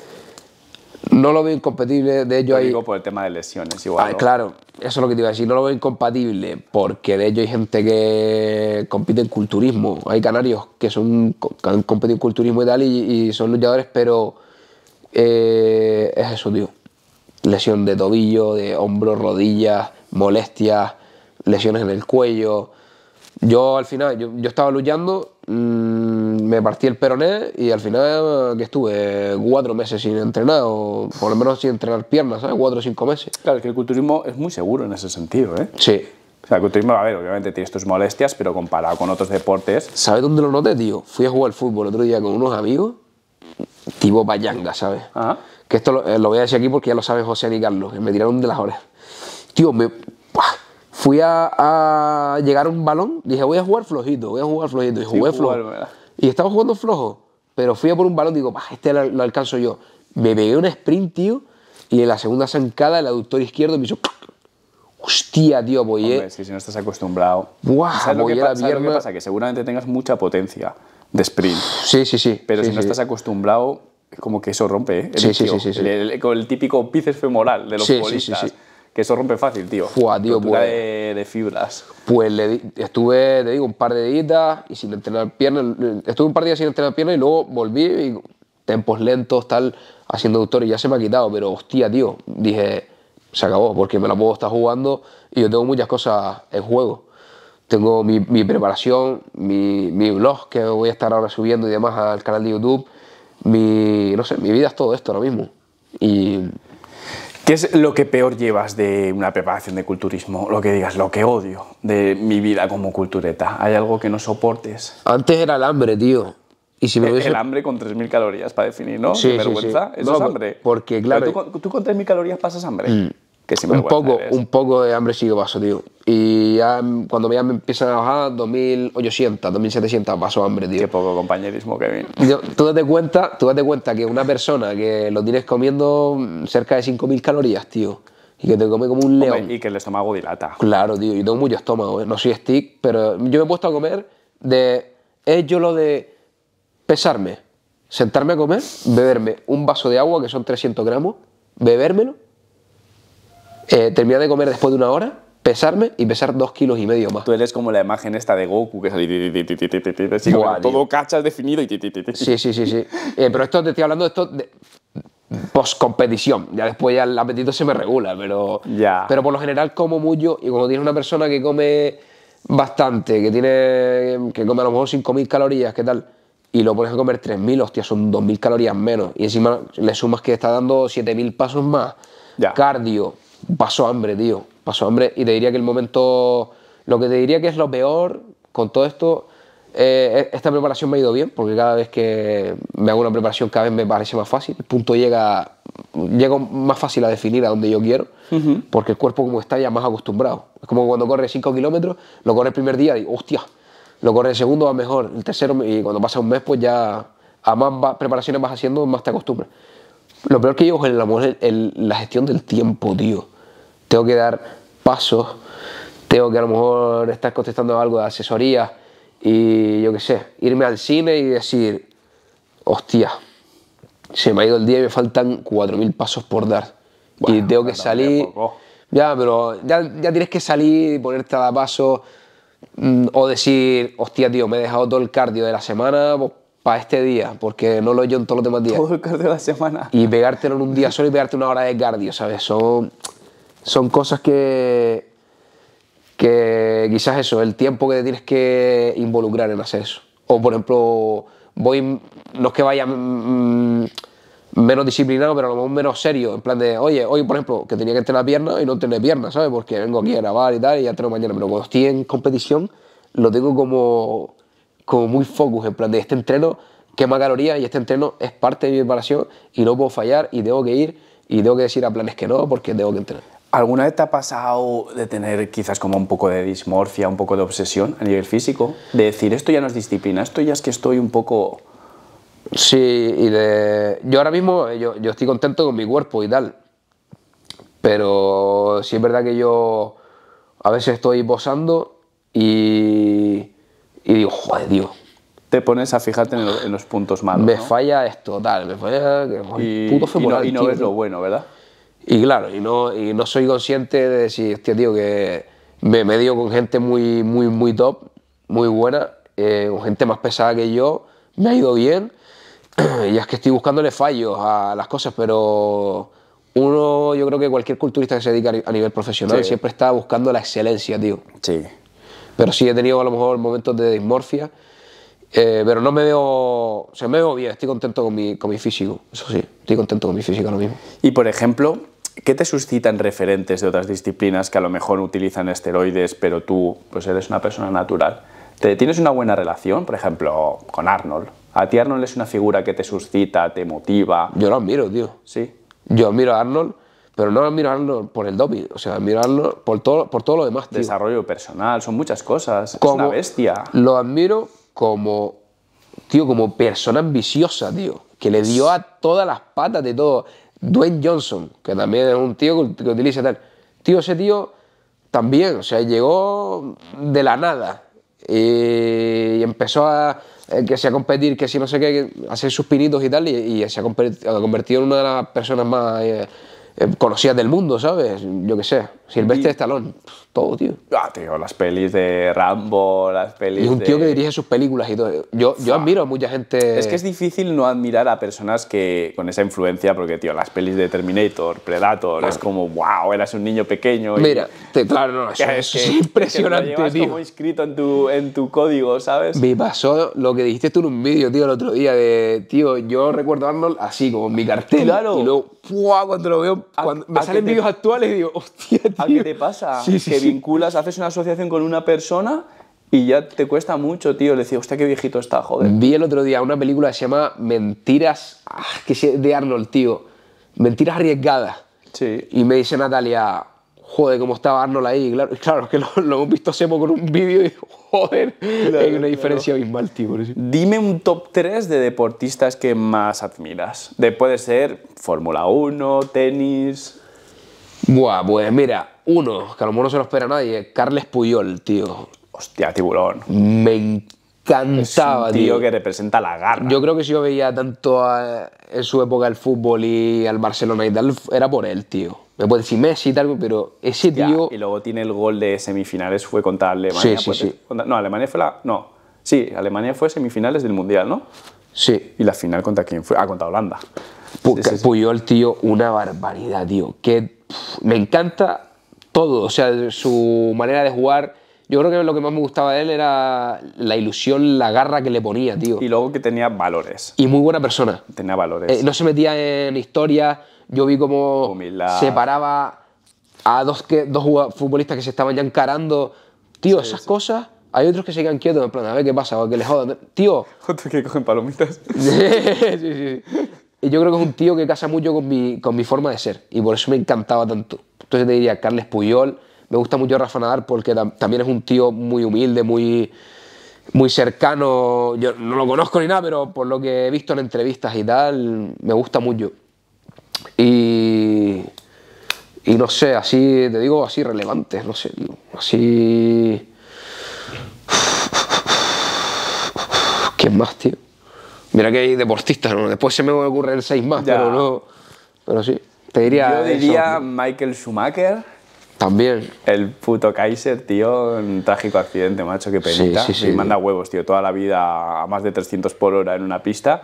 No lo veo incompatible, de ello Lo hay... digo por el tema de lesiones, igual. Ah, ¿no? claro, eso es lo que te iba a decir. No lo veo incompatible porque de hecho hay gente que compite en culturismo. Hay canarios que, son, que han competido en culturismo y tal y, y son luchadores, pero eh, es eso, tío. Lesión de tobillo, de hombro, rodillas, molestias, lesiones en el cuello. Yo al final, yo, yo estaba luchando, mm, me partí el peroné y al final que estuve cuatro meses sin entrenar, o por lo menos sin entrenar piernas, ¿sabes? Cuatro o cinco meses. Claro, es que el culturismo es muy seguro en ese sentido, ¿eh? Sí. O sea, el culturismo, a ver, obviamente tienes tus molestias, pero comparado con otros deportes, ¿Sabes dónde lo noté, tío? Fui a jugar al fútbol otro día con unos amigos, tipo payanga, ¿sabes? Ajá. Que esto lo, eh, lo voy a decir aquí porque ya lo saben José y Carlos, que me tiraron de las orejas. Tío, me. ¡pah! Fui a, a llegar a un balón, dije, voy a jugar flojito, voy a jugar flojito. Y jugué flojo. Y estaba jugando flojo, pero fui a por un balón, digo, "Bah, este lo, lo alcanzo yo. Me pegué un sprint, tío, y en la segunda zancada el aductor izquierdo me hizo. Hostia, tío, apoyé. hombre, es que si no estás acostumbrado... Buah, ¿Sabes lo, que, apoyé pa- la sabes lo que pasa? Que seguramente tengas mucha potencia de sprint, Sí, sí, sí. pero sí, si no sí. estás acostumbrado, como que eso rompe, ¿eh? El Sí, sí, sí. El, el- el típico bíceps femoral de los Sí, sí, sí, futbolistas, sí. que eso rompe fácil, tío. Fua, tío, pues- de, de fibras. Pues le estuve, te digo, un par de días y sin entrenar piernas. Estuve un par de días sin entrenar piernas y luego volví y tempos lentos, tal, haciendo doctor y ya se me ha quitado. Pero hostia, tío, dije, se acabó porque me la puedo estar jugando y yo tengo muchas cosas en juego. Tengo mi, mi preparación, mi, mi blog que voy a estar ahora subiendo y demás al canal de YouTube. Mi, no sé, mi vida es todo esto ahora mismo. Y ¿Qué es lo que peor llevas de una preparación de culturismo? Lo que digas, lo que odio de mi vida como cultureta. ¿Hay algo que no soportes? antes era el hambre, tío. Y si me El, hubiese... el hambre con 3.000 calorías para definir, ¿no? Sí, Qué vergüenza. sí. Eso No, es hambre. porque, claro- tú, con- tú con 3.000 calorías pasas hambre. Que un poco, eres. un poco de hambre sí que paso, tío. Y ya cuando ya me empiezan a bajar 2800, 2700 paso hambre, tío. Qué poco compañerismo, Kevin. Yo- tú, date cuenta, tú date cuenta que una persona que lo tienes comiendo cerca de 5000 calorías, tío, y que te come como un león. Hombre, y que el estómago dilata. Claro, tío, yo tengo mucho estómago, ¿eh? no soy stick, pero yo me he puesto a comer de. Es yo lo de pesarme, sentarme a comer, beberme un vaso de agua, que son 300 gramos, bebérmelo, eh, terminar de comer después de una hora, pesarme y pesar dos kilos y medio más. Tú eres como la imagen esta de Goku que así como tío. todo cachas definido y. Sí, sí, sí, sí. Eh, pero esto te estoy hablando de esto de post-competición. Ya después ya el apetito se me regula, pero, Ya. pero por lo general como mucho y cuando tienes una persona que come bastante, que tiene que come a lo mejor 5.000 calorías, ¿qué tal? Y lo pones a comer 3.000, hostia, son 2.000 calorías menos. Y encima le sumas que está dando 7.000 pasos más. Ya. Cardio, paso hambre, tío. Paso hambre. Y te diría que el momento, lo que te diría que es lo peor con todo esto, eh, esta preparación me ha ido bien, porque cada vez que me hago una preparación cada vez me parece más fácil. El punto llega, llego más fácil a definir a donde yo quiero, porque el cuerpo como está ya más acostumbrado. Es como cuando corres 5 kilómetros, lo corres el primer día y digo, hostia, lo corres el segundo va mejor, el tercero, y cuando pasa un mes, pues ya a más va- preparaciones vas haciendo, más te acostumbras. Lo peor que llevo es el, el- el- la gestión del tiempo, tío. Tengo que dar pasos, tengo que a lo mejor estar contestando algo de asesoría y yo qué sé, irme al cine y decir, hostia, se me ha ido el día y me faltan 4.000 pasos por dar. y Bueno, tengo que salir. Ya, pero ya, ya tienes que salir y ponerte a paso mm, o decir, hostia, tío, me he dejado todo el cardio de la semana para este día, porque no lo he hecho en todos los demás días. Todo el cardio de la semana. Y pegártelo en un día solo y pegarte una hora de cardio, ¿sabes? Son, son cosas que, que quizás eso, el tiempo que te tienes que involucrar en hacer eso. O por ejemplo, voy, no es que vaya mm, menos disciplinado, pero a lo mejor menos serio, en plan de, oye, hoy por ejemplo, que tenía que entrenar piernas y no entrené piernas, ¿sabes? Porque vengo aquí a grabar y tal y ya entreno mañana, pero cuando estoy en competición lo tengo como, como muy focus, en plan de este entreno quema calorías y este entreno es parte de mi preparación y no puedo fallar y tengo que ir y tengo que decir a planes que no porque tengo que entrenar. ¿Alguna vez te ha pasado de tener quizás como un poco de dismorfia, un poco de obsesión a nivel físico? De decir, esto ya no es disciplina, esto ya es que estoy un poco... Sí, y de... yo ahora mismo yo, yo estoy contento con mi cuerpo y tal, pero sí es verdad que yo a veces estoy posando y, y digo, joder, tío, Te pones a fijarte en, lo- en los puntos malos, me ¿no? falla esto, tal, me falla que, Y, puto y no, y no ves lo bueno, ¿verdad? Y claro, y no, y no soy consciente de decir, hostia, tío, que me medio con gente muy, muy, muy top, muy buena, eh, con gente más pesada que yo, me ha ido bien, y es que estoy buscándole fallos a las cosas, pero uno, yo creo que cualquier culturista que se dedica a nivel profesional Sí. siempre está buscando la excelencia, tío. Sí. Pero sí he tenido a lo mejor momentos de dismorfia, eh, pero no me veo, o sea, me veo bien, estoy contento con mi, con mi físico, eso sí, estoy contento con mi físico ahora mismo. Y por ejemplo, ¿qué te suscitan referentes de otras disciplinas que a lo mejor utilizan esteroides, pero tú pues eres una persona natural? ¿Te, ¿Tienes una buena relación, por ejemplo, con Arnold? ¿A ti Arnold es una figura que te suscita, te motiva? Yo lo admiro, tío. Sí. Yo admiro a Arnold, pero no admiro a Arnold por el doping, o sea, admiro a Arnold por todo, por todo lo demás, tío. Desarrollo personal, son muchas cosas. Es Como- una bestia. Lo admiro como, tío, como persona ambiciosa, tío, que le dio a todas las patas de todo. Dwayne Johnson, que también es un tío que, utiliza tal. Tío, ese tío también, o sea, llegó de la nada y, empezó a, eh, que se a competir, que si no sé qué, que hacer sus pinitos y tal, y, se ha conver- ha convertido en una de las personas más eh, conocidas del mundo, ¿sabes? Yo qué sé, Silvestre Stallone, todo, tío. Ah, tío, las pelis de Rambo, las pelis Y un de... tío que dirige sus películas y todo. Yo, yo admiro a mucha gente. Es que es difícil no admirar a personas que con esa influencia, porque, tío, las pelis de Terminator, Predator, es como, wow, eras un niño pequeño. y- Mira, te- claro, no, eso, que- que- es que impresionante, lo llevas tío. como inscrito en tu, en tu código, ¿sabes? Me pasó lo que dijiste tú en un vídeo, tío, el otro día, de, tío, yo recuerdo a Arnold así, como en mi cartel. Claro. Y luego, ¡fua! cuando lo veo, ¿A- cuando me salen vídeos actuales y digo, hostia, tío. ¿A qué te pasa? Sí, sí, que sí. vinculas, haces una asociación con una persona y ya te cuesta mucho, tío. Le decía, hostia, qué viejito está, joder. Vi el otro día una película que se llama Mentiras, ah, que de Arnold, tío. Mentiras arriesgadas. Sí. Y me dice Natalia, joder, cómo estaba Arnold ahí. Claro, claro, es que lo, lo hemos visto Semo con un vídeo y joder, hay una diferencia abismal, tío. Dime un top 3 de deportistas que más admiras. De, puede ser Fórmula 1, tenis. Buah, pues mira, uno, que a lo mejor no se lo espera nadie, Carles Puyol, tío. Hostia, tiburón. Me Es encantaba, un tío. tío que representa la garra. Yo creo que si yo veía tanto a- en su época el fútbol y al Barcelona y tal, era por él, tío. Me puede decir Messi y tal, pero ese Ya, tío... Y luego tiene el gol de semifinales, fue contra Alemania. Sí, sí, puede- sí. contra- no, Alemania fue la. No. Sí, Alemania fue semifinales del mundial, ¿no? Sí, Y la final contra quién fue? Ah, contra Holanda. Pu- Sí, sí, sí. Puyol, tío, una barbaridad, tío. Que pff, me encanta todo, o sea, su manera de jugar. Yo creo que lo que más me gustaba de él era la ilusión, la garra que le ponía, tío. Y luego que tenía valores. Y muy buena persona. Tenía valores. Eh, no se metía en historia. Yo vi Humildad. separaba a dos, que, dos futbolistas que se estaban ya encarando. Tío, esas cosas. Hay otros que se quedan quietos, en plan, a ver qué pasa, o que les jodan. Tío, Otro que cogen palomitas. sí, sí. Y yo creo que es un tío que casa mucho con mi, con mi forma de ser. Y por eso me encantaba tanto. Entonces te diría Carles Puyol. Me gusta mucho Rafa Nadal porque tam- también es un tío muy humilde, muy, muy cercano. Yo no lo conozco ni nada, pero por lo que he visto en entrevistas y tal, me gusta mucho. Y, y no sé, así, te digo, así relevantes, no sé, tío. Así. ¿Quién más, tío? Mira que hay deportistas, ¿no? Después se me ocurren seis más, Ya. pero no. Pero sí. Te diría. Yo eso. diría Michael Schumacher. También. El puto Kaiser, tío, un trágico accidente, macho, que penita. Sí, sí, sí. Y manda huevos, tío, toda la vida a más de 300 por hora en una pista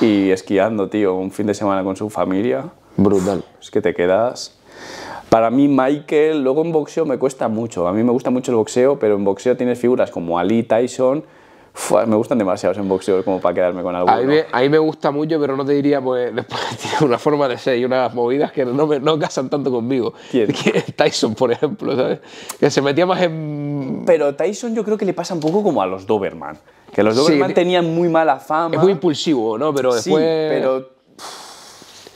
y esquiando, tío, un fin de semana con su familia. Brutal. Es que te quedas. Para mí, Michael, luego en boxeo me cuesta mucho. A mí me gusta mucho el boxeo, pero en boxeo tienes figuras como Ali, Tyson. Fua, me gustan demasiados en boxeo como para quedarme con alguno. A mí, me, a mí me gusta mucho, pero no te diría, pues, después tiene una forma de ser y unas movidas que no, me, no casan tanto conmigo. ¿Quién? Tyson, por ejemplo, ¿sabes? Que se metía más en... Pero Tyson yo creo que le pasa un poco como a los Doberman. Que los Sí, Doberman de- tenían muy mala fama. Es muy impulsivo, ¿no? Pero Sí, después... pero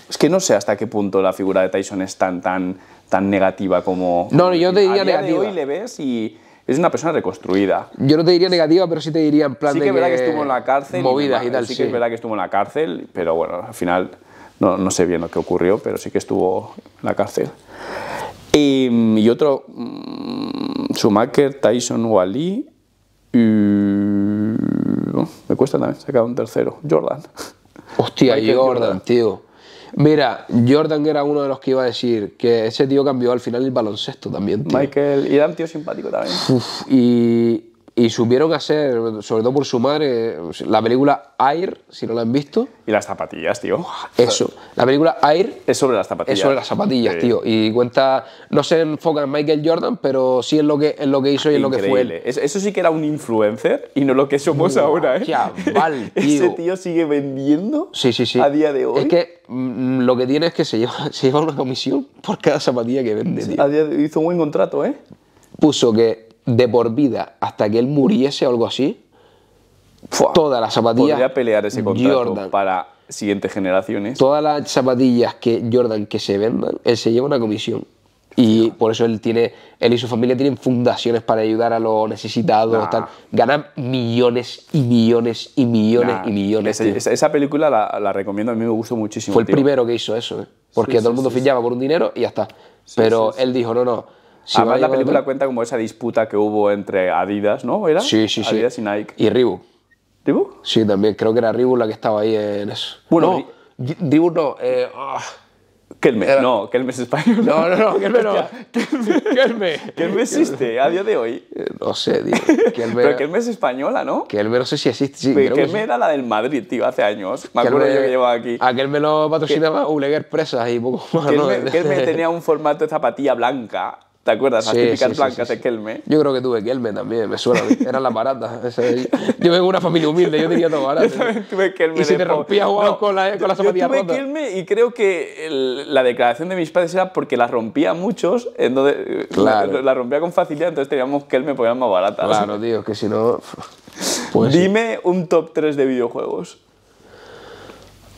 es que no sé hasta qué punto la figura de Tyson es tan tan tan negativa como No, yo te diría a día negativa. de hoy le ves y es una persona reconstruida. Yo no te diría negativa, pero sí te diría en plan Sí de que es verdad que estuvo en la cárcel. Movidas y, tal, sí. sí. que es verdad que estuvo en la cárcel, pero bueno, al final no, no sé bien lo que ocurrió, pero sí que estuvo en la cárcel. Y, y otro, mm, Schumacher, Tyson Ali. Y, no, me cuesta también sacar un tercero, Jordan. Hostia, Jordan. tío. Mira, Jordan era uno de los que iba a decir que ese tío cambió al final el baloncesto también, tío. Michael, y era un tío simpático también. Uf, y, y supieron hacer, sobre todo por su madre, la película Air, si no la han visto. Y las zapatillas, tío. Eso, la película Air Es sobre las zapatillas. es sobre las zapatillas, Sí. tío. Y cuenta, no se enfoca en Michael Jordan, pero sí en lo que, en lo que hizo y en lo que fue él. Eso, eso sí que era un influencer y no lo que somos ahora, ¿eh? chaval, Ese tío. tío sigue vendiendo Sí, sí, sí. a día de hoy. Es que mm, lo que tiene es que se lleva, se lleva una comisión por cada zapatilla que vende, tío. A día de- hizo un buen contrato, ¿eh? Puso que de por vida, hasta que él muriese o algo así, Fua. todas las zapatillas. Podría pelear ese contrato Jordan. para siguientes generaciones. Todas las zapatillas que Jordan que se vendan, él se lleva una comisión. Y por eso él tiene, él y su familia tienen fundaciones para ayudar a los necesitados, Nah. tal. Ganan millones y millones y millones Nah, y millones. esa, esa película la, la recomiendo, a mí me gustó muchísimo. Fue el tío. primero que hizo eso, ¿eh? porque Sí, todo el mundo sí, fichaba por un dinero y ya está. Pero él dijo, no, no. Si Además, la película cuenta como esa disputa que hubo entre Adidas, ¿no? ¿Era? Sí, sí, sí. Adidas y Nike. Y Reebok. ¿Reebok? Sí, también. Creo que era Reebok la que estaba ahí en eso. Bueno, no, Reebok no. Eh, ah. Kelme. Era- No, Kelme es español. no, no, no, Kelme no. Kelme. Kelme existe a día de hoy. Eh, No sé, tío. Kelme, Pero Kelme es española, ¿no? Kelme no sé si existe. Sí, Pero que Kelme sí. era la del Madrid, tío, hace años. Me acuerdo Kelme- yo que llevaba aquí. A Kelme lo patrocinaba Uleger Presas y poco más. ¿no? Kelme, Kelme tenía un formato de zapatilla blanca. ¿Te acuerdas? Las Sí, típicas sí, blancas sí, de. Kelme. Yo creo que tuve Kelme también, me suena. Eran las baratas. Yo vengo de una familia humilde, yo tenía todo barato. Tuve Kelme Y si te rompías jugabas con la- con la yo- Yo tuve. Kelme y creo que el- la declaración de mis padres era porque las rompía muchos, entonces Claro. la, la rompía con facilidad, entonces teníamos Kelme porque eran más baratas. Claro, tío, que si no. Pues. Dime un top 3 de videojuegos.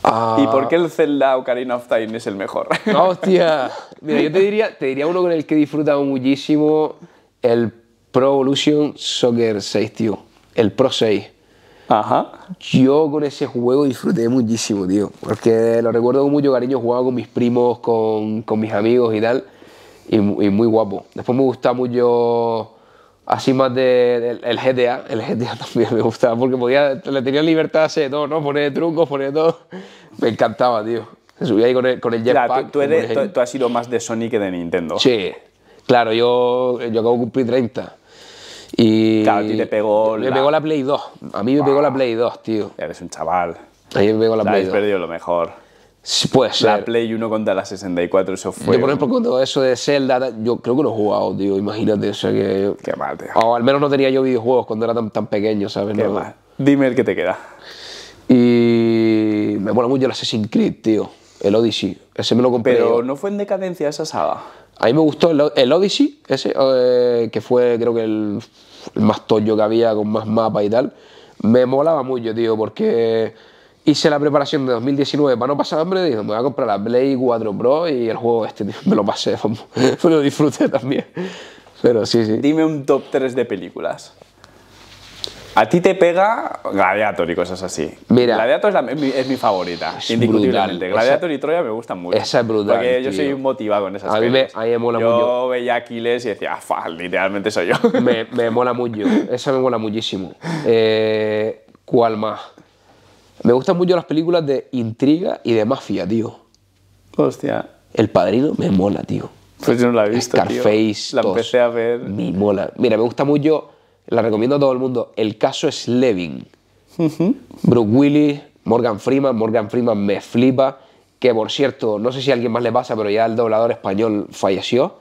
Ah, ¿Y por qué el Zelda Ocarina of Time es el mejor? Hostia. Mira, yo te diría, te diría uno con el que he disfrutado muchísimo: el Pro Evolution Soccer 6, tío. El Pro 6. Ajá. Yo con ese juego disfruté muchísimo, tío. Porque lo recuerdo con mucho cariño, jugaba con mis primos, con, con mis amigos y tal. Y muy guapo. Después me gusta mucho, así más de, el GTA. El GTA también me gustaba porque podía, le tenía libertad hacer todo, ¿no? Poner trucos, poner todo. Me encantaba, tío. Se subía ahí con el, con el jetpack. tú, tú eres- como el- tú- tú has sido más de Sony que de Nintendo. Sí, claro, yo, yo acabo de cumplir 30. Y Claro, a ti te pegó Me la- pegó la Play 2. A mí me pegó la Play 2, tío. Eres un chaval. A mí me pegó la O sea, Play has 2. perdido lo mejor. La. Play 1 contra la 64, eso fue. yo, por ejemplo, cuando eso de Zelda, yo creo que lo he jugado, tío, imagínate. O sea que. Qué mal, tío. O al menos no tenía yo videojuegos cuando era tan, tan pequeño, ¿sabes? Qué No. mal. Dime el que te queda. Y me mola mucho el Assassin's Creed, tío. El Odyssey. Ese me lo compré. Pero yo. no fue en decadencia esa saga. A mí me gustó el, el Odyssey, ese, eh, que fue creo que el, el más toyo que había, con más mapas y tal. Me molaba mucho, tío, porque hice la preparación de 2019 para no pasar hambre. Dije, me voy a comprar la Play 4 Pro y el juego este, tío, me lo pasé, me lo disfruté también. Pero sí, sí. Dime un top 3 de películas. A ti te pega Gladiator y cosas así. Mira. Gladiator es, la- es mi, es mi favorita, Es indiscutiblemente. brutal. Gladiator y Troya me gustan mucho. esa es brutal, Porque yo tío. soy motivado con esas A mí me- a mí me mola yo mucho. veía Aquiles y decía, "Fa, literalmente soy yo. Me, me mola mucho, esa me mola muchísimo. Eh, ¿Cuál más? Me gustan mucho las películas de intriga y de mafia, tío. Hostia. El Padrino me mola, tío. Pues yo no la he visto, tío. Scarface. La empecé a ver. Me mola. Mira, me gusta mucho, la recomiendo a todo el mundo. El caso Slevin. Brooke Willis, Morgan Freeman. Morgan Freeman me flipa. Que por cierto, no sé si a alguien más le pasa, pero ya el doblador español falleció.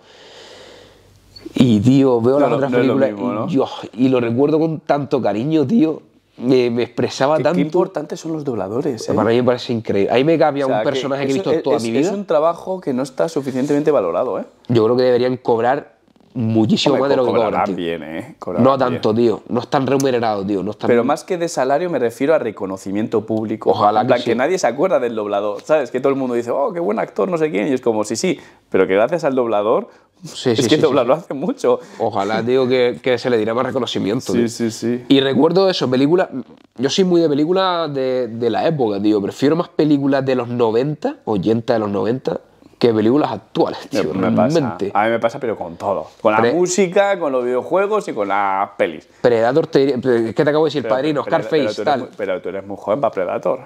Y tío, veo No, las no, otras no es películas y, yo- y lo recuerdo con tanto cariño, tío. Me, me expresaba Qué, tanto. qué importantes son los dobladores, ¿eh? Para mí me parece increíble. A mí me cambia O sea, un personaje que, he visto toda es, mi es vida. un trabajo que no está suficientemente valorado, ¿eh? Yo creo que deberían cobrar muchísimo Hombre, más de lo que cobran, tío. bien, ¿eh? Cobrarán No bien. tanto, tío. No están remunerados, tío. No están... Pero más que de salario me refiero a reconocimiento público. Ojalá En plan, que que, sí. nadie se acuerda del doblador, ¿sabes? Que todo el mundo dice, oh, qué buen actor, no sé quién. Y es como, sí, sí, pero que gracias al doblador, Sí, es sí, que sí, doblarlo hace mucho. Ojalá, tío, que, que se le diera más reconocimiento. tío. Sí, sí, sí. Y recuerdo eso, películas. Yo soy muy de películas de, de la época, tío. Prefiero más películas de los 90, 80 de los 90, que películas actuales, tío. me pasa. realmente. A mí me pasa, pero con todo. Con la Pre- música, con los videojuegos y con las pelis. Predator, te es que te acabo de decir, Pero- padrino, Scarface, tal. muy- pero tú eres muy joven para Predator.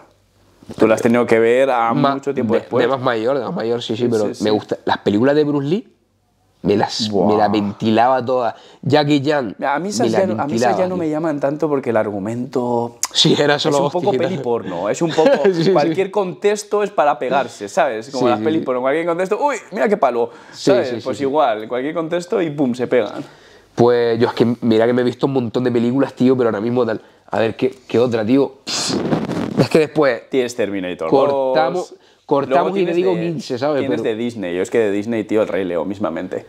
Tú lo has tenido que ver a Ma- mucho tiempo de, después. de más mayor, de más mayor, sí, sí, pero sí, sí. me gusta. Las películas de Bruce Lee me las, me las ventilaba todas. Jackie Chan. A mí, esas ya, a mí esas ya no me llaman tanto porque el argumento Sí, era es solo un poco hostias. peli porno, es un poco Sí, sí. cualquier contexto es para pegarse, ¿sabes? Como Sí, las sí. porno, cualquier contexto, uy, mira qué palo, ¿sabes? pues igual, cualquier contexto y pum, se pegan. Pues yo es que mira que me he visto un montón de películas, tío, pero ahora mismo tal. A ver, ¿qué, qué otra, tío? Es que después Tienes Terminator Cortamos- 2. Cortamos y le digo de- 15, ¿sabes? Tienes Pero- de Disney, yo es que de Disney, tío, el Rey León mismamente.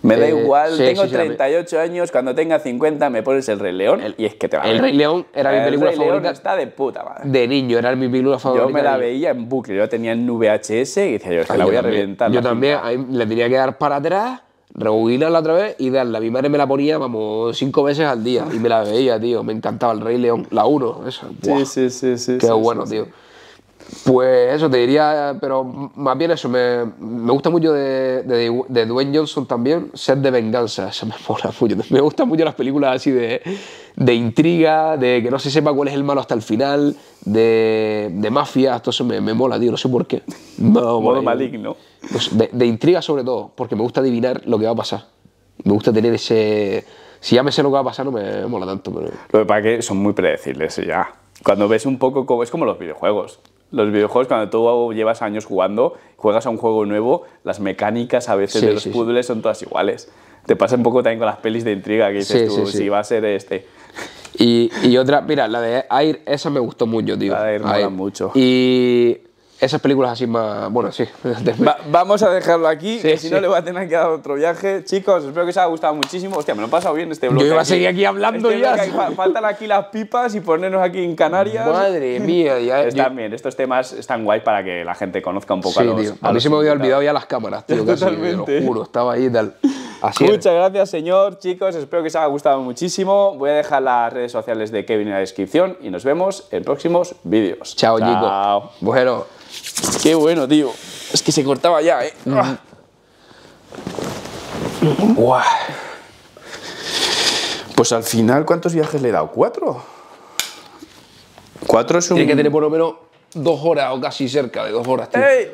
Me da Eh, igual, sí, tengo sí, sí, a mí- 38 años, cuando tenga 50 me pones el Rey León y es que te va a El. Rey León era mi El película Rey León favorita. está de puta madre. de niño, era mi película favorita. Yo me la veía en bucle, yo tenía en VHS y decía yo, es que Ay, la voy a también. reventar. Yo la también, le tenía que dar para atrás, rebobinarla otra vez y darla. Mi madre me la ponía, vamos, cinco veces al día y me la veía, tío. Me encantaba el Rey León, la 1, esa. buah, Sí, sí, sí, sí. Qué bueno, tío. Pues eso te diría, pero más bien eso, me, me gusta mucho de, de, de Dwayne Johnson también, Set de Venganza, eso me mola mucho. Me gustan mucho las películas así de, de intriga, de que no se sepa cuál es el malo hasta el final, de, de mafia, todo eso me, me mola, tío, no sé por qué. No, Modo maligno. Pues de, de intriga sobre todo, porque me gusta adivinar lo que va a pasar. Me gusta tener ese... Si ya me sé lo que va a pasar no me mola tanto, pero... Lo que pasa es que son muy predecibles ya. Cuando ves un poco. Es como los videojuegos. Los videojuegos, cuando tú llevas años jugando, juegas a un juego nuevo, las mecánicas a veces Sí, de los sí, puzzles son todas iguales. Te pasa un poco también con las pelis de intriga que dices tú, si va a ser este. Y, y otra, mira, la de Air, esa me gustó mucho, tío. La de Air mola mucho. Y esas películas así más. Bueno, sí. Va- vamos a dejarlo aquí, Sí, que si sí. no le voy a tener que dar otro viaje. Chicos, espero que os haya gustado muchísimo. Hostia, me lo he pasado bien este bloque. Yo iba a seguir aquí hablando Este ya. faltan aquí las pipas y ponernos aquí en Canarias. Madre mía, ya. Están yo- bien, estos temas están guay para que la gente conozca un poco sí, a los. tío. a A mí los se me había olvidado ya las cámaras, tío. Casi, te Totalmente. lo juro. Estaba ahí y tal. Así es. Muchas gracias, señor. Chicos, espero que os haya gustado muchísimo. Voy a dejar las redes sociales de Kevin en la descripción y nos vemos en próximos vídeos. Chao, Chao. chicos. Bueno. Qué bueno, tío. Es que se cortaba ya, ¿eh? Buah. Pues al final, ¿cuántos viajes le he dado? ¿Cuatro? Cuatro es un... Tiene que tener por lo menos dos horas o casi cerca de dos horas, tío. ¡Ey!